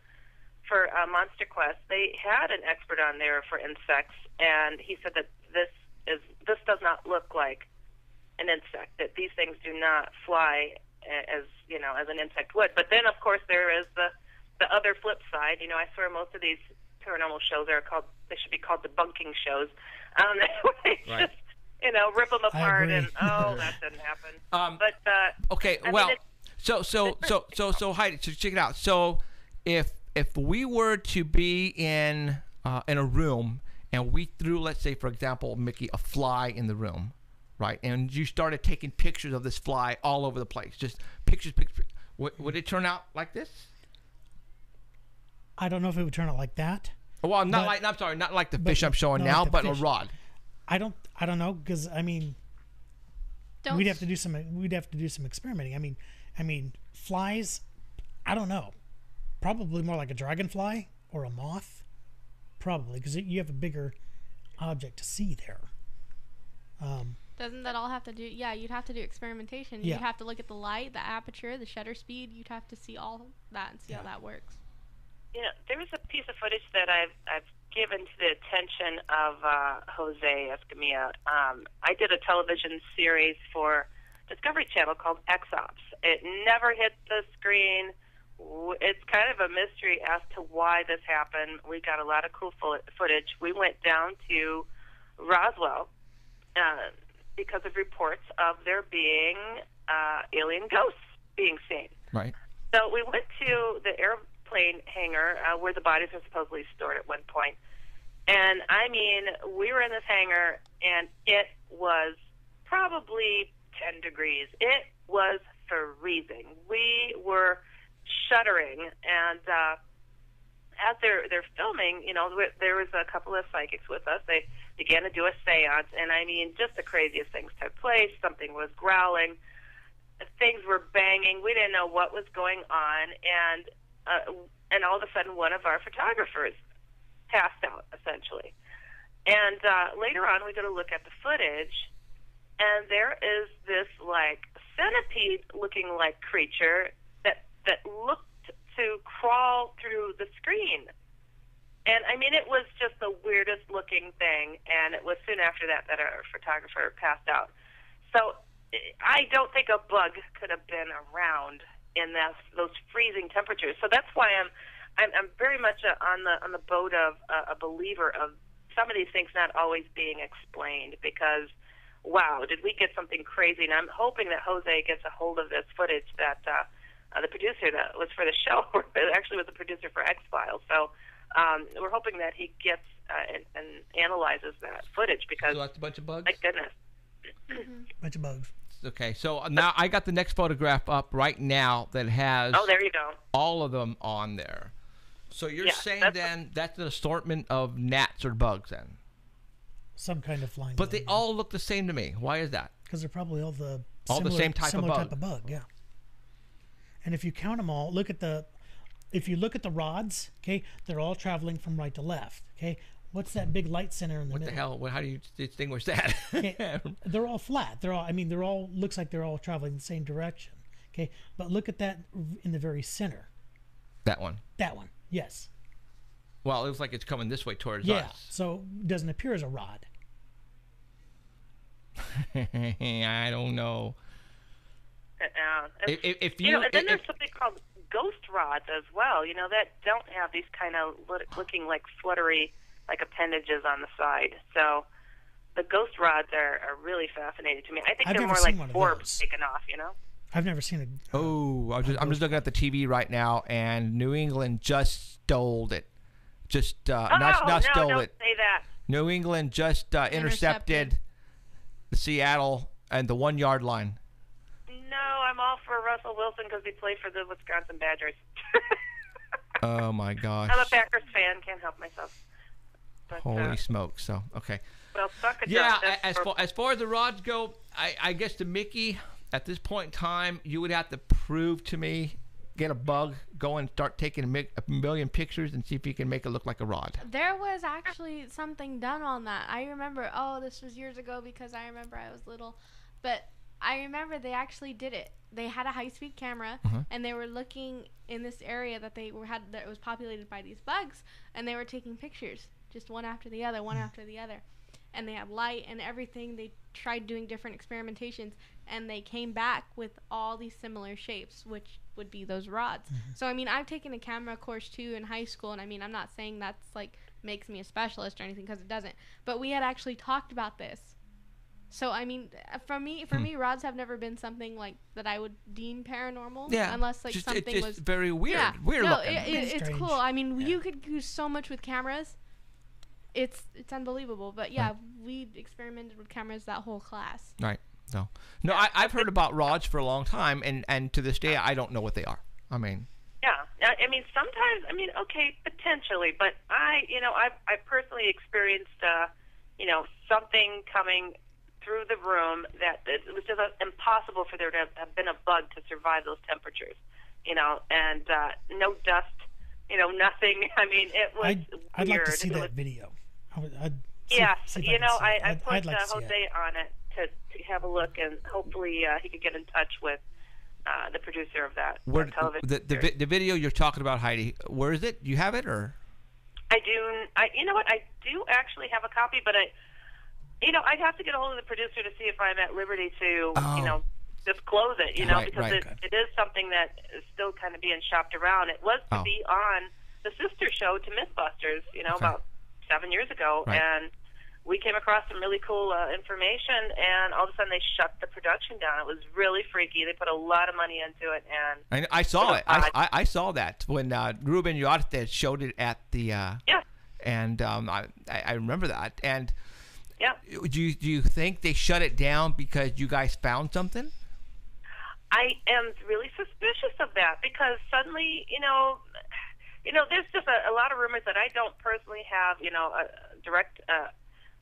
for uh, Monster Quest, they had an expert on there for insects, and he said that this is this does not look like an insect. That these things do not fly as you know as an insect would. But then, of course, there is the the other flip side. You know, I swear most of these paranormal shows are called they should be called debunking shows. Um, they Right. just you know rip them apart and oh that didn't happen. Um, but uh, Okay, I well, it's- so so so so so Heidi, so check it out. So if if we were to be in uh, in a room and we threw, let's say, for example, Mickey, a fly in the room, right, and you started taking pictures of this fly all over the place, just pictures, pictures, would, would it turn out like this? I don't know if it would turn out like that. Well, not But- like I'm sorry, not like the but fish I'm showing no, like now, but fish. a rod. I don't. I don't know because I mean, Don't we'd have to do some. We'd have to do some experimenting. I mean, I mean, flies. I don't know. Probably more like a dragonfly or a moth. Probably because you have a bigger object to see there. Um, Doesn't that all have to do? Yeah, you'd have to do experimentation. Yeah. You'd have to look at the light, the aperture, the shutter speed. You'd have to see all that and see how that works. You know, there was a piece of footage that I've I've given to the attention of uh, Jose Escamilla. Um, I did a television series for Discovery Channel called X Ops. It never hit the screen. It's kind of a mystery as to why this happened. We got a lot of cool fo- footage. We went down to Roswell uh, because of reports of there being uh, alien ghosts being seen. Right. So we went to the airplane hangar uh, where the bodies are supposedly stored at one point. And I mean, we were in this hangar and it was probably 10 degrees. It was freezing. We were shuddering. And uh, as they're, they're filming, you know, there- was a couple of psychics with us. They began to do a seance. And I mean, just the craziest things took place. Something was growling things were banging. We didn't know what was going on, and uh, and all of a sudden, one of our photographers passed out, essentially. And uh, later on, we go to look at the footage, and there is this like centipede-looking like creature that that looked to crawl through the screen. And I mean, it was just the weirdest looking thing. And it was soon after that that our photographer passed out. So I don't think a bug could have been around in that, those freezing temperatures. So that's why I'm I'm, I'm very much uh on the on the boat of uh, a believer of some of these things not always being explained because, wow, did we get something crazy? And I'm hoping that Jose gets a hold of this footage that uh, uh, the producer that was for the show actually was the producer for X Files. So um, we're hoping that he gets uh, and, and analyzes that footage because, So that's a bunch of bugs. my goodness. Bunch of bugs. Okay, so now I got the next photograph up right now that has Oh, there you go. all of them on there. So you're Yeah, saying that's- then that's an assortment of gnats or bugs then? Some kind of flying. But they all look the same to me. Why is that? because they're probably all the All the same type of bug. type of bug. Yeah. And if you count them all, look at the. If you look at the rods, okay, they're all traveling from right to left. Okay, what's that big light center in the middle? What the hell? What, how do you distinguish that? Okay, they're all flat. They're all. I mean, they're all. Looks like they're all traveling the same direction. Okay, but look at that in the very center. that one. That one. Yes. Well, it looks like it's coming this way towards Yeah. us. So it doesn't appear as a rod. I don't know. Uh, If, if, if you, you know, and then if- there's something called ghost rods as well. You know that don't have these kind of looking like fluttery like appendages on the side. So the ghost rods are, are really fascinating to me. I think I've they're never more seen like one orbs taken off. You know. I've never seen a. Oh, I'm just, I'm just looking at the TV right now, and New England just stole it. Just uh, Oh not, not no! stole Don't it. say that. New England just uh, intercepted Intercepted. the Seattle and the one yard line. No, I'm all for Russell Wilson because he played for the Wisconsin Badgers. Oh my gosh! I'm a Packers fan. Can't help myself. But, Holy uh, smokes! So okay. well, suck it Yeah, up. As for- far as far as the rods go, I, I guess to Mickey at this point in time, you would have to prove to me, get a bug, go and start taking a, mi- a million pictures and see if you can make it look like a rod. There was actually something done on that. I remember, oh, this was years ago because I remember I was little. But I remember they actually did it. They had a high speed camera Uh-huh. and they were looking in this area that they were had that was populated by these bugs and they were taking pictures just one after the other, one hmm. after the other. And they had light and everything. They tried doing different experimentations and they came back with all these similar shapes, which would be those rods. Mm-hmm. So I mean, I've taken a camera course too in high school, and I mean, I'm not saying that's like makes me a specialist or anything because it doesn't. But we had actually talked about this. So I mean, uh, for me, for hmm. me, rods have never been something like that I would deem paranormal. Yeah, unless like just, something it's just was very weird. yeah, Weird no, looking. It, it, It's it's strange. cool. I mean, you could do so much with cameras. It's it's unbelievable. But yeah, we experimented with cameras that whole class. Right. No. No, I, I've heard about rods for a long time, and, and to this day, I don't know what they are. I mean, Yeah, I I mean sometimes. I mean, okay, potentially, but I, you know, I I personally experienced, uh, you know, something coming through the room that it was just uh, impossible for there to have been a bug to survive those temperatures, you know, and uh, no dust, you know, nothing. I mean, it was I'd, I'd like to see It that was- video. I would, I'd see, Yes, see you can know, see I, it. I put I'd like uh, Jose it. on it to, to have a look, and hopefully uh, he could get in touch with uh, the producer of that, where, that television. the, the, series. vi- the video you're talking about, Heidi, where is it? You have it, or? I do. I, you know what? I do actually have a copy, but I, you know, I'd have to get a hold of the producer to see if I'm at liberty to, Oh. you know, disclose it. You know, Right, because right. it, it is something that is still kind of being shopped around. It was to Oh. be on the sister show to MythBusters, you know, Okay. about seven years ago, Right. and we came across some really cool uh, information, and all of a sudden they shut the production down. It was really freaky. They put a lot of money into it, and I, I saw it. I. I, I saw that when uh, Ruben Uriarte showed it at the. Uh, yeah, and um, I, I I remember that. And yeah. do you, do you think they shut it down because you guys found something? I am really suspicious of that because suddenly, you know, you know, there's just a, a lot of rumors that I don't personally have, you know, a, direct uh,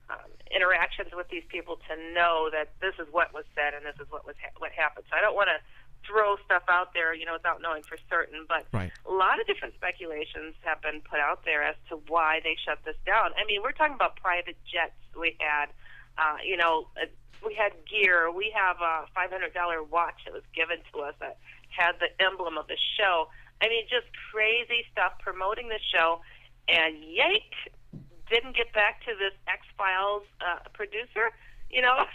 um, interactions with these people to know that this is what was said and this is what was ha- what happened. So I don't want to throw stuff out there, you know, without knowing for certain. But Right. a lot of different speculations have been put out there as to why they shut this down. I mean, we're talking about private jets. We had, uh, you know, uh, we had gear. We have a $500 watch that was given to us that had the emblem of the show. I mean, just crazy stuff promoting the show. And yank, didn't get back to this X Files uh, producer. You know,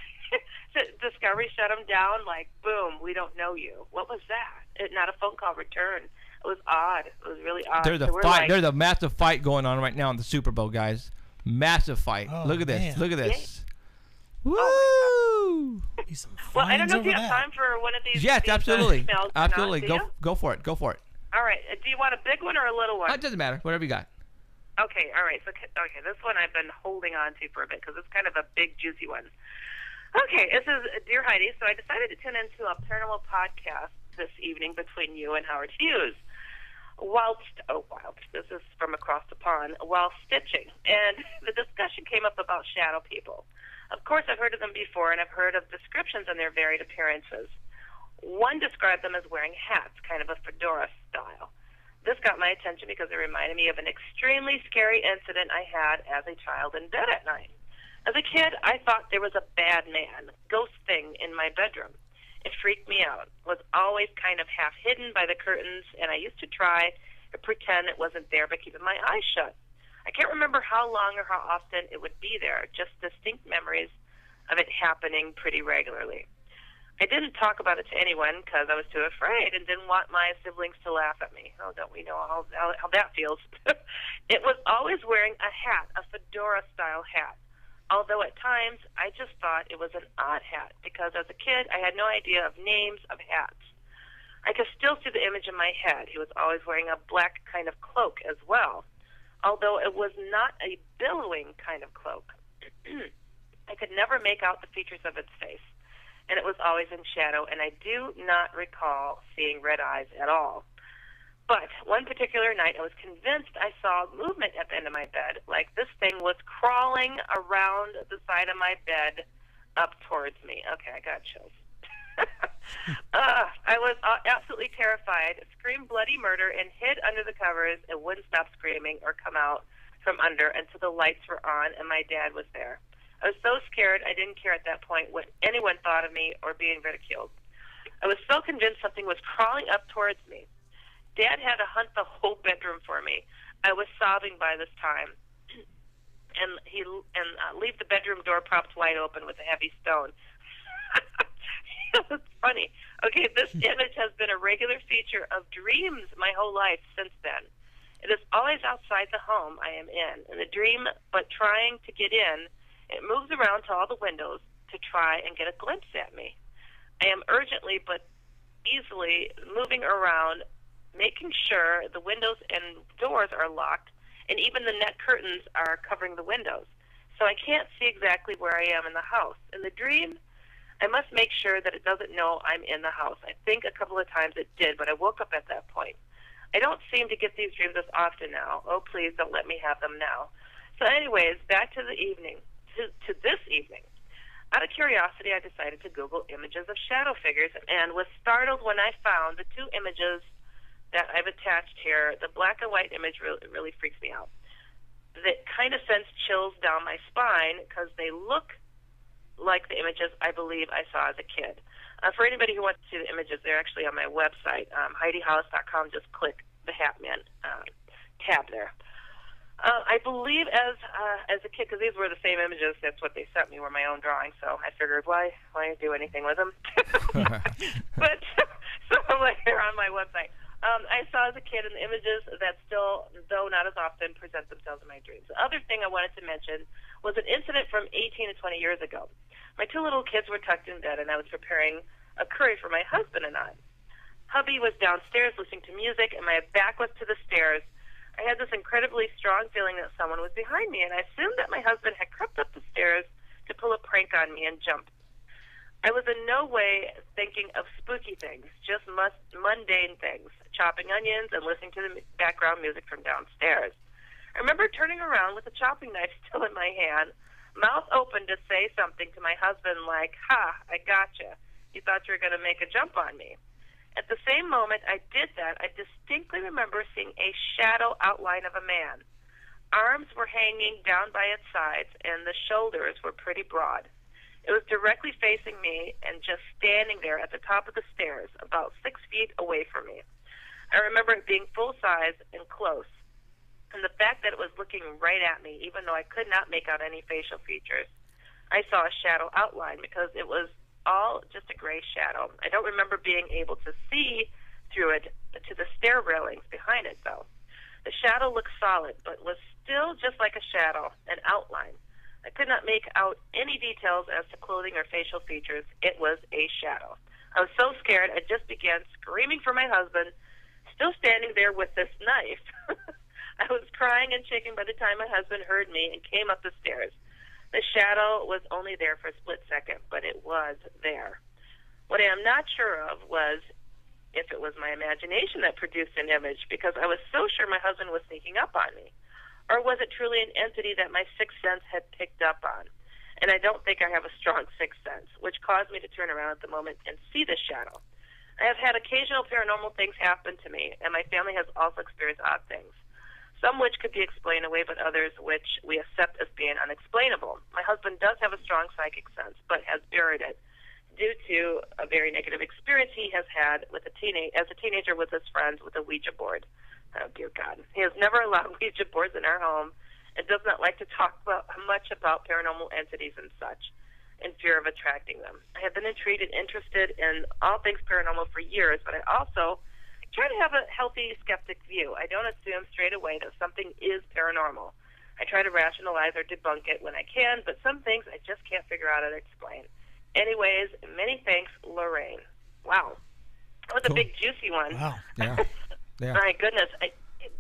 Discovery shut him down. Like, boom, we don't know you. What was that? It, not a phone call return. It was odd. It was really odd. There's a So fight. like- There's a massive fight going on right now in the Super Bowl, guys. Massive fight. Oh, Look at this. man. Look at this. Oh Woo! Be some Well, I don't know if you have that. time for one of these. Yes, these, absolutely. not, Absolutely. Go go for it. Go for it. All right. Uh, Do you want a big one or a little one? Oh, it doesn't matter. Whatever you got. Okay, all right. So, okay, this one I've been holding on to for a bit because it's kind of a big, juicy one. Okay, this is Dear Heidi. So I decided to tune into a paranormal podcast this evening between you and Howard Hughes. Whilst, oh, whilst, this is from across the pond, while stitching. And the discussion came up about shadow people. Of course, I've heard of them before, and I've heard of descriptions and their varied appearances. One described them as wearing hats, kind of a fedora style. This got my attention because it reminded me of an extremely scary incident I had as a child in bed at night. As a kid, I thought there was a bad man, ghost thing in my bedroom. It freaked me out. Was always kind of half hidden by the curtains, and I used to try to pretend it wasn't there by keeping my eyes shut. I can't remember how long or how often it would be there, just distinct memories of it happening pretty regularly. I didn't talk about it to anyone because I was too afraid and didn't want my siblings to laugh at me. Oh, don't we know how, how, how that feels? it was always wearing a hat, a fedora style hat. Although at times I just thought it was an odd hat because as a kid I had no idea of names of hats. I could still see the image in my head. He was always wearing a black kind of cloak as well, although it was not a billowing kind of cloak. I could never make out the features of its face, and it was always in shadow, and I do not recall seeing red eyes at all. But one particular night, I was convinced I saw movement at the end of my bed, like this thing was crawling around the side of my bed up towards me. Okay, I got chills. uh, I was absolutely terrified, screamed bloody murder, and hid under the covers and wouldn't stop screaming or come out from under until the lights were on and my dad was there. I was so scared I didn't care at that point what anyone thought of me or being ridiculed. I was so convinced something was crawling up towards me. Dad had to hunt the whole bedroom for me. I was sobbing by this time, and he and uh, leave the bedroom door propped wide open with a heavy stone. it's funny. Okay, this image has been a regular feature of dreams my whole life since then. It is always outside the home I am in, in the dream, but trying to get in, it moves around to all the windows to try and get a glimpse at me. I am urgently but easily moving around, making sure the windows and doors are locked, and even the net curtains are covering the windows. So I can't see exactly where I am in the house. In the dream, I must make sure that it doesn't know I'm in the house. I think a couple of times it did, but I woke up at that point. I don't seem to get these dreams as often now. Oh, please don't let me have them now. So, anyways, back to the evening, to, to this evening. Out of curiosity, I decided to Google images of shadow figures and was startled when I found the two images that I've attached here. The black and white image really, really freaks me out. That kind of sends chills down my spine because they look like the images I believe I saw as a kid. Uh, for anybody who wants to see the images, they're actually on my website, um, HeidiHollis.com. Just click the Hatman uh, tab there. Uh, I believe as uh, as a kid, because these were the same images. That's what they sent me were my own drawings. So I figured, why why do anything with them? but so like they're on my website. Um, I saw as a kid in the images that still, though not as often, present themselves in my dreams. The other thing I wanted to mention was an incident from 18 to 20 years ago. My two little kids were tucked in bed, and I was preparing a curry for my husband and I. Hubby was downstairs listening to music, and my back was to the stairs. I had this incredibly strong feeling that someone was behind me, and I assumed that my husband had crept up the stairs to pull a prank on me and jump. I was in no way thinking of spooky things, just mus- mundane things, chopping onions and listening to the background music from downstairs. I remember turning around with the chopping knife still in my hand, mouth open to say something to my husband like, Ha, I gotcha. You thought you were going to make a jump on me. At the same moment I did that, I distinctly remember seeing a shadow outline of a man. Arms were hanging down by its sides, and the shoulders were pretty broad. It was directly facing me and just standing there at the top of the stairs, about six feet away from me. I remember it being full size and close, and the fact that it was looking right at me, even though I could not make out any facial features. I saw a shadow outline because it was all just a gray shadow. I don't remember being able to see through it to the stair railings behind it, though. The shadow looked solid, but was still just like a shadow, an outline. I could not make out any details as to clothing or facial features. It was a shadow. I was so scared, I just began screaming for my husband, still standing there with this knife. I was crying and shaking by the time my husband heard me and came up the stairs. The shadow was only there for a split second, but it was there. What I am not sure of was if it was my imagination that produced an image because I was so sure my husband was sneaking up on me. Or was it truly an entity that my sixth sense had picked up on? And I don't think I have a strong sixth sense, which caused me to turn around at the moment and see the shadow. I have had occasional paranormal things happen to me, and my family has also experienced odd things. Some which could be explained away, but others which we accept as being unexplainable. My husband does have a strong psychic sense, but has buried it due to a very negative experience he has had with a teenage as a teenager with his friends with a Ouija board. Oh dear God, he has never allowed Ouija boards in our home, and does not like to talk about, much about paranormal entities and such, in fear of attracting them. I have been intrigued and interested in all things paranormal for years, but I also try to have a healthy skeptic view. I don't assume straight away that something is paranormal. I try to rationalize or debunk it when I can, but some things I just can't figure out how to explain. Anyways, many thanks, Lorraine. Wow. That was Cool. a big, juicy one. Wow. Yeah. Yeah. My goodness. I,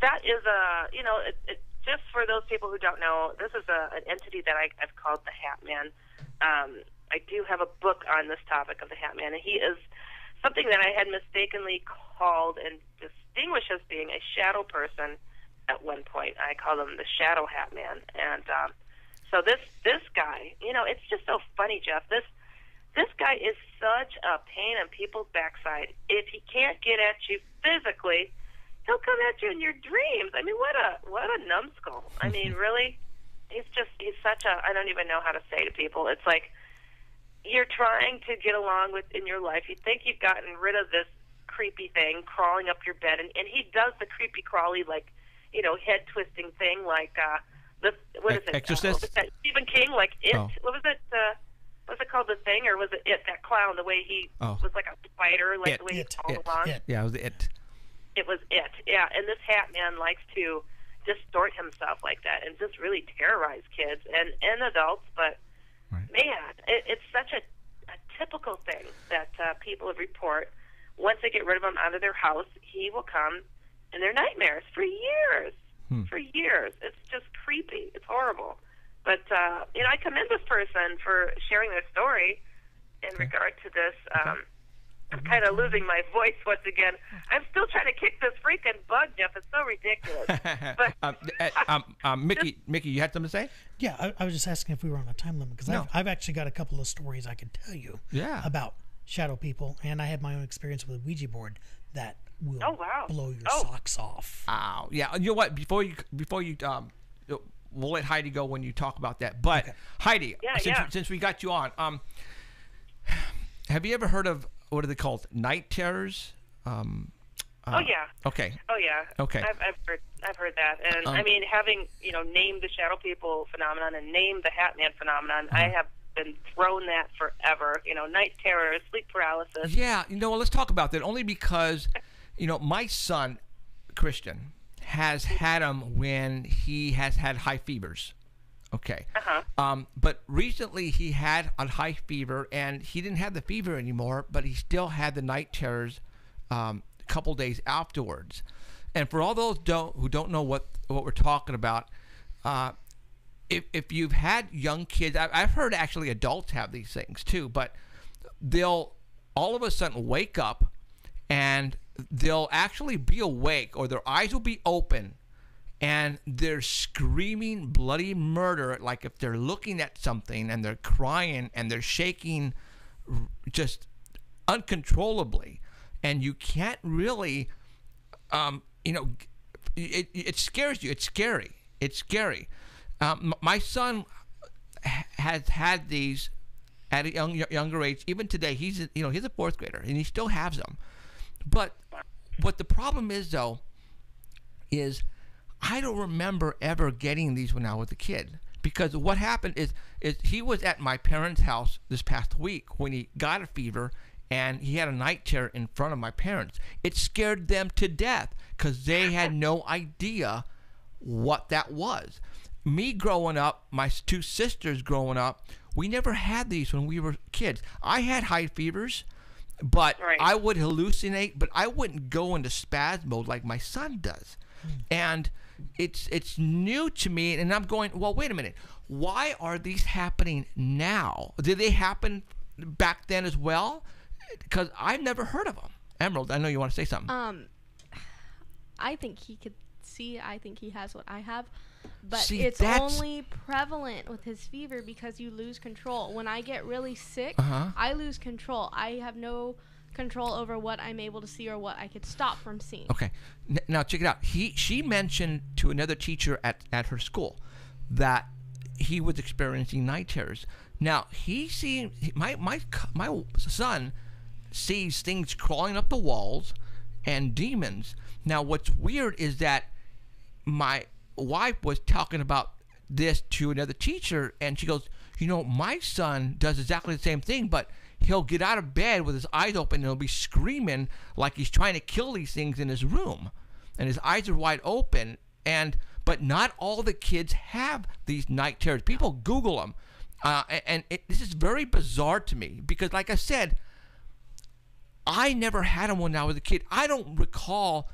that is a, you know, it, it, just for those people who don't know, this is a, an entity that I, I've called the Hat Man. Um, I do have a book on this topic of the Hat Man, and he is something that I had mistakenly called and distinguished as being a shadow person at one point. I called him the Shadow Hat Man. And um, so this this guy, you know, it's just so funny, Jeff. This this guy is such a pain in people's backside. If he can't get at you physically, he'll come at you in your dreams. I mean, what a what a numbskull. I mean, really, he's just he's such a I don't even know how to say to people. It's like you're trying to get along with in your life. You think you've gotten rid of this creepy thing crawling up your bed, and, and he does the creepy crawly like you know head twisting thing like uh the what is Ex- it? Uh, Exorcist? what was that Stephen King like it? Oh. What was it? Uh, was it called the thing, or was it it that clown? The way he Oh. was like a spider, like It. the way he It. crawled It. along. It. Yeah, it was it. It was it. Yeah, and this hat man likes to distort himself like that and just really terrorize kids and and adults. But Right. man, it, it's such a, a typical thing that uh, people report. Once they get rid of him out of their house, he will come in their nightmares for years. Hmm. For years, it's just creepy. It's horrible. But uh, you know, I commend this person for sharing their story in regard to this. Um, I'm kind of losing my voice once again. I'm still trying to kick this freaking bug, Jeff. It's so ridiculous. But um, uh, um, um, Mickey, Mickey, you had something to say? Yeah, I, I was just asking if we were on a time limit because No. I've, I've actually got a couple of stories I could tell you Yeah. about shadow people, and I had my own experience with a Ouija board that will Oh, wow. blow your Oh. socks off. Ow. Yeah. You know what? Before you, before you, um, we'll let Heidi go when you talk about that. But Heidi, Yeah, since, yeah. since we got you on, um, have you ever heard of what are they called? Night terrors. Um, oh yeah, okay. oh yeah. Okay. I've, I've heard I've heard that, and I Um, mean, having you know named the shadow people phenomenon and named the Hat Man phenomenon, I Uh-huh. have been thrown that forever. You know, night terrors, sleep paralysis. Yeah, you know, well, let's talk about that only because, you know, my son, Christian, has had them when he has had high fevers. Okay. Uh-huh. Um, but recently he had a high fever and he didn't have the fever anymore, but he still had the night terrors um, a couple days afterwards. And for all those don't who don't know what what we're talking about, uh, if, if you've had young kids, I, I've heard actually adults have these things too, but they'll all of a sudden wake up and they'll actually be awake or their eyes will be open and they're screaming bloody murder like if they're looking at something and they're crying and they're shaking just uncontrollably and you can't really um, you know, it, it scares you. It's scary. It's scary. Um, my son has had these at a young, younger age. Even today, he's you know he's a fourth grader and he still has them. But what the problem is though is I don't remember ever getting these when I was a kid. Because what happened is is he was at my parents' house this past week when he got a fever and he had a night terror in front of my parents. It scared them to death because they had no idea what that was. Me growing up, my two sisters growing up, we never had these when we were kids. I had high fevers, but Right. I would hallucinate, but I wouldn't go into spasm mode like my son does. Hmm. And it's it's new to me, and I'm going, well, wait a minute. Why are these happening now? Did they happen back then as well? Because I've never heard of them. Emerald, I know you want to say something. Um, I think he could see. I think he has what I have, but See, it's only prevalent with his fever because you lose control. When I get really sick, Uh-huh. I lose control. I have no control over what I'm able to see or what I could stop from seeing. Okay. N- now check it out. He she mentioned to another teacher at, at her school that he was experiencing night terrors. Now he sees my my my son sees things crawling up the walls and demons. Now what's weird is that my wife was talking about this to another teacher and she goes, "You know, my son does exactly the same thing, but he'll get out of bed with his eyes open and he'll be screaming like he's trying to kill these things in his room. And his eyes are wide open and but not all the kids have these night terrors. People Google them. Uh, and it, this is very bizarre to me because, like I said, I never had them when I was a kid. I don't recall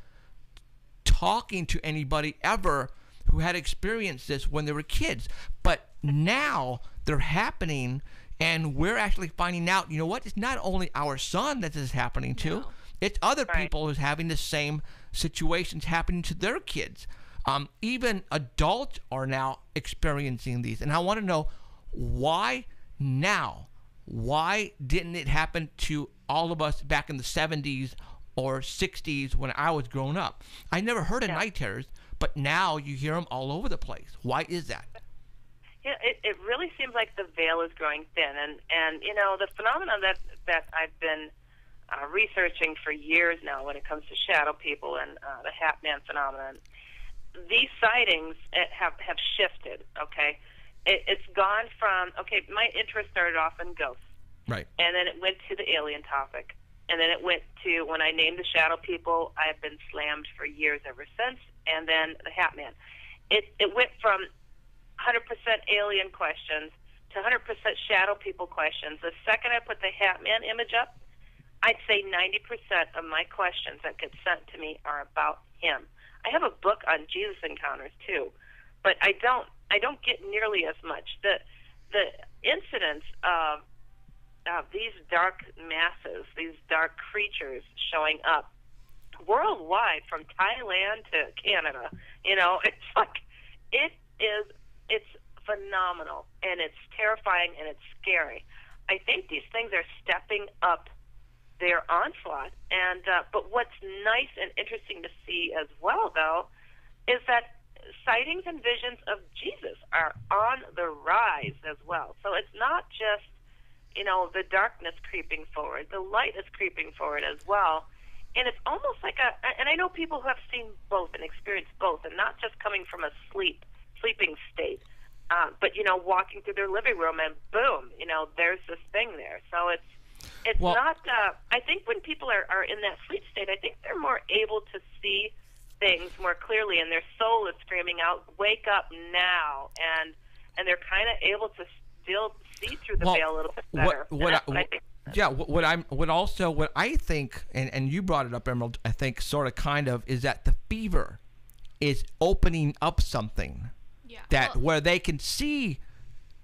talking to anybody ever who had experienced this when they were kids. But now they're happening, and we're actually finding out. You know what? It's not only our son that this is happening to; it's other Right. people who's having the same situations happening to their kids. Um, even adults are now experiencing these, and I want to know why now. Why didn't it happen to all of us back in the 70s or 60s when I was growing up? I never heard of Yeah. night terrors, but now you hear them all over the place. Why is that? Yeah, it, it really seems like the veil is growing thin, and and you know the phenomenon that that I've been uh, researching for years now when it comes to shadow people and uh, the Hat Man phenomenon. These sightings eh, have have shifted. Okay, it, it's gone from okay. My interest started off in ghosts, Right. and then it went to the alien topic, and then it went to when I named the shadow people. I've been slammed for years ever since, and then the Hat Man. It it went from 100% alien questions to 100% shadow people questions. The second I put the Hat Man image up, I'd say 90% of my questions that get sent to me are about him. I have a book on Jesus encounters too, but I don't I don't get nearly as much. The the incidence of of these dark masses, these dark creatures showing up worldwide from Thailand to Canada. You know, it's like it is it's phenomenal and it's terrifying and it's scary. I think these things are stepping up their onslaught and uh, but what's nice and interesting to see as well though is that sightings and visions of Jesus are on the rise as well. So it's not just you know the darkness creeping forward, the light is creeping forward as well. And it's almost like a and I know people who have seen both and experienced both and not just coming from a sleep sleeping state. Uh, but you know, walking through their living room and boom, you know, there's this thing there. So it's it's Well- not. Uh, I think when people are, are in that sleep state, I think they're more able to see things more clearly, and their soul is screaming out, "Wake up now!" and and they're kind of able to still see through the Well, veil a little bit better. What, what, I, what I think. yeah, what, what I'm, what also, what I think, and, and you brought it up, Emerald. I think, sort of, kind of, is that the fever is opening up something Yeah. that Well, where they can see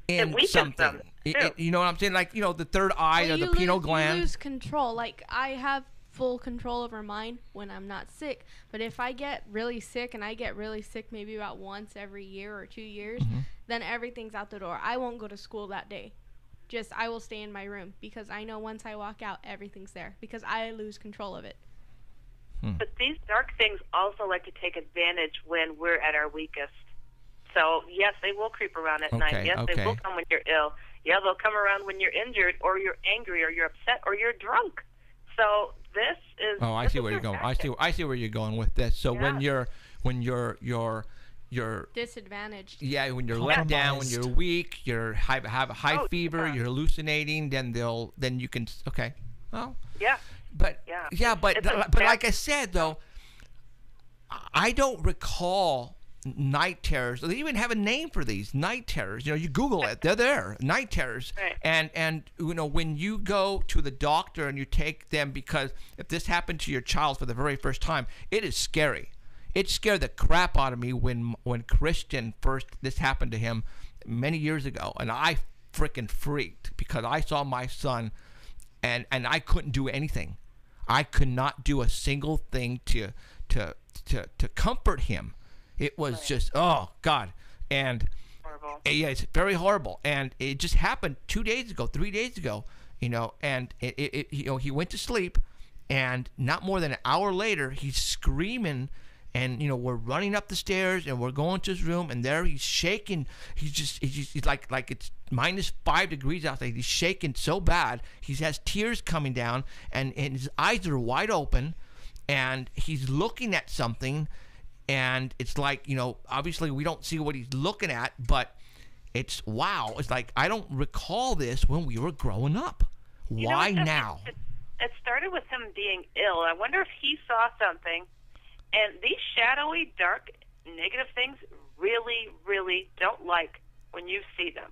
in something. It- it- you know what I'm saying? Like you know, the third eye well, or you the pineal lose, gland. You lose control. Like I have full control over mine when I'm not sick. But if I get really sick and I get really sick maybe about once every year or two years, Mm-hmm. then everything's out the door. I won't go to school that day. Just I will stay in my room because I know once I walk out everything's there because I lose control of it. But these dark things also like to take advantage when we're at our weakest. So yes, they will creep around at night. Okay, Yes, they will come when you're ill. Yeah, they'll come around when you're injured, or you're angry, or you're upset, or you're drunk. So this is. Oh, I this see where you're their going. I see. I see where you're going with this. So when you're, when you're, you're, you're, Disadvantaged. yeah, when you're let down, when you're weak, you're have have a high Oh, fever, yeah. you're hallucinating, then they'll, then you can. s- Okay. Well, Yeah. but Yeah. yeah, but but like I said though, I don't recall night terrors. They even have a name for these night terrors. You know, you Google it; they're there, night terrors. Right. And and you know, when you go to the doctor and you take them because if this happened to your child for the very first time, it is scary. It scared the crap out of me when when Christian first this happened to him many years ago, and I freaking freaked because I saw my son, and and I couldn't do anything. I could not do a single thing to to to to comfort him. It was just oh God, and Horrible. Eh, yeah, it's very horrible, and it just happened two days ago, three days ago, you know, and it, it, it you know he went to sleep, and not more than an hour later he's screaming. And you know we're running up the stairs and we're going to his room and there he's shaking. He's just he's, just, he's like like it's minus five degrees outside. He's shaking so bad. He has tears coming down and, and his eyes are wide open and he's looking at something and it's like you know obviously we don't see what he's looking at but it's wow it's like i don't recall this when we were growing up You why what, now It, it started with him being ill. I wonder if he saw something. And these shadowy, dark, negative things really, really don't like when you see them.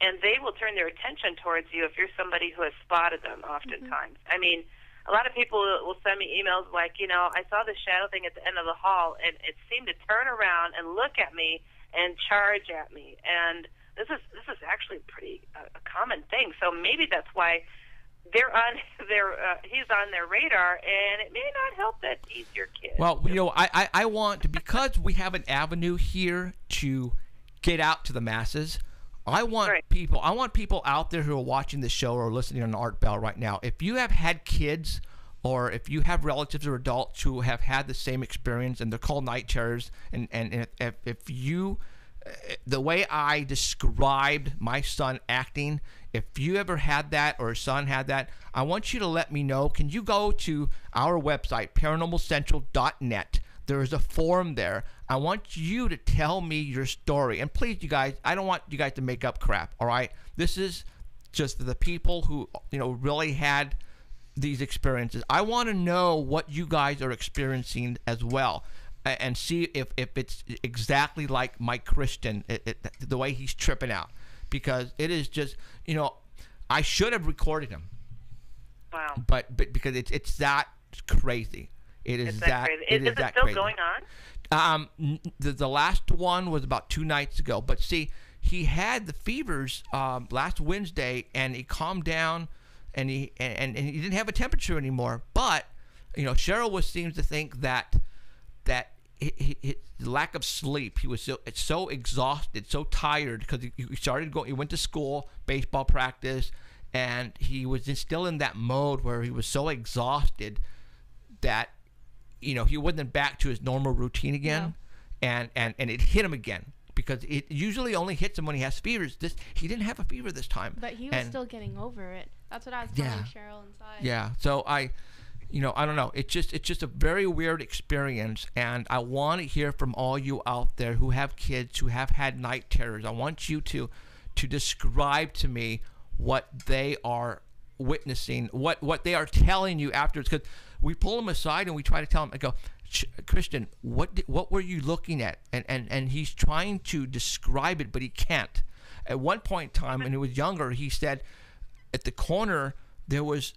And they will turn their attention towards you if you're somebody who has spotted them oftentimes. Mm-hmm. I mean, a lot of people will send me emails like, you know, I saw the shadow thing at the end of the hall and it seemed to turn around and look at me and charge at me. And this is this is actually pretty uh, a common thing. So maybe that's why they're on their uh, he's on their radar, and it may not help that he's your kid. well you know I, I i want because we have an avenue here to get out to the masses I want Right. people. I want people out there who are watching the show or listening on Art Bell right now. If you have had kids, or if you have relatives or adults who have had the same experience, and they're called night terrors, and and if if, you, the way I described my son acting, if you ever had that or a son had that, I want you to let me know. Can you go to our website paranormalcentral.net? There is a forum there. I want you to tell me your story. And please, you guys, I don't want you guys to make up crap, all right? This is just the people who, you know, really had these experiences. I want to know what you guys are experiencing as well and see if, if it's exactly like Mike Christian, it, it, the way he's tripping out. Because it is just, you know, I should have recorded him, wow, but, but because it's, it's that crazy. It is is that, crazy? it Is, is is it that still crazy. going on? Um, the, the last one was about two nights ago. But see, he had the fevers um, last Wednesday, and he calmed down, and he and, and he didn't have a temperature anymore. But you know, Cheryl was seems to think that that he, he, he- lack of sleep. He was so so exhausted, so tired because he, he started going. He went to school, baseball practice, and he was still in that mode where he was so exhausted that you know he wasn't back to his normal routine again, and and and it hit him again because it usually only hits him when he has fevers. This he didn't have a fever this time, But he was And- still getting over it. That's what I was telling Yeah. Cheryl inside. yeah. So I, you know, I don't know. It's just it's just a very weird experience, and I want to hear from all you out there who have kids who have had night terrors. I want you to to describe to me what they are witnessing, what what they are telling you afterwards. Because we pull him aside and we try to tell him, I go. Christian, what di- what were you looking at? And, and and he's trying to describe it, but he can't. At one point in time, when he was younger, he said, at the corner there was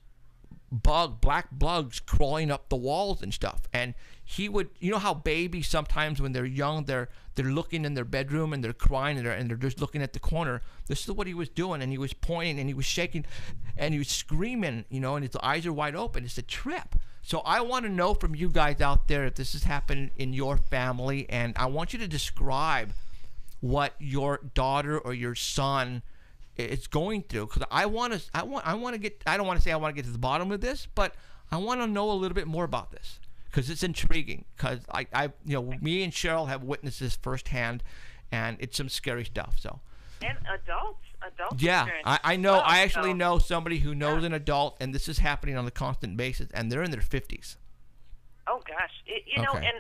bug black bugs crawling up the walls and stuff and he would you know how babies sometimes when they're young they're they're looking in their bedroom and they're crying and they're, and they're just looking at the corner this is what he was doing and he was pointing and he was shaking and he was screaming you know and his eyes are wide open it's a trip so i want to know from you guys out there if this has happened in your family and i want you to describe what your daughter or your son is going through because I want to I want I want to get I don't want to say I want to get to the bottom of this but I want to know a little bit more about this because it's intriguing because I, I you know me and Cheryl have witnessed this firsthand and it's some scary stuff so. And adults, adults. yeah I, I know well, I actually so- know somebody who knows Yeah. an adult and this is happening on a constant basis and they're in their 50s Oh gosh, it, you know, and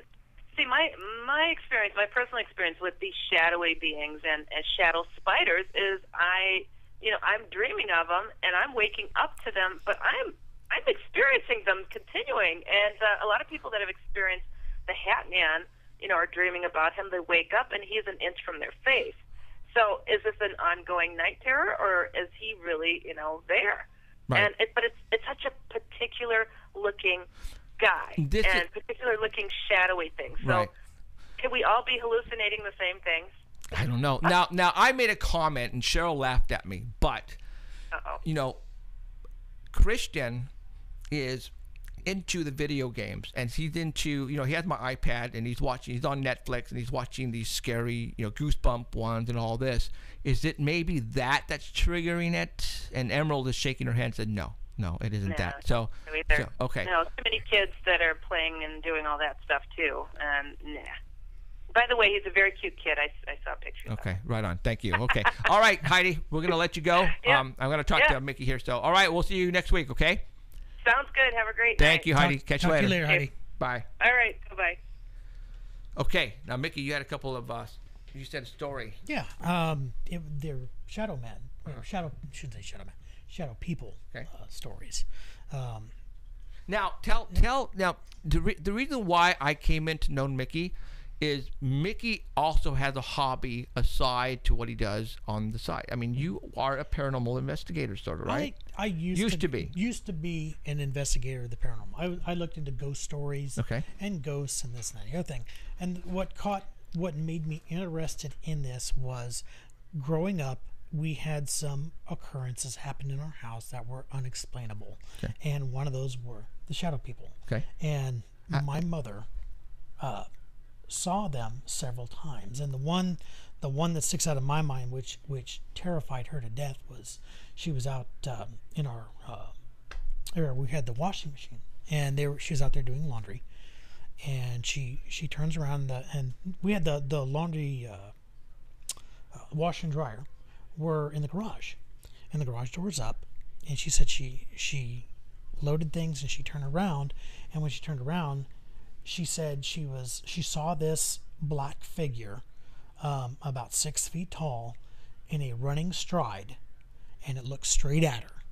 see my my experience, my personal experience with these shadowy beings and, and shadow spiders is I, you know, I'm dreaming of them and I'm waking up to them, but I'm I'm experiencing them continuing. And uh, a lot of people that have experienced the Hat Man, you know, are dreaming about him. They wake up and he's an inch from their face. So is this an ongoing night terror, or is he really, you know, there? Right. And it, but it's it's such a particular looking guy This and is- particular looking shadowy thing. So Right. can we all be hallucinating the same things? I don't know. Now, now I made a comment and Cheryl laughed at me, but Uh oh. you know, Christian is into the video games and he's into you know he has my iPad and he's watching he's on Netflix and he's watching these scary you know goosebump ones and all this is it maybe that that's triggering it and Emerald is shaking her head and said no no it isn't No, that so, so okay No, too many kids that are playing and doing all that stuff too. And nah. By the way, he's a very cute kid. I, I saw pictures. of Okay, right on. Thank you. Okay. All right, Heidi, we're going to let you go. Yeah. Um, I'm going to talk Yeah. to Mickey here. So, all right, we'll see you next week, okay? Sounds good. Have a great day. Thank night. you, Heidi. Talk- Catch talk you later. you later, Heidi. Bye. All right. Bye bye. Okay, now, Mickey, you had a couple of, uh, you said a story. Yeah, um, it, they're shadow men, or shadow. Should say shadow men, shadow people Okay. uh, stories. Um, Now, tell, tell, now, the, re- the reason why I came in to know Mickey is Mickey also has a hobby aside to what he does on the side. I mean, you are a paranormal investigator, sort of, right? I, I used, Used to be. used to be an investigator of the paranormal. I, I looked into ghost stories, Okay. and ghosts and this and that and the other thing. And what caught, what made me interested in this was, growing up, we had some occurrences happen in our house that were unexplainable, Okay. and one of those were the shadow people. Okay. And my mother uh, saw them several times, and the one, the one that sticks out of my mind, which which terrified her to death, was she was out um, in our uh. We had the washing machine, and they were, she was out there doing laundry, and she she turns around the, and we had the the laundry uh, uh, wash and dryer were in the garage, and the garage door was up, and she said she she loaded things and she turned around, and when she turned around, she said she was she saw this black figure, um, about six feet tall, in a running stride, and it looked straight at her,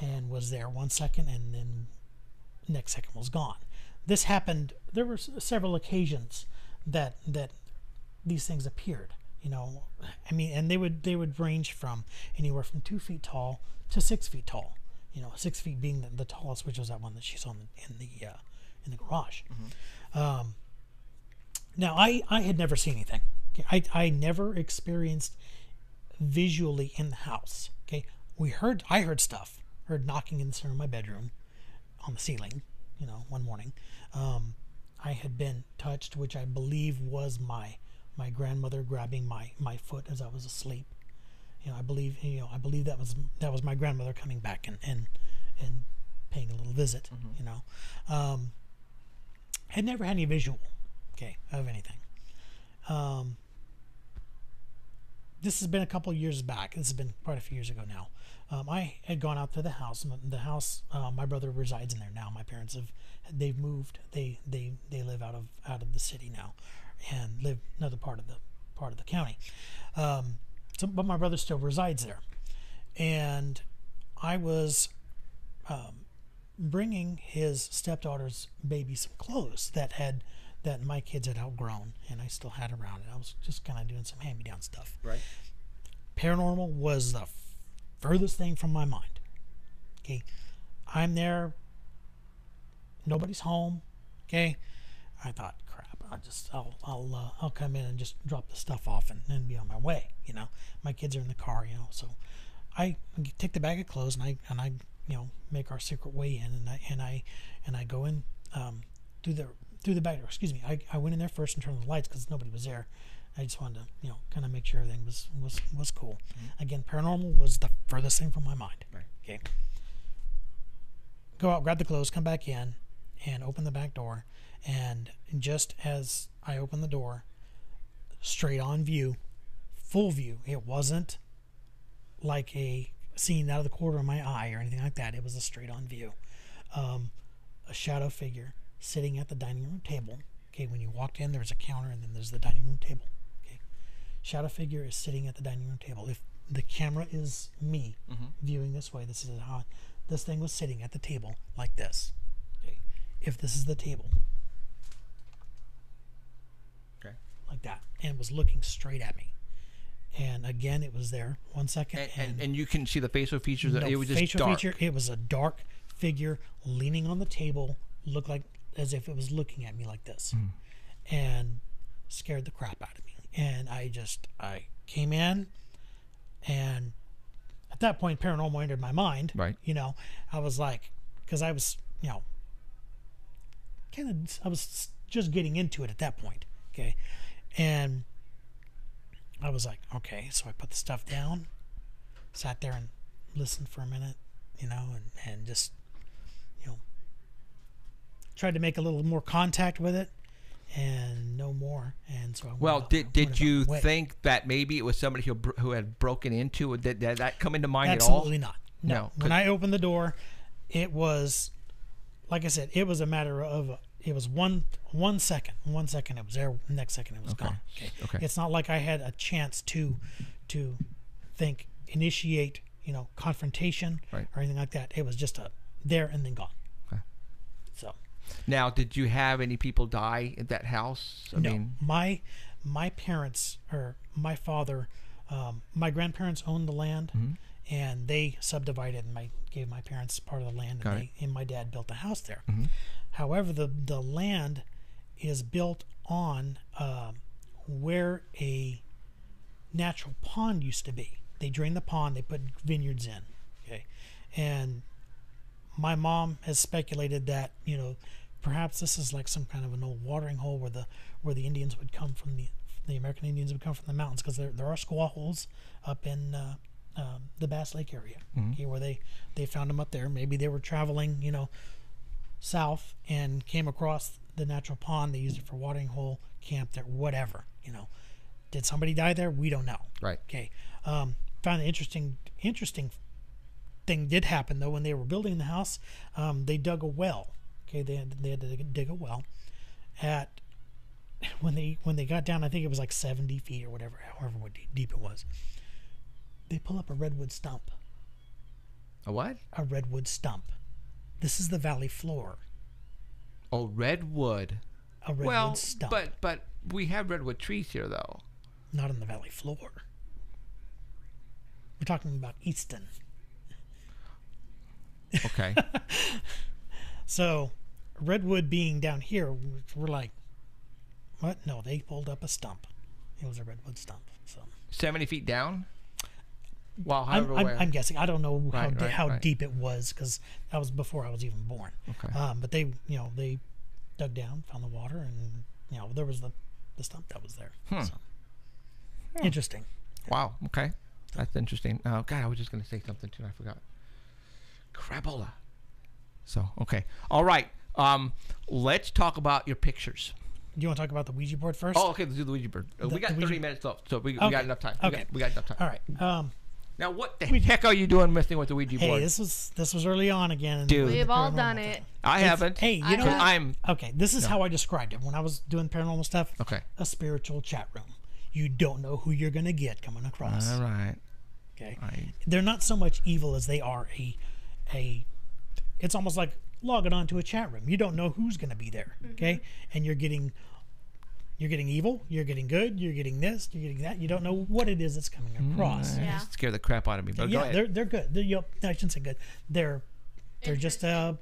and was there one second, and then next second was gone. This happened. There were several occasions that that these things appeared. You know, I mean, and they would they would range from anywhere from two feet tall to six feet tall. You know, six feet being the, the tallest, which was that one that she saw in the in the, uh, in the garage. Um, now, I I had never seen anything. Okay? I I never experienced visually in the house. Okay, we heard I heard stuff. Heard knocking in the center of my bedroom, on the ceiling. You know, one morning, um, I had been touched, which I believe was my my grandmother grabbing my my foot as I was asleep. You know, I believe you know I believe that was that was my grandmother coming back and and and paying a little visit. You know, um, had never had any visual, okay, of anything. Um, this has been a couple years back. This has been quite a few years ago now. Um, I had gone out to the house. The house, uh, my brother resides in there now. My parents have, they've moved. They they they live out of out of the city now, and live another part of the part of the county. Um, so, but my brother still resides there, and I was um, bringing his stepdaughter's baby some clothes that had that my kids had outgrown, and I still had around. And I was just kind of doing some hand-me-down stuff Right. paranormal was the furthest thing from my mind. Okay, I'm there. Nobody's home. Okay, I thought, crap. I'll just I'll I'll uh, I'll come in and just drop the stuff off and then be on my way. You know, my kids are in the car. You know, so I take the bag of clothes and I and I you know make our secret way in and I and I and I go in um, through the through the back door. Excuse me. I, I went in there first and turned on the lights because nobody was there. I just wanted to you know kind of make sure everything was was was cool. Again, paranormal was the furthest thing from my mind. Right. Okay. Go out, grab the clothes, come back in, and open the back door. And just as I opened the door, straight on view, full view. It wasn't like a scene out of the corner of my eye or anything like that. It was a straight on view. Um, a shadow figure sitting at the dining room table. Okay, when you walked in, there's a counter and then there's the dining room table. Okay, shadow figure is sitting at the dining room table. If the camera is me viewing this way, this is how this thing was sitting at the table like this. Okay, if this is the table, Okay. like that, and was looking straight at me. And again, it was there. One second, And, and, and you can see the facial features. no it was just facial dark. feature. It was a dark figure leaning on the table, looked like as if it was looking at me like this, Hmm. and scared the crap out of me. And I just I came in, and at that point, paranormal entered my mind. Right. You know, I was like, because I was, you know, kind of, I was just getting into it at that point. Okay, and I was like, okay, so I put the stuff down, sat there and listened for a minute, you know, and, and just, you know, tried to make a little more contact with it and no more. And so I Well, about- did did you think that maybe it was somebody who who had broken into it? Did, did that come into mind Absolutely at all? Absolutely not. No. No, When I opened the door, it was, like I said, it was a matter of it was one one second. One second it was there. Next second it was Okay. gone. Okay. Okay. It's not like I had a chance to to think initiate you know confrontation Right. or anything like that. It was just a there and then gone. Okay. So Now, did you have any people die at that house? I no, mean, my my parents or my father, um, my grandparents owned the land, Mm-hmm. and they subdivided and my gave my parents part of the land, and, they, and my dad built a house there. Mhm. However, the the land is built on um, where a natural pond used to be. They drained the pond, they put vineyards in. Okay, and my mom has speculated that you know perhaps this is like some kind of an old watering hole where the where the Indians would come from the the American Indians would come from the mountains because there, there are squaw holes up in uh, um, the Bass Lake area okay, where they they found them up there. Maybe they were traveling you know south and came across the natural pond. They used it for watering hole, camped there, whatever. You know, did somebody die there? We don't know. right. Okay. Um, found an interesting interesting thing did happen though when they were building the house. Um, they dug a well. Okay, they had, they had to dig- a well at when they when they got down. I think it was like seventy feet or whatever, however deep it was. They pull up a redwood stump. A what? A redwood stump. This is the valley floor. Oh, redwood. A redwood well, stump. but but we have redwood trees here though. not on the valley floor. We're talking about Easton. Okay. So, redwood being down here, we're like, what? No, they pulled up a stump. It was a redwood stump. So Seventy feet down. Wow. I'm, I'm, I'm guessing. I don't know how Right, di- right, how right. deep it was because that was before I was even born. Okay. Um, but they, you know, they dug down, found the water, and you know there was the the stump that was there. Hmm. So, Interesting. Wow. Okay. That's interesting. Oh God, I was just gonna say something too. and I forgot. Crapola. So okay. All right. Um, let's talk about your pictures. Do you want to talk about the Ouija board first? Oh, okay. Let's do the Ouija board. Uh, The- we got the Ouija- thirty minutes left, so we, we got enough time. We okay. got, we got enough time. All right. Um, Now, what the heck are you doing messing with the Ouija hey, board? this was this was early on again. Dude. We've all paranormal done thing. it. I It's- haven't. Hey, you I know what? I'm Okay, this is how I described it when I was doing paranormal stuff. okay. A spiritual chat room. You don't know who you're gonna get coming across. All right. Okay, I, they're not so much evil as they are a, a. It's almost like logging onto a chat room. You don't know who's gonna be there. Mm-hmm. Okay, and you're getting. You're getting evil. You're getting good. You're getting this. You're getting that. You don't know what it is that's coming across. Yeah. Scare the crap out of me. But go yeah, ahead. they're they're good. They're, you know, I shouldn't say good. They're they're just uh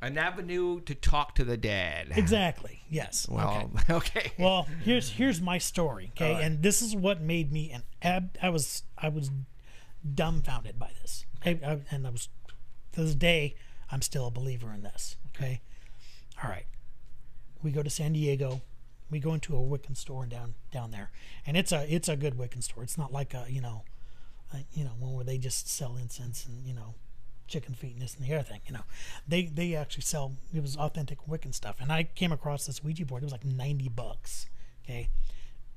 An avenue to talk to the dead. exactly yes. Well, okay. okay. Well, here's here's my story, okay? All right. And this is what made me an ab. I was I was dumbfounded by this, I, I, and I was to this day I'm still a believer in this. Okay, all right. We go to San Diego. We go into a Wiccan store down down there, and it's a it's a good Wiccan store. It's not like a you know, a, you know one where they just sell incense and you know chicken feet and this and the other thing. You know, they they actually sell it was authentic Wiccan stuff. And I came across this Ouija board. It was like ninety bucks. Okay,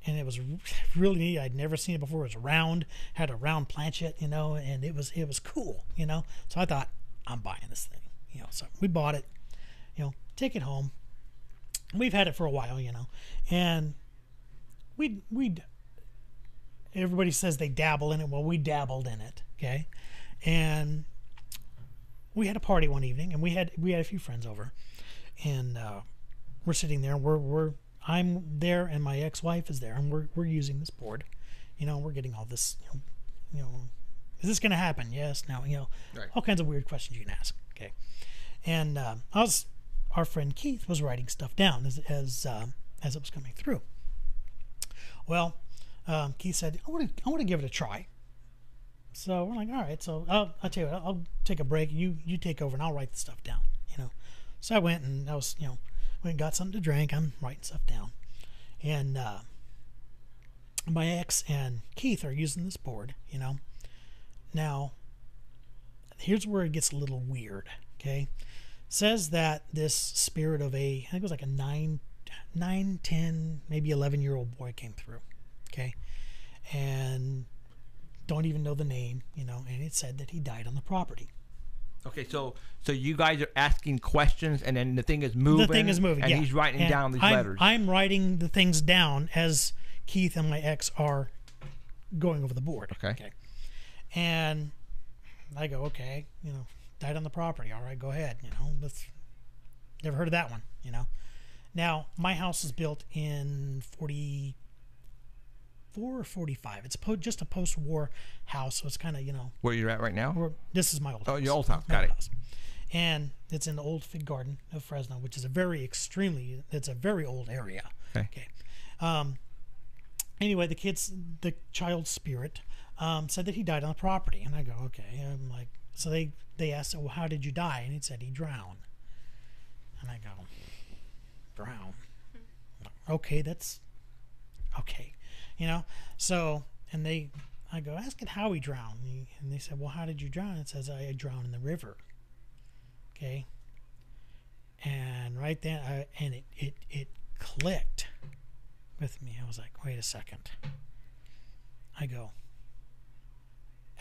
and it was really neat. I'd never seen it before. It was round, had a round planchette, you know, and it was it was cool, you know. So I thought I'm buying this thing, you know. So we bought it, you know, take it home. We've had it for a while, you know, and we we everybody says they dabble in it. Well, we dabbled in it, okay, and we had a party one evening, and we had we had a few friends over, and uh, we're sitting there, and we're we're I'm there and my ex-wife is there and we're we're using this board. You know, we're getting all this. You know, you know is this going to happen? Yes. No. You know, Right. all kinds of weird questions you can ask. Okay, and uh, I was our friend Keith was writing stuff down as as um as it was coming through. Well, um, Keith said, "I want to I want to give it a try." So we're like, all right. So I'll, I'll tell you what, I'll take a break. You you take over and I'll write the stuff down. You know. So I went and I was you know went and got something to drink. I'm writing stuff down, and uh, my ex and Keith are using this board. You know. Now, here's where it gets a little weird. Okay, says that this spirit of a I think it was like a nine, nine, ten, maybe eleven year old boy came through. Okay, and don't even know the name, you know, and it said that he died on the property. Okay, so so you guys are asking questions, and then the thing is moving. the thing is moving, and yeah. he's writing And down these I'm, letters. I'm writing the things down as Keith and my ex are going over the board. Okay. Okay. And I go, okay, you know, died on the property. All right, go ahead. You know, let's. Never heard of that one. You know. Now my house is built in forty four or forty five. It's po- just a post war house, so it's kind of you know Where you're at right now? this is my old Oh, house. your old house. Got old it. house. And it's in the old fig garden of Fresno, which is a very extremely it's a very old area. Okay. Um anyway, the kids the child's spirit um, said that he died on the property. And I go, Okay. I'm like so they they asked, Well, how did you die? And he said he drowned. And I go, Drown. Okay, that's okay. You know? So and they I go, ask it how he drowned. And, he, and they said, well, how did you drown? It says, I drowned in the river. Okay. And right then, I, and it, it, it clicked with me. I was like, wait a second. I go,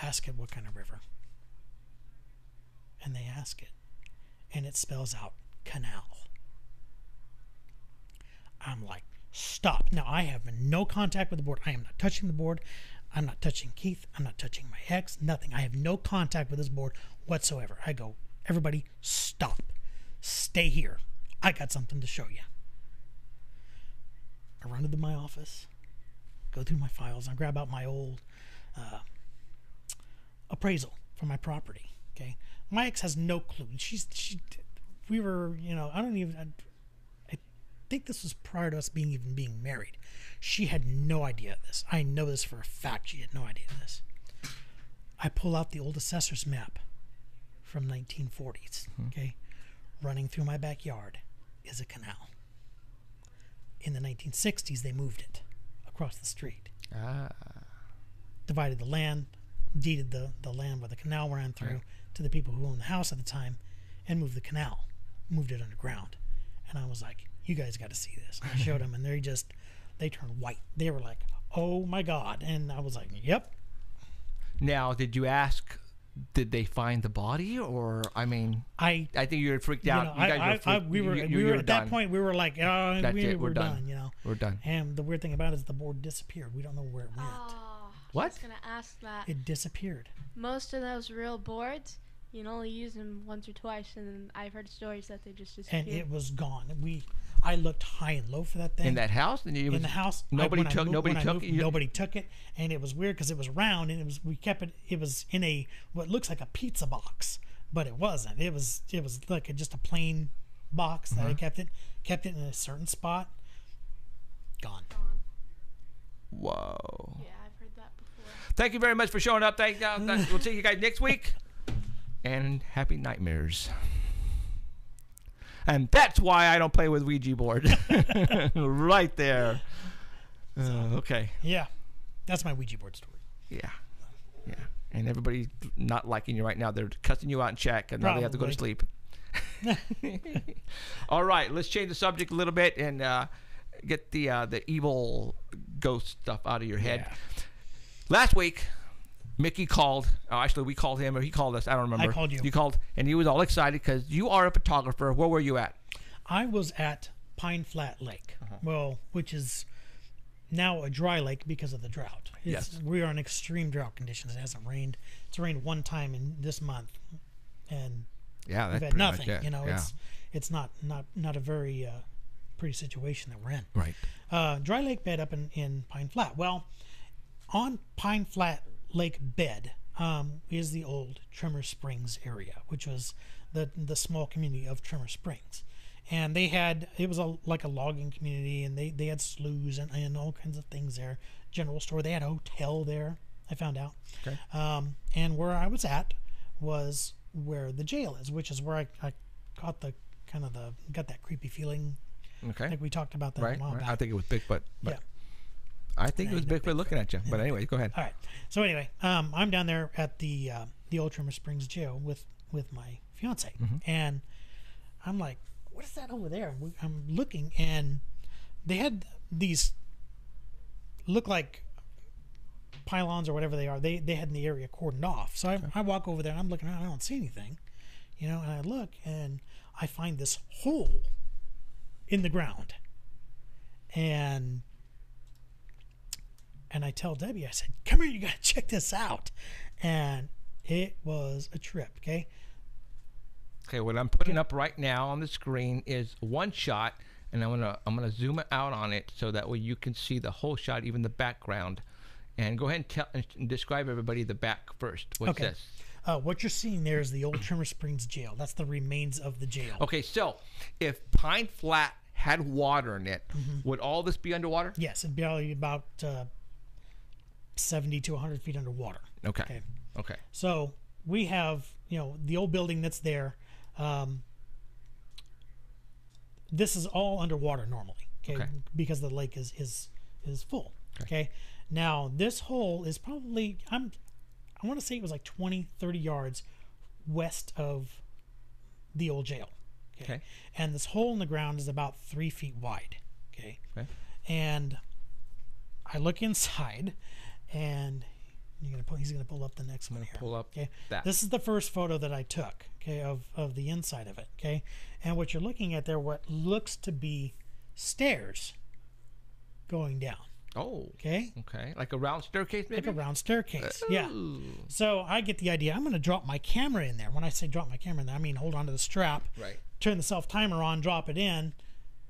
ask it what kind of river. And they ask it. And it spells out canal. I'm like, stop. Now I have no contact with the board. I am not touching the board. I'm not touching Keith. I'm not touching my ex. Nothing. I have no contact with this board whatsoever. I go, everybody, stop. Stay here. I got something to show you. I run into my office, go through my files, I grab out my old uh, appraisal for my property. Okay, my ex has no clue. She's she. We were, you know, I don't even. I, I think this was prior to us being even being married. She had no idea of this. I know this for a fact. She had no idea of this. I pull out the old assessor's map from 1940s. Okay, running through my backyard is a canal. In the 1960s, they moved it across the street, Ah. divided the land, deeded the, the land where the canal ran through Right. To the people who owned the house at the time, and moved the canal, moved it underground. And I was like, "You guys got to see this." And I showed them, and they just they turned white. They were like, "Oh my god!" And I was like, "Yep." Now, did you ask? Did they find the body, or I mean, I I think you were freaked you out. know, you guys I, were I, I, freaked- we were you- we you- were you're at that point we were like, "Oh, That's we, we're, we're done. done," you know. We're done. And the weird thing about it is the board disappeared. We don't know where it went. Oh, What? I was gonna ask that. It disappeared. Most of those real boards, you can only use them once or twice, and I've heard stories that they just disappear. and it was gone. We, I looked high and low for that thing. In that house, and you in the house, Nobody I took. moved- nobody took. moved, it. Nobody took it, and it was weird because it was round, and it was we kept it. It was in a what looks like a pizza box, but it wasn't. It was it was like a, just a plain box that Uh-huh. I kept it kept it in a certain spot. Gone. Gone. Whoa. Yeah, I've heard that before. Thank you very much for showing up. Thank uh, th- We'll see you guys next week. And happy nightmares. And that's why I don't play with Ouija board. right there. Uh, okay. Yeah, that's my Ouija board story. Yeah. Yeah. And everybody not liking you right now. They're cussing you out in chat and now they have to go to sleep. All right, let's change the subject a little bit and uh, get the uh, the evil ghost stuff out of your head. Last week, Mickey called. Oh, actually, we called him, or he called us. I don't remember. I called you. You called, and he was all excited because you are a photographer. Where were you at? I was at Pine Flat Lake, Uh-huh. well, which is now a dry lake because of the drought. It's, Yes. we are in extreme drought conditions. It hasn't rained. It's rained one time in this month, and Yeah, we've had nothing. You know, yeah. it's it's not not not a very uh, pretty situation that we're in. Right. Uh, dry lake bed up in, in Pine Flat. Well, on Pine Flat Lake bed um, is the old Trimmer Springs area, which was the the small community of Trimmer Springs. And they had it was a like a logging community, and they, they had sloughs and, and all kinds of things there. General store. They had a hotel there. I found out. Okay. Um, and where I was at was where the jail is, which is where I, I got the kind of the got that creepy feeling. Okay. Like we talked about that right. a while right. back. I think it was Bigfoot. But yeah. I think it was Yeah, Bigfoot looking at you. But anyway, go ahead. All right. So anyway, um, I'm down there at the uh, the Old Trimmer Springs jail with with my fiance, and I'm like, "What is that over there?" I'm looking, and they had these look like pylons or whatever they are. They they had in the area cordoned off. So I, I walk over there, and I'm looking around. I don't see anything, you know. And I look, and I find this hole in the ground, and and I tell Debbie, I said, "Come here, you gotta check this out," and it was a trip. Okay, Okay, what I'm putting up right now on the screen is one shot, and I'm gonna I'm gonna zoom it out on it so that way you can see the whole shot, even the background. And go ahead and tell and describe everybody the back first. What's Okay. this? uh, what you're seeing there is the old Trimmer Springs jail. That's the remains of the jail. Okay, so if Pine Flat had water in it, Mm-hmm. would all this be underwater? Yes, it'd be about uh, 70 to 100 feet underwater. Okay. Okay. Okay. So we have, you know, the old building that's there. Um, this is all underwater normally, okay, Okay. because the lake is is is full. Okay. Now this hole is probably I'm I want to say it was like 20, 30 yards west of the old jail. Okay. And this hole in the ground is about three feet wide. Okay. Okay. And I look inside, and you're gonna pull. He's gonna pull up the next one here. pull up Okay. that. This is the first photo that I took. Okay, of of the inside of it. Okay, and what you're looking at there, what looks to be stairs going down. Oh. Okay. Okay. Like a round staircase, maybe. Like a round staircase. Yeah. So I get the idea. I'm going to drop my camera in there. When I say drop my camera in there, I mean hold on to the strap, Right. turn the self timer on, drop it in,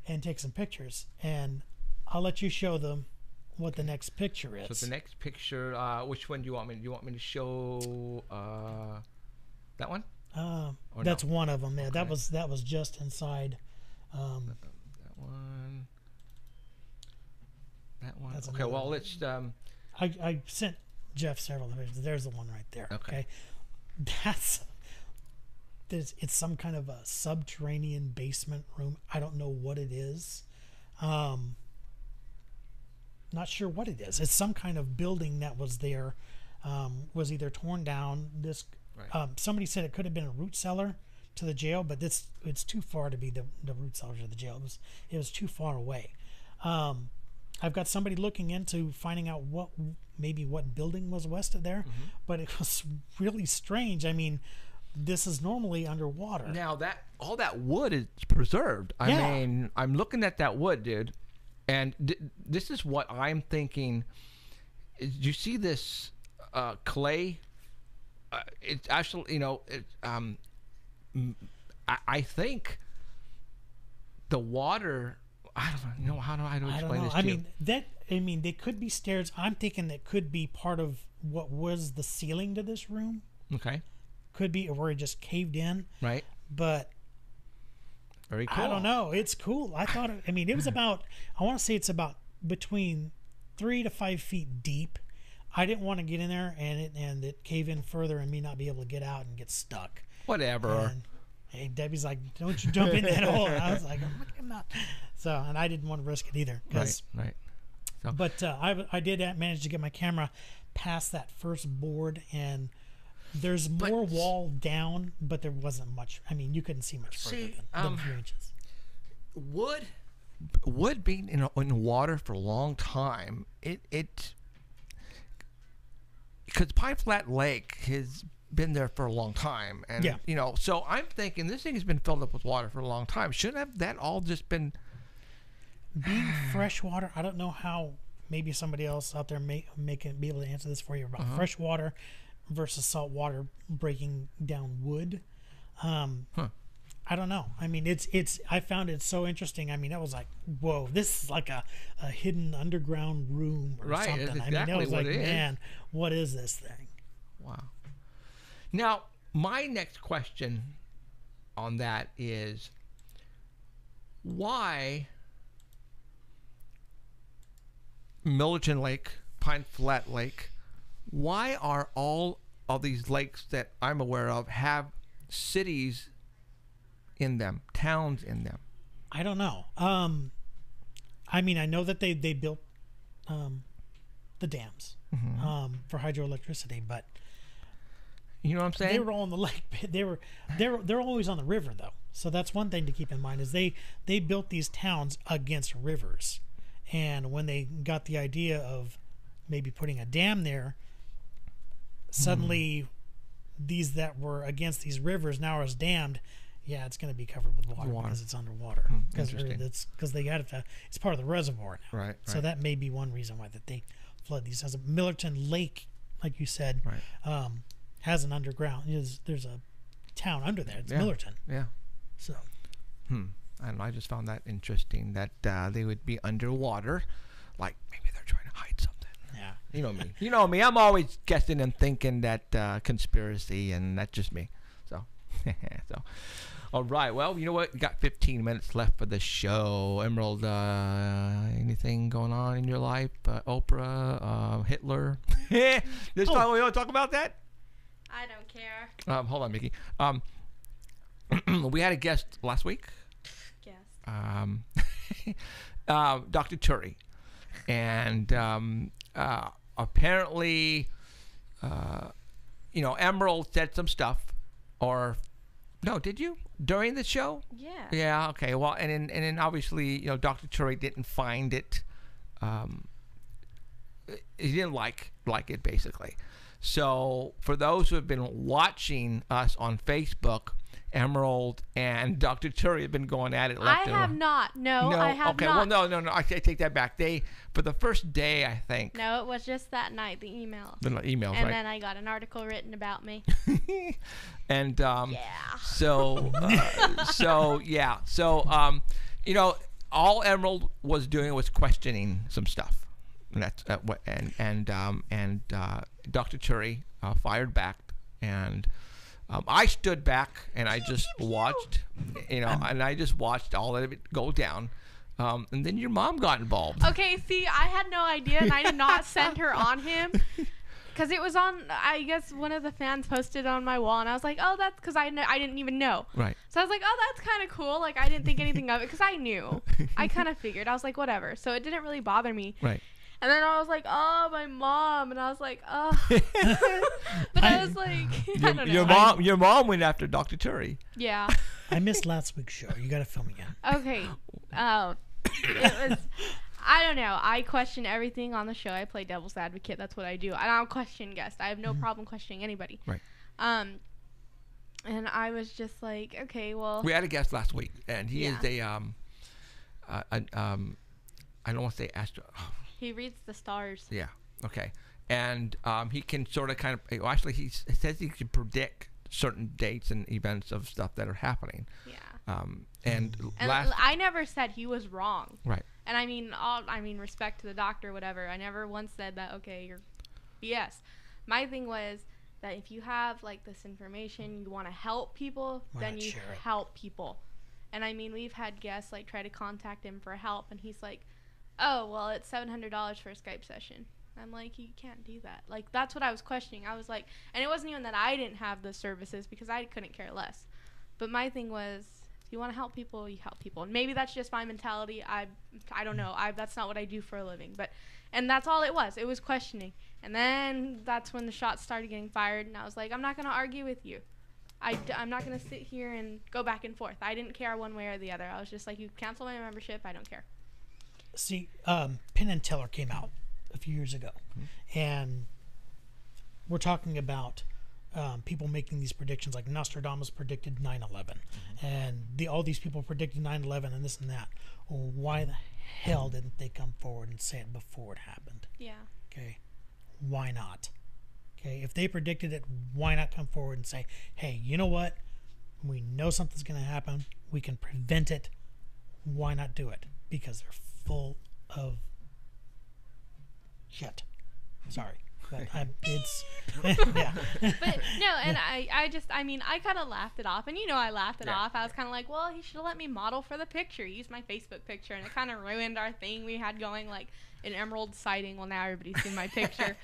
and take some pictures. And I'll let you show them what the next picture is. So the next picture, uh, which one do you want me? Do you want me to show uh, that one? Um, Or no? that's one of them. Yeah, that was that was just inside. Um, That one. That one. That's okay. Well, one. let's. Um, I, I sent Jeff several pictures. There's the one right there. Okay. That's there's it's some kind of a subterranean basement room. I don't know what it is. Um not sure what it is. It's some kind of building that was there. Um, was either torn down. This Right. um, somebody said it could have been a root cellar to the jail, but this it's too far to be the, the root cellar to the jail. It was it was too far away. Um, I've got somebody looking into finding out what maybe what building was west of there, Mm-hmm. but it was really strange. I mean, this is normally underwater. now that all that wood is preserved. I Yeah. mean, I'm looking at that wood, dude, and d- this is what I'm thinking. You see this uh, clay? Uh, it's actually, you know, it, um, I, I think the water. I don't know how do I, do I I don't explain know. this I to you? mean that. I mean, they could be stairs. I'm thinking that could be part of what was the ceiling to this room. Okay, Could be where it just caved in, right. but Very cool. I don't know. It's cool. I thought. It, I mean, it was about. I want to say it's about between three to five feet deep. I didn't want to get in there and it and it cave in further and me not be able to get out and get stuck. Whatever. And hey, Debbie's like, "Don't you jump in that hole?" And I was like, "I'm not." So, and I didn't want to risk it either. right. Right. But uh, I I did manage to get my camera past that first board and. There's But- more wall down, but there wasn't much. I mean, you couldn't see much further See, than, than um, a few inches. wood wood being in, in water for a long time it it because pine flat lake has been there for a long time and Yeah. you know so i'm thinking this thing has been filled up with water for a long time shouldn't have that all just been being freshwater, I don't know how. Maybe somebody else out there may make it, be able to answer this for you about Uh-huh. freshwater versus salt water breaking down wood. Um, Huh. I don't know. I mean, it's it's. I found it so interesting. I mean, it was like, whoa, this is like a, a hidden underground room or Right, something. I mean, it was like, it man, what is this thing? Wow. Now, my next question on that is why Millerton Lake, Pine Flat Lake, why are all of these lakes that I'm aware of have cities in them, towns in them? I don't know. Um, I mean, I know that they they built um, the dams Mm-hmm. um, for hydroelectricity, but You know what I'm saying? they were all on the lake. They were they're they're always on the river though. So that's one thing to keep in mind is they they built these towns against rivers, and when they got the idea of maybe putting a dam there, suddenly these that were against these rivers now are dammed. Yeah, it's going to be covered with water, Water. because it's underwater. Because interesting. it's because they got it. To, it's part of the reservoir now. Right, So right. that may be one reason why that they flood these. As a Millerton Lake, like you said, Right. um, has an underground. Is there's a town under there. It's Yeah. Millerton. yeah. So Hmm. I. I just found that interesting that uh, they would be underwater, like maybe they're trying to hide something. Yeah, You know me. You know me. I'm always guessing and thinking that uh, conspiracy, and that's just me. So, so, all right. Well, you know what? We got 15 minutes left for the show. Emerald, uh, anything going on in your life? Uh, Oprah, uh, Hitler. this Oh. time we want to talk about that. I don't care. Um, hold on, Mickey. Um, we had a guest last week. Guess. um, uh, Dr. Turi, and um, uh, apparently, uh, you know, Emerald said some stuff, or no, did you during the show? Yeah. Yeah. Okay. Well, and then, and then obviously, you know, Dr. Turi didn't find it. Um, he didn't like like it basically. So for those who have been watching us on Facebook, Emerald and Dr. Turi have been going at it. I Left and have right. not. No, No, I have okay. not. Well, no, no, no. I ta- take that back. They for the first day, I think. No, it was just that night, the email. The emails, And right? then I got an article written about me. and um, Yeah. So, uh, so yeah. So, um, you know, all Emerald was doing was questioning some stuff. And that's uh, what, and and um, and uh, Dr. Turi uh, fired back, and um, I stood back and I just watched, you know, and I just watched all of it go down. Um, and then your mom got involved. Okay, see, I had no idea, and I did not send her on him. Because it was on, I guess one of the fans posted on my wall, and I was like, oh, that's because I, kn- I didn't even know. Right. So I was like, oh, that's kind of cool. Like, I didn't think anything of it because I knew. I kind of figured. I was like, whatever. So it didn't really bother me. Right. And then I was like, oh, my mom. And I was like, oh. but I, I- was like, I Your, don't know. your mom, your mom went after Dr. Turi. Yeah. I missed last week's show. You got to film again. Okay. Oh, it was. I don't know. I question everything on the show. I play devil's advocate. That's what I do. I don't question guests. I have no problem questioning anybody. Right. Um. And I was just like, okay, well, We had a guest last week, and he is Yeah. a um, uh, an, um, I don't want to say astro. He reads the stars. Yeah. Okay. And um, he can sort of kind of well, actually he says he can predict certain dates and events of stuff that are happening. Yeah. Um, and And last I never said he was wrong. right. And I mean, all I mean, respect to the doctor, whatever. I never once said that. Okay, you're BS. My thing was that if you have like this information, you want to help people, Why then you share it? help people. And I mean, we've had guests like try to contact him for help, and he's like, "Oh, well, it's seven hundred dollars for a Skype session." I'm like, you can't do that. Like, that's what I was questioning. I was like, and it wasn't even that I didn't have the services because I couldn't care less. But my thing was, if you want to help people, you help people. And maybe that's just my mentality. I, I don't know. I that's not what I do for a living. But, and that's all it was. It was questioning. And then that's when the shots started getting fired, and I was like, I'm not gonna argue with you. I, am not gonna sit here and go back and forth. I didn't care one way or the other. I was just like, you cancel my membership. I don't care. See, um, Penn and Teller came out a few years ago, and we're talking about um, people making these predictions. Like Nostradamus predicted 9/11, and the all these people predicted 9/11 and this and that. Well, why the hell didn't they come forward and say it before it happened? Yeah. Okay, why not? Okay, if they predicted it, why not come forward and say, "Hey, you know what? we know something's going to happen. We can prevent it. Why not do it? Because they're full of shit. Sorry. But I'm, it's yeah. But no, and I, I just, I mean, I kind of laughed it off, and you know, I laughed it Yeah. off. I was kind of like, well, he should have let me model for the picture. He used my Facebook picture, and it kind of ruined our thing we had going, like an emerald sighting. Well, now everybody's seen my picture,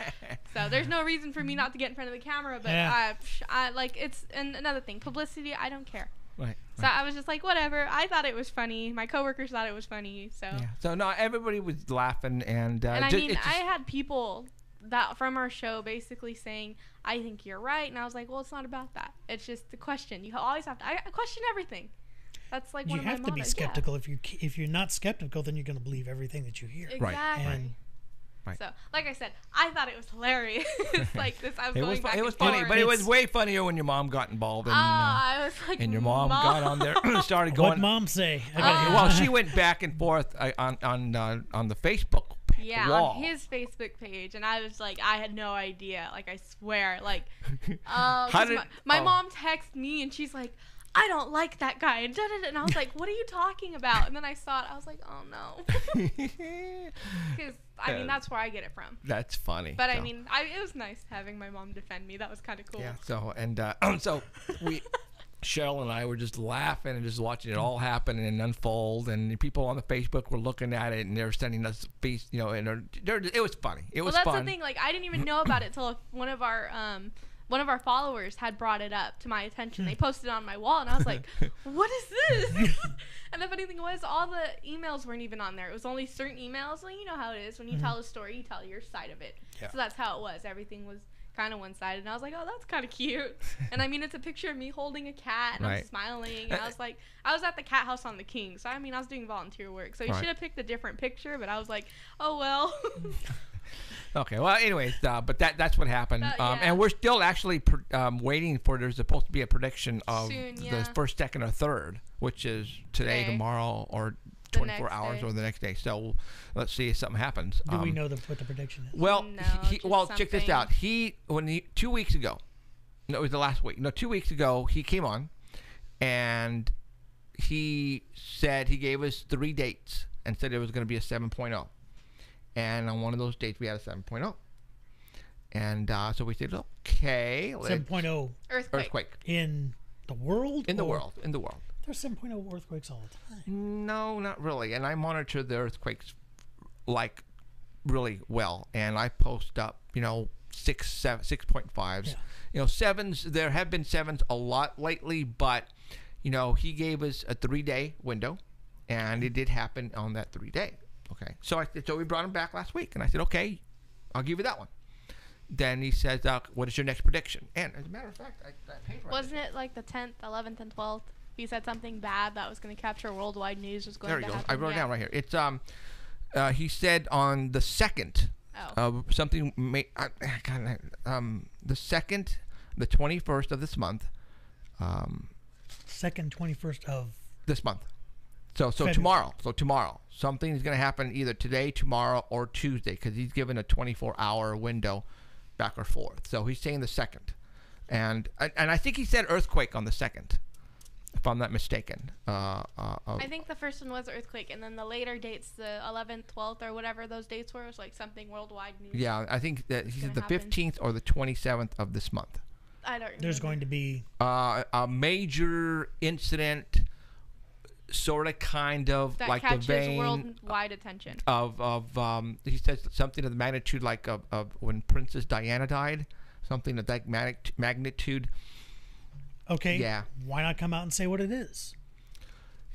so there's no reason for me not to get in front of the camera. But Yeah. I, I like it's and another thing, publicity. I don't care. Right. So I was just like, whatever. I thought it was funny. My coworkers thought it was funny. So. Yeah. So no, everybody was laughing, and, uh, And I ju- mean, it's I had people that from our show basically saying, "I think you're right," and I was like, "Well, it's not about that. It's just the question. You always have to. I, I question everything. That's like you one of my have to be mottos, yeah. skeptical. If you if you're not skeptical, then you're going to believe everything that you hear. Right, Exactly. And Right. So, like I said, I thought it was hilarious. like this, I was It going was fu- back it was and funny, forth. but it was way funnier when your mom got involved and uh, Ah, I was like, and your mom, got on there, started going. what going. mom say? Uh, well, she went back and forth uh, on on uh, on the Facebook p- Yeah, wall. on his Facebook page, and I was like, I had no idea. Like, I swear, like, uh, How 'cause did- my, my oh. mom texted me, and she's like, I don't like that guy, and da da da. And I was like, What are you talking about? And then I saw it, I was like, Oh no, because I mean that's where I get it from. That's funny. But I mean, I, it was nice having my mom defend me. That was kind of cool. Yeah. So and uh, so we, Cheryl and I were just laughing and just watching it all happen and unfold. And people on the Facebook were looking at it and they were sending us face, you know, and they're, they're, it was funny. It Well, was that's fun. the thing. Like, I didn't even know about it till one of our um one of our followers had brought it up to my attention. They posted it on my wall, and I was like, "What is this?" and the funny thing was, all the emails weren't even on there. It was only certain emails. Like, you know how it is when you tell a story, you tell your side of it. Mm-hmm. Yeah. So that's how it was. Everything was kind of one sided, and I was like, "Oh, that's kind of cute." and I mean, it's a picture of me holding a cat, and I'm smiling. And I was like, I was at the cat house on the King, so I mean, I was doing volunteer work. So you Right. should have picked a different picture, but I was like, "Oh well." Okay. Well, anyways, uh, but that that's what happened, Uh, um, yeah. and we're still actually pr- um, waiting for. There's supposed to be a prediction of Soon, the yeah. first, second, or third, which is today, Today. tomorrow, or 24 hours, day. or the next day. So let's see if something happens. Do we Um, know the, what the prediction is? Well, No, he, he- just well, check this out. He when he two weeks ago, no, it was the last week. No, two weeks ago, he came on, and he said he gave us three dates and said it was going to be a 7.0, and on one of those dates we had a 7.0, and uh, so we said, okay, 7.0 Earthquake. earthquake in the world? in the world, in the world. There's 7.0 earthquakes all the time. No, not really. And I monitor the earthquakes like really well, and I post up, you know, six, seven, six point fives. Yeah. You know, sevens. There have been sevens a lot lately, but you know, he gave us a three day window, and it did happen on that three day. Okay, so I so we brought him back last week, and I said, okay, I'll give you that one. Then he says, uh, "What is your next prediction?" And as a matter of fact, I, I paid for. Wasn't it like the 10th, 11th, and 12th? He said something bad that was going to capture worldwide news was going There to you go. happen. I wrote it down right here. It's um, uh, he said on the second, Oh. uh, something may, I, God, um, the second, the twenty first of this month, um, Second 21st of this month. So so February. tomorrow. So tomorrow, something is going to happen either today, tomorrow, or Tuesday because he's given a twenty four hour window, back or forth. So he's saying the second, and and and I think he said earthquake on the second, if I'm not mistaken. Uh, uh, of- I think the first one was earthquake, and then the later dates, the 11th, 12th, or whatever those dates were, was like something worldwide news. Yeah, I think that he said the happen. 15th or the 27th of this month. I don't remember. there's going to be Uh, a major incident, sort of, kind of that like the vein worldwide attention. of of um. He says something of the magnitude like of, of when Princess Diana died, something of that magnitude. okay. Yeah. Why not come out and say what it is?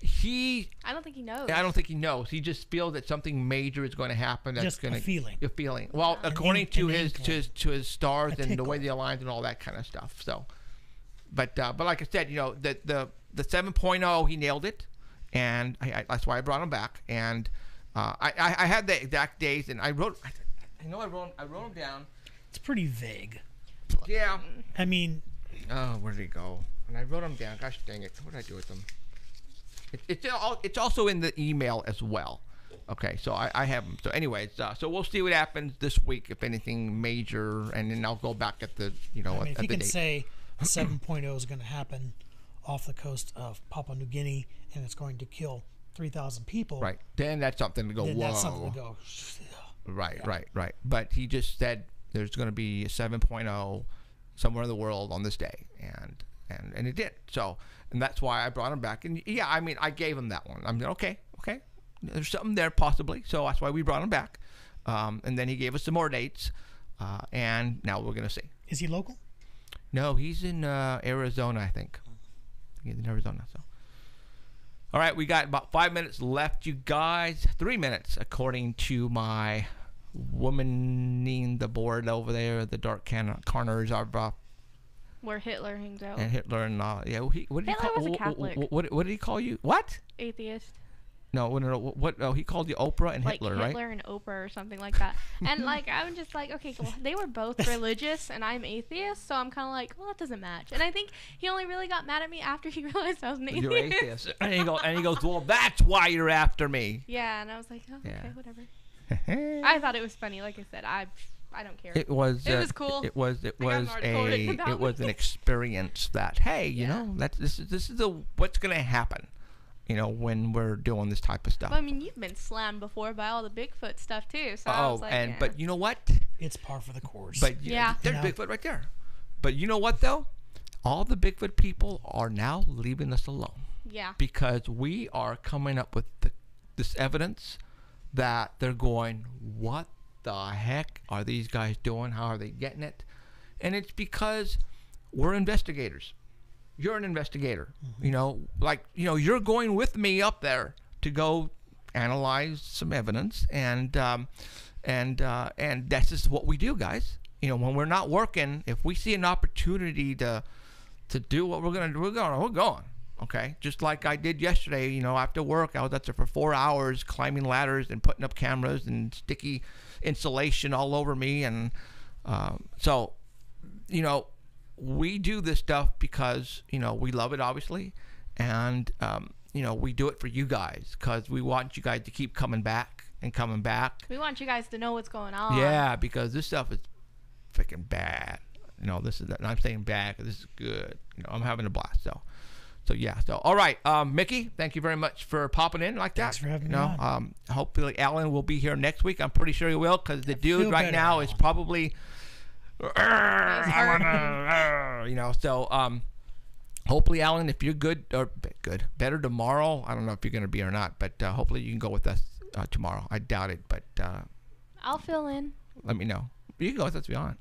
He, I don't think he knows. I don't think he knows. He just feels that something major is going to happen. That's Just a going to feeling. A feeling. Well, An according ink- to an his to his to his stars A and the way they tickle. aligned and all that kind of stuff. So, but uh, but like I said, you know, the the the 7.0 he nailed it, and I, I, that's why I brought him back. And uh, I, I I had the exact days, and I wrote. I, I know I wrote I wrote them down. It's pretty vague. Yeah. I mean, Oh, where did he go? And I wrote them down. Gosh dang it! What did I do with them? It, it's all, it's also in the email as well. Okay, so I, I have them. So, anyways, uh, so we'll see what happens this week if anything major, and then I'll go back at the you know I mean at, if you the can date. say 7.0 is going to happen off the coast of Papua New Guinea and it's going to kill 3,000 people, Right. Then that's something to go. then Whoa. that's something to go. Right, right, right. But he just said there's going to be a 7.0 somewhere in the world on this day, and and and it did. So, and that's why I brought him back. And yeah, I mean, I gave him that one. I'm okay, okay. There's something there possibly, so that's why we brought him back. Um, and then he gave us some more dates, uh, and now we're gonna see. Is he local? No, he's in uh, Arizona, I think. He's in Arizona. So, all right, we got about five minutes left, you guys. Three minutes, according to my womaning the board over there, the dark can- corners of uh, Where Hitler hangs out. and Hitler and uh, yeah. He, what did Hitler he call? was a Catholic. wh- What, what did he call you? What? Atheist. No, no, no. What? Oh, he called you Oprah and Like Hitler, Hitler, right? Hitler and Oprah or something like that. and like I'm just like, okay, well, they were both religious and I'm atheist, so I'm kind of like, well, that doesn't match. And I think he only really got mad at me after he realized I was an atheist. You're atheist. and he goes, and he goes, well, that's why you're after me. Yeah, and I was like, oh, Yeah. okay, whatever. I thought it was funny. Like I said, I I don't care. It was. It uh, was cool. It was. It was a. It was an experience that hey, you Yeah. know, that's this is this is the what's gonna happen, you know, when we're doing this type of stuff. Well, I mean, you've been slammed before by all the Bigfoot stuff too. So I oh, was like, and yeah. but you know what? It's par for the course. But Yeah. there's You know? Bigfoot right there. But you know what though? All the Bigfoot people are now leaving us alone yeah, because we are coming up with the, this evidence that they're going, what the heck are these guys doing? How are they getting it? And it's because we're investigators. You're an investigator. You know, like, you know, you're going with me up there to go analyze some evidence and um, and uh, and that's just what we do, guys. You know, when we're not working, if we see an opportunity to to do what we're gonna do, we're going, we're going. Okay, just like I did yesterday. You know, after work, I was up there for four hours climbing ladders and putting up cameras and sticky insulation all over me, and um, so you know, we do this stuff because you know we love it, obviously, and um, you know we do it for you guys because we want you guys to keep coming back and coming back. we want you guys to know what's going on. Yeah, because this stuff is freaking bad. You know, this is and I'm saying bad 'cause this is good. You know, I'm having a blast. So, so yeah. So all right, um, Mickey, thank you very much for popping in like that. Thanks for having you me on. um, hopefully Alan will be here next week. I'm pretty sure he will because the dude right better, now is probably. I wanna, you know, so um, hopefully, Alan, if you're good or good, better tomorrow. I don't know if you're gonna be or not, but uh, hopefully you can go with us uh, tomorrow. I doubt it, but uh, I'll fill in. let me know. You can go with us. Be on.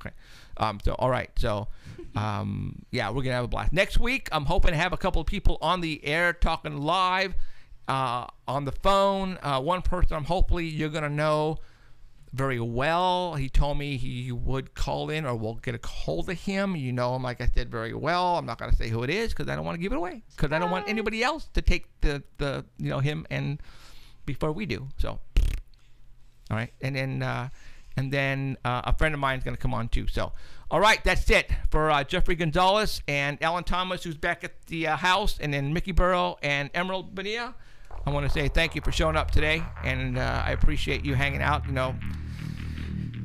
Okay. Um, so all right. So um, yeah, we're gonna have a blast next week. I'm hoping to have a couple of people on the air talking live uh, on the phone. Uh, one person I'm hopefully you're gonna know very well. He told me he would call in or we'll get a hold of him. You know him, like I said, very well. I'm not gonna say who it is because I don't want to give it away because I don't want anybody else to take the the you know him and before we do. So all right, and then uh, and then uh, a friend of mine is going to come on too. So, all right, that's it for uh, Jeffrey Gonzalez and Alan Thomas, who's back at the uh, house, and then Mickey Burrow and Emerald Bonilla. I want to say thank you for showing up today, and uh, I appreciate you hanging out. You know,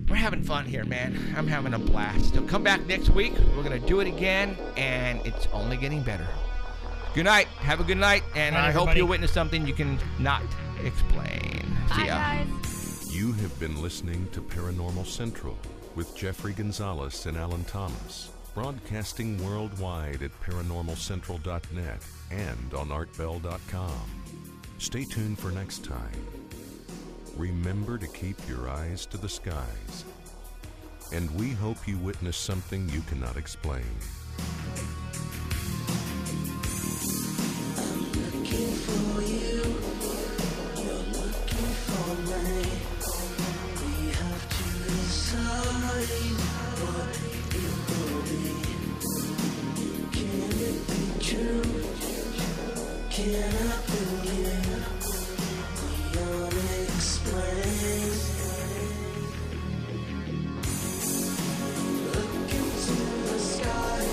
we're having fun here, man. I'm having a blast. So come back next week. We're going to do it again, and it's only getting better. Good night. Have a good night, and Night, I hope everybody. you witness something you can not explain. Bye, See ya. guys. You have been listening to Paranormal Central with Jeffrey Gonzalez and Alan Thomas, broadcasting worldwide at paranormalcentral.net and on artbell.com. Stay tuned for next time. Remember to keep your eyes to the skies. And we hope you witness something you cannot explain. looking for you. You're looking for me. We have to decide what it will be. Can it be true? Can I forget the unexplained? Look into the sky.